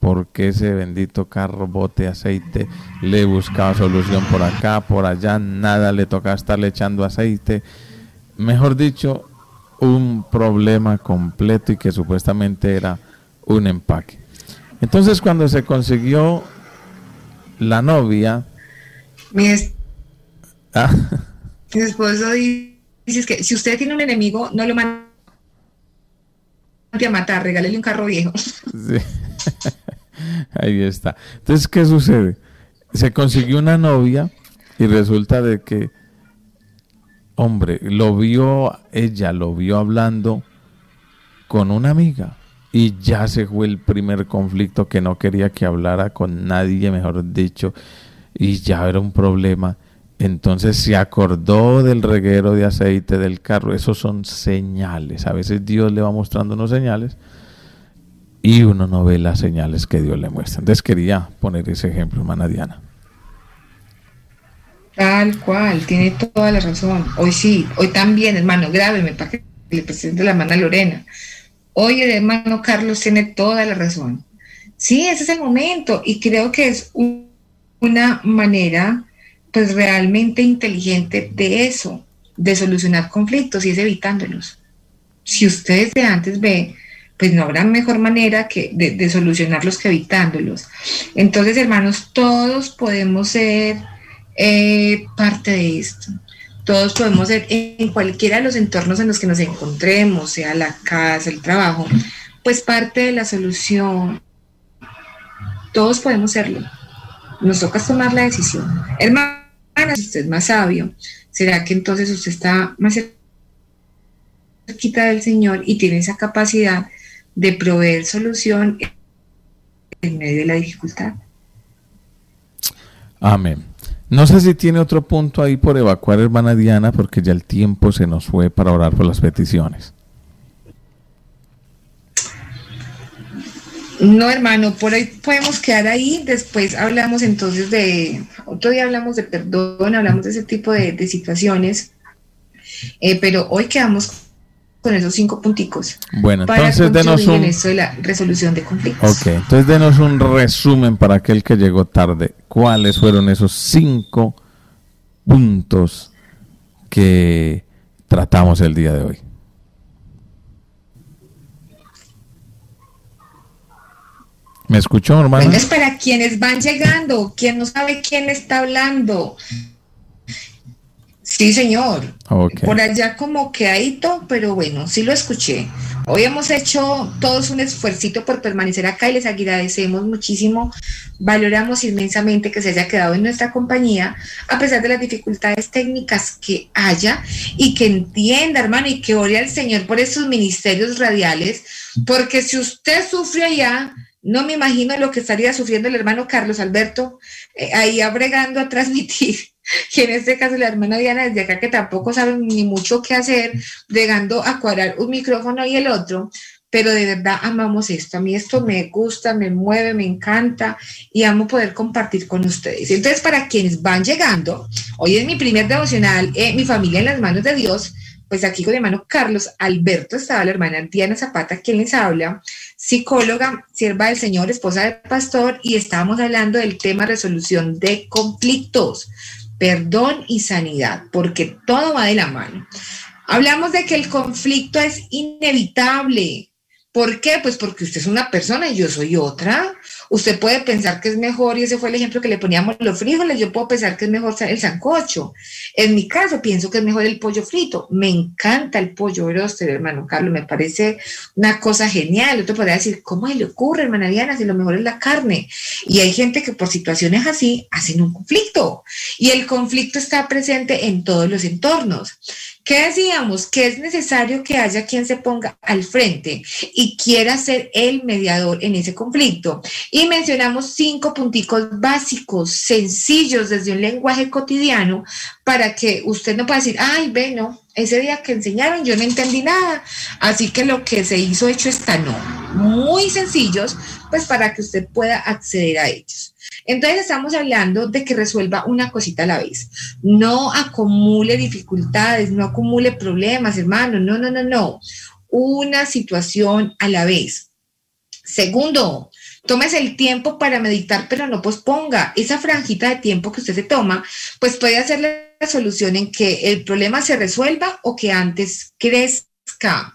Porque ese bendito carro bote aceite le buscaba solución por acá, por allá, nada le tocaba estarle echando aceite. Mejor dicho, un problema completo y que supuestamente era un empaque. Entonces cuando se consiguió la novia. Mi, ¿Ah? (laughs) mi esposo dice que si usted tiene un enemigo, no lo mande a matar, regálele un carro viejo. (laughs) (laughs) Ahí está. Entonces, ¿qué sucede? Se consiguió una novia y resulta de que, hombre, lo vio, ella lo vio hablando con una amiga y ya se fue el primer conflicto que no quería que hablara con nadie, mejor dicho, y ya era un problema. Entonces se acordó del reguero de aceite del carro. Esos son señales. A veces Dios le va mostrando unos señales y uno no ve las señales que Dios le muestra. Entonces quería poner ese ejemplo, hermana Diana. Tal cual, tiene toda la razón. Hoy sí, hoy también, hermano, grábeme para que le presente la hermana Lorena. Hoy el hermano Carlos tiene toda la razón. Sí, ese es el momento y creo que es una manera pues realmente inteligente de eso, de solucionar conflictos y es evitándolos. Si ustedes de antes ve, pues no habrá mejor manera que de, solucionarlos que evitándolos. Entonces, hermanos, todos podemos ser eh, parte de esto todos podemos ser en cualquiera de los entornos en los que nos encontremos, sea la casa, el trabajo, pues parte de la solución. Todos podemos serlo. Nos toca tomar la decisión. Hermana, si usted es más sabio, ¿será que entonces usted está más cerquita del Señor y tiene esa capacidad de proveer solución en medio de la dificultad? Amén. No sé si tiene otro punto ahí por evacuar, hermana Diana, porque ya el tiempo se nos fue para orar por las peticiones. No, hermano, por ahí podemos quedar ahí. Después hablamos entonces de, otro día hablamos de perdón, hablamos de ese tipo de, situaciones, eh, pero hoy quedamos con esos cinco punticos. Bueno, entonces denos un... esto de la resolución de conflictos. Ok, entonces denos un resumen para aquel que llegó tarde. ¿Cuáles fueron esos cinco puntos que tratamos el día de hoy? ¿Me escuchó, hermano? es para quienes van llegando, quien no sabe quién está hablando. Sí, señor. Por allá como que quedadito, pero bueno, sí lo escuché. Hoy hemos hecho todos un esfuercito por permanecer acá y les agradecemos muchísimo. Valoramos inmensamente que se haya quedado en nuestra compañía, a pesar de las dificultades técnicas que haya, y que entienda, hermano, y que ore al Señor por esos ministerios radiales, porque si usted sufre allá, no me imagino lo que estaría sufriendo el hermano Carlos Alberto eh, ahí abregando a transmitir y en este caso la hermana Diana desde acá que tampoco sabe ni mucho qué hacer, llegando a cuadrar un micrófono y el otro, pero de verdad amamos esto. A mí esto me gusta, me mueve, me encanta y amo poder compartir con ustedes. Entonces, para quienes van llegando, hoy es mi primer devocional, eh, mi familia en las manos de Dios. Pues aquí con mi hermano Carlos Alberto estaba la hermana Diana Zapata, quien les habla, psicóloga, sierva del Señor, esposa del pastor, y estábamos hablando del tema resolución de conflictos perdón y sanidad, porque todo va de la mano. Hablamos de que el conflicto es inevitable, ¿Por qué? Pues porque usted es una persona y yo soy otra. Usted puede pensar que es mejor, y ese fue el ejemplo que le poníamos los frijoles, yo puedo pensar que es mejor el sancocho. En mi caso, pienso que es mejor el pollo frito. Me encanta el pollo broster, hermano Carlos, me parece una cosa genial. Otro podría decir, ¿cómo le ocurre, hermana Diana, si lo mejor es la carne? Y hay gente que por situaciones así hacen un conflicto. Y el conflicto está presente en todos los entornos. ¿Qué decíamos? Que es necesario que haya quien se ponga al frente y quiera ser el mediador en ese conflicto. Y mencionamos cinco punticos básicos, sencillos desde un lenguaje cotidiano para que usted no pueda decir, ay, ve, no, ese día que enseñaron yo no entendí nada, así que lo que se hizo hecho está no. Muy sencillos, pues para que usted pueda acceder a ellos. Entonces estamos hablando de que resuelva una cosita a la vez. No acumule dificultades, no acumule problemas, hermano. No, no, no, no. Una situación a la vez. Segundo, tómese el tiempo para meditar, pero no posponga. Esa franjita de tiempo que usted se toma, pues puede hacer la solución en que el problema se resuelva o que antes crezca.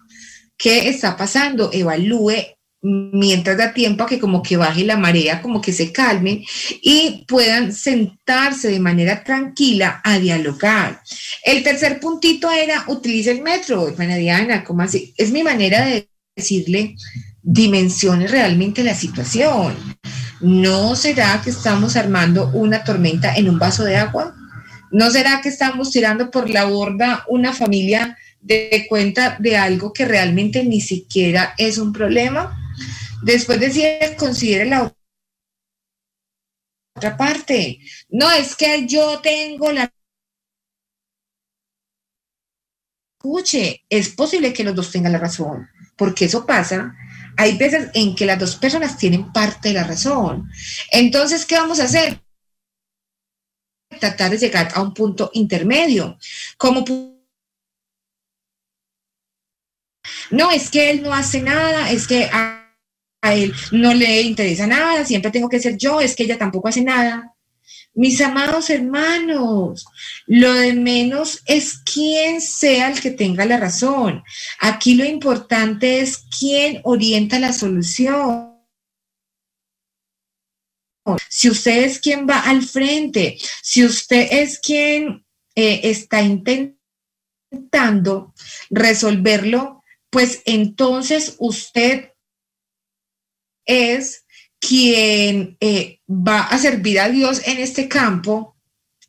¿Qué está pasando? Evalúe mientras da tiempo a que como que baje la marea, como que se calme y puedan sentarse de manera tranquila a dialogar. El tercer puntito era utilice el metro, hermana Diana, ¿cómo así? Es mi manera de decirle dimensione realmente la situación. ¿No será que estamos armando una tormenta en un vaso de agua? ¿No será que estamos tirando por la borda una familia de cuenta de algo que realmente ni siquiera es un problema? Después decía, considere la otra parte. No, es que yo tengo la... Escuche, es posible que los dos tengan la razón, porque eso pasa. Hay veces en que las dos personas tienen parte de la razón. Entonces, ¿qué vamos a hacer? Tratar de llegar a un punto intermedio. Como no, es que él no hace nada, es que a él no le interesa nada, siempre tengo que ser yo, es que ella tampoco hace nada. Mis amados hermanos, lo de menos es quién sea el que tenga la razón. Aquí lo importante es quién orienta la solución. Si usted es quien va al frente, si usted es quien eh, está intentando resolverlo, pues entonces usted es quien eh, va a servir a Dios en este campo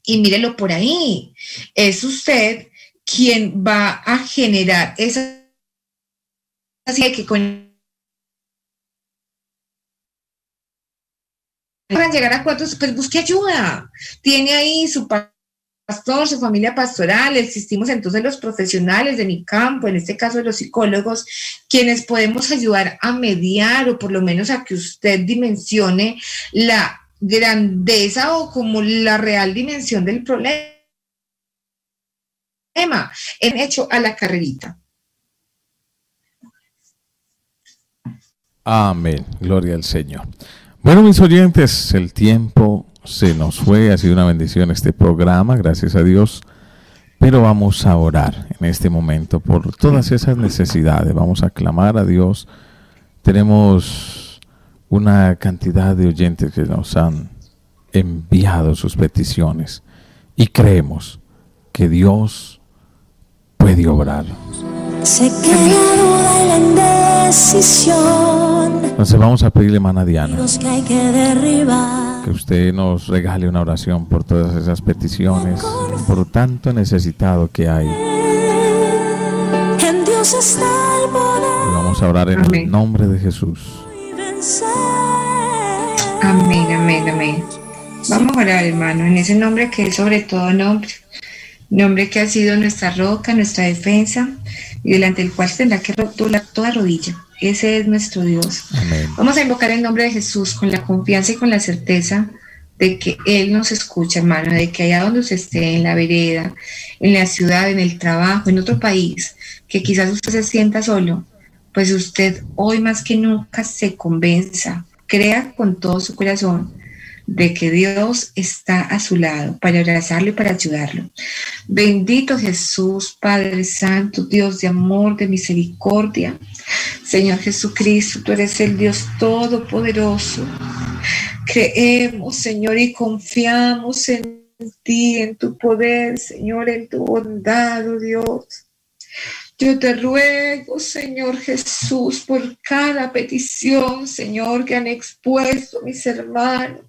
y mírelo por ahí. Es usted quien va a generar esa que con para llegar a cuatro, pues busque ayuda. Tiene ahí su pastor, su familia pastoral, existimos entonces los profesionales de mi campo, en este caso los psicólogos, quienes podemos ayudar a mediar o por lo menos a que usted dimensione la grandeza o como la real dimensión del problema. En hecho a la carrerita. Amén. Gloria al Señor. Bueno, mis oyentes, el tiempo se nos fue, ha sido una bendición este programa, gracias a Dios. Pero vamos a orar en este momento por todas esas necesidades. Vamos a clamar a Dios. Tenemos una cantidad de oyentes que nos han enviado sus peticiones y creemos que Dios puede obrar. Entonces vamos a pedirle, hermana Diana, que usted nos regale una oración por todas esas peticiones, por tanto necesitado que hay. Y vamos a orar en el nombre de Jesús. Amén, amén, amén. Vamos a orar, hermano, en ese nombre que es sobre todo nombre, nombre que ha sido nuestra roca, nuestra defensa, y delante del cual tendrá que doblar toda rodilla. Ese es nuestro Dios. Vamos a invocar el nombre de Jesús con la confianza y con la certeza de que Él nos escucha, hermano, de que allá donde usted esté, en la vereda, en la ciudad, en el trabajo, en otro país, que quizás usted se sienta solo, pues usted hoy más que nunca se convenza, crea con todo su corazón de que Dios está a su lado para abrazarlo y para ayudarlo. Bendito Jesús, Padre Santo, Dios de amor, de misericordia. Señor Jesucristo, tú eres el Dios todopoderoso. Creemos, Señor, y confiamos en ti, en tu poder, Señor, en tu bondad, oh Dios. Yo te ruego, Señor Jesús, por cada petición, Señor, que han expuesto mis hermanos.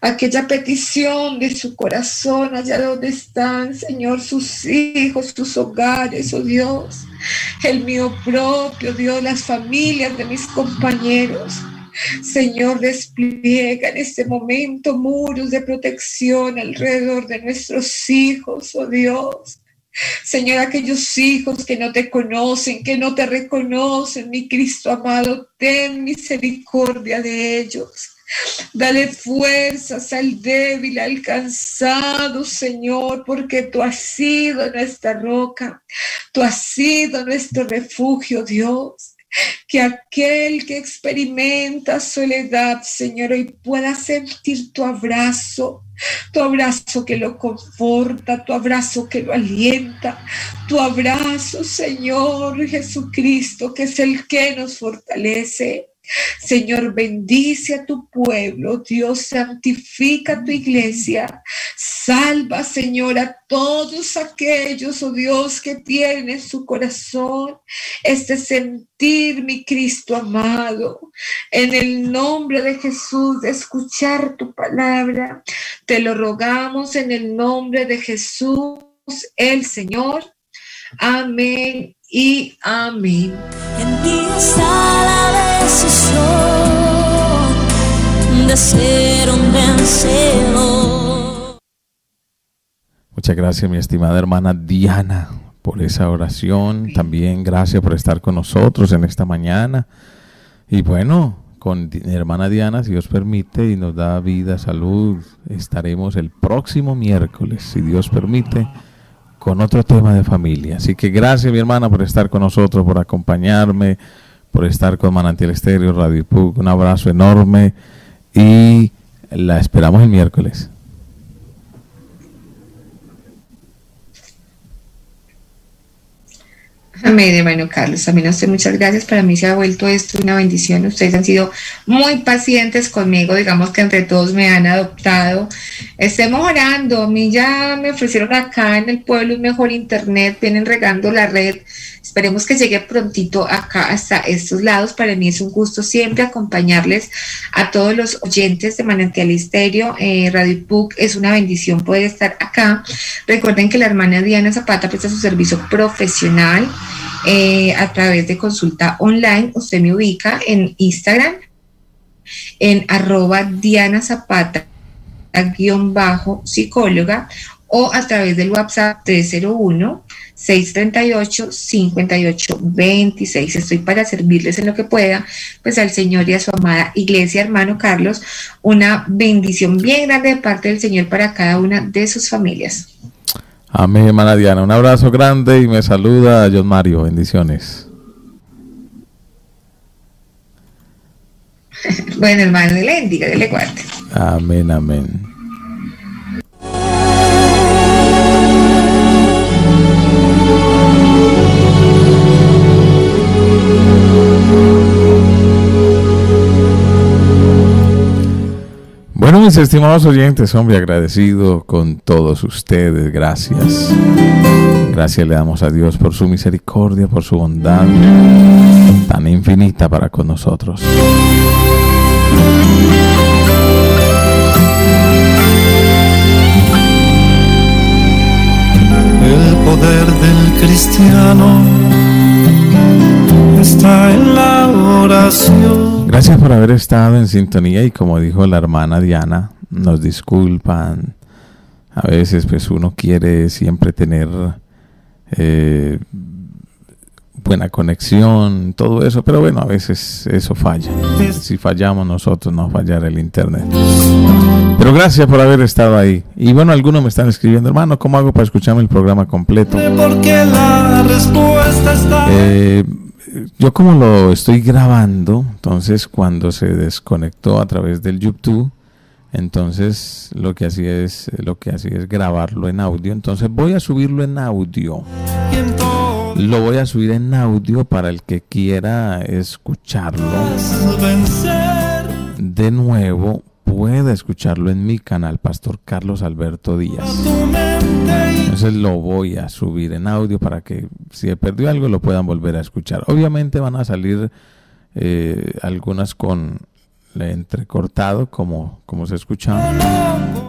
Aquella petición de su corazón, allá donde están, Señor, sus hijos, sus hogares, oh Dios. El mío propio, Dios, las familias de mis compañeros. Señor, despliega en este momento muros de protección alrededor de nuestros hijos, oh Dios. Señor, aquellos hijos que no te conocen, que no te reconocen, mi Cristo amado, ten misericordia de ellos. Dale fuerzas al débil, al cansado, Señor, porque tú has sido nuestra roca, tú has sido nuestro refugio, Dios. Que aquel que experimenta soledad, Señor, hoy pueda sentir tu abrazo, tu abrazo que lo conforta, tu abrazo que lo alienta, tu abrazo, Señor Jesucristo, que es el que nos fortalece. Señor, bendice a tu pueblo. Dios, santifica tu iglesia. Salva, Señor, a todos aquellos, oh Dios, que tienen en su corazón este sentir, mi Cristo amado. En el nombre de Jesús, de escuchar tu palabra, te lo rogamos en el nombre de Jesús, el Señor. Amén y amén. De ser un vencedor. Muchas gracias, mi estimada hermana Diana, por esa oración. También gracias por estar con nosotros en esta mañana. Y bueno, con hermana Diana, si Dios permite y nos da vida, salud, estaremos el próximo miércoles, si Dios permite con otro tema de familia. Así que gracias mi hermana por estar con nosotros, por acompañarme, por estar con Manantial Estéreo, Radio Pug. Un abrazo enorme y la esperamos el miércoles. Amén, hermano Carlos. También a usted muchas gracias. Para mí se ha vuelto esto una bendición. Ustedes han sido muy pacientes conmigo. Digamos que entre todos me han adoptado. Estemos orando. A mí ya me ofrecieron acá en el pueblo un mejor internet. Vienen regando la red. Esperemos que llegue prontito acá hasta estos lados. Para mí es un gusto siempre acompañarles a todos los oyentes de Manantial Estéreo. Eh, Radio PUC es una bendición poder estar acá. Recuerden que la hermana Diana Zapata presta su servicio profesional eh, a través de consulta online. Usted me ubica en Instagram en arroba Diana Zapata guion bajo psicóloga o a través del WhatsApp 301 638-5826. Estoy para servirles en lo que pueda, pues al Señor y a su amada iglesia, hermano Carlos, una bendición bien grande de parte del Señor para cada una de sus familias. Amén, hermana Diana. Un abrazo grande y me saluda John Mario. Bendiciones. (laughs) bueno, hermano, le bendiga, le guarde. Amén, amén. Mis estimados oyentes, hombre, agradecido con todos ustedes. Gracias. Gracias le damos a Dios por su misericordia, por su bondad tan infinita para con nosotros. El poder del cristiano está en la oración. Gracias por haber estado en sintonía y como dijo la hermana Diana, nos disculpan. A veces pues uno quiere siempre tener eh, buena conexión, todo eso, pero bueno, a veces eso falla. Si fallamos nosotros, no fallar el internet. Pero gracias por haber estado ahí. Y bueno, algunos me están escribiendo, hermano, ¿cómo hago para escucharme el programa completo? Porque la respuesta está... Eh, yo como lo estoy grabando, entonces cuando se desconectó a través del YouTube, Entonces lo que hacía es lo que hacía es grabarlo en audio. Entonces voy a subirlo en audio. Lo voy a subir en audio para el que quiera escucharlo. De nuevo, puede escucharlo en mi canal, Pastor Carlos Alberto Díaz. Entonces lo voy a subir en audio para que si he perdido algo lo puedan volver a escuchar. Obviamente van a salir eh, algunas con entrecortado como, como se escuchaba.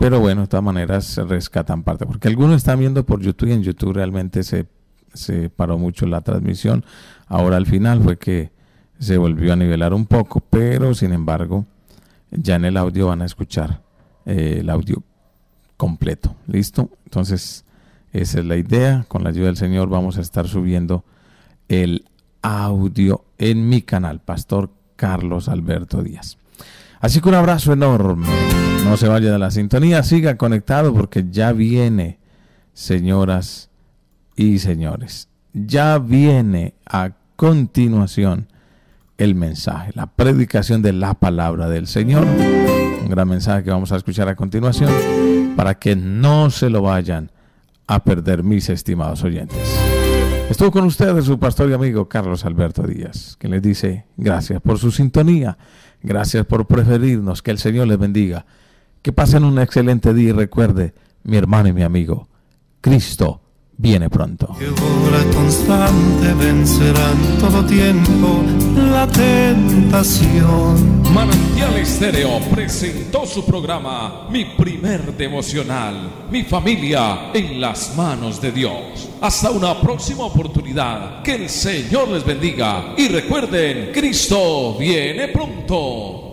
Pero bueno, de todas maneras se rescatan parte. Porque algunos están viendo por YouTube y en YouTube realmente se, se paró mucho la transmisión. Ahora al final fue que se volvió a nivelar un poco, pero sin embargo ya en el audio van a escuchar eh, el audio completo. ¿Listo? Entonces esa es la idea. Con la ayuda del Señor vamos a estar subiendo el audio en mi canal, Pastor Carlos Alberto Díaz. Así que un abrazo enorme. No se vaya de la sintonía, siga conectado porque ya viene, señoras y señores. Ya viene a continuación el mensaje, la predicación de la palabra del Señor. Un gran mensaje que vamos a escuchar a continuación para que no se lo vayan a perder mis estimados oyentes. Estuvo con ustedes su pastor y amigo Carlos Alberto Díaz, que les dice gracias por su sintonía Gracias por preferirnos. Que el Señor les bendiga. Que pasen un excelente día y recuerde, mi hermano y mi amigo, Cristo viene pronto. Que obra constante vencerán todo tiempo la tentación. Manantial Estéreo presentó su programa Mi primer devocional, mi familia en las manos de Dios. Hasta una próxima oportunidad. Que el Señor les bendiga y recuerden, Cristo viene pronto.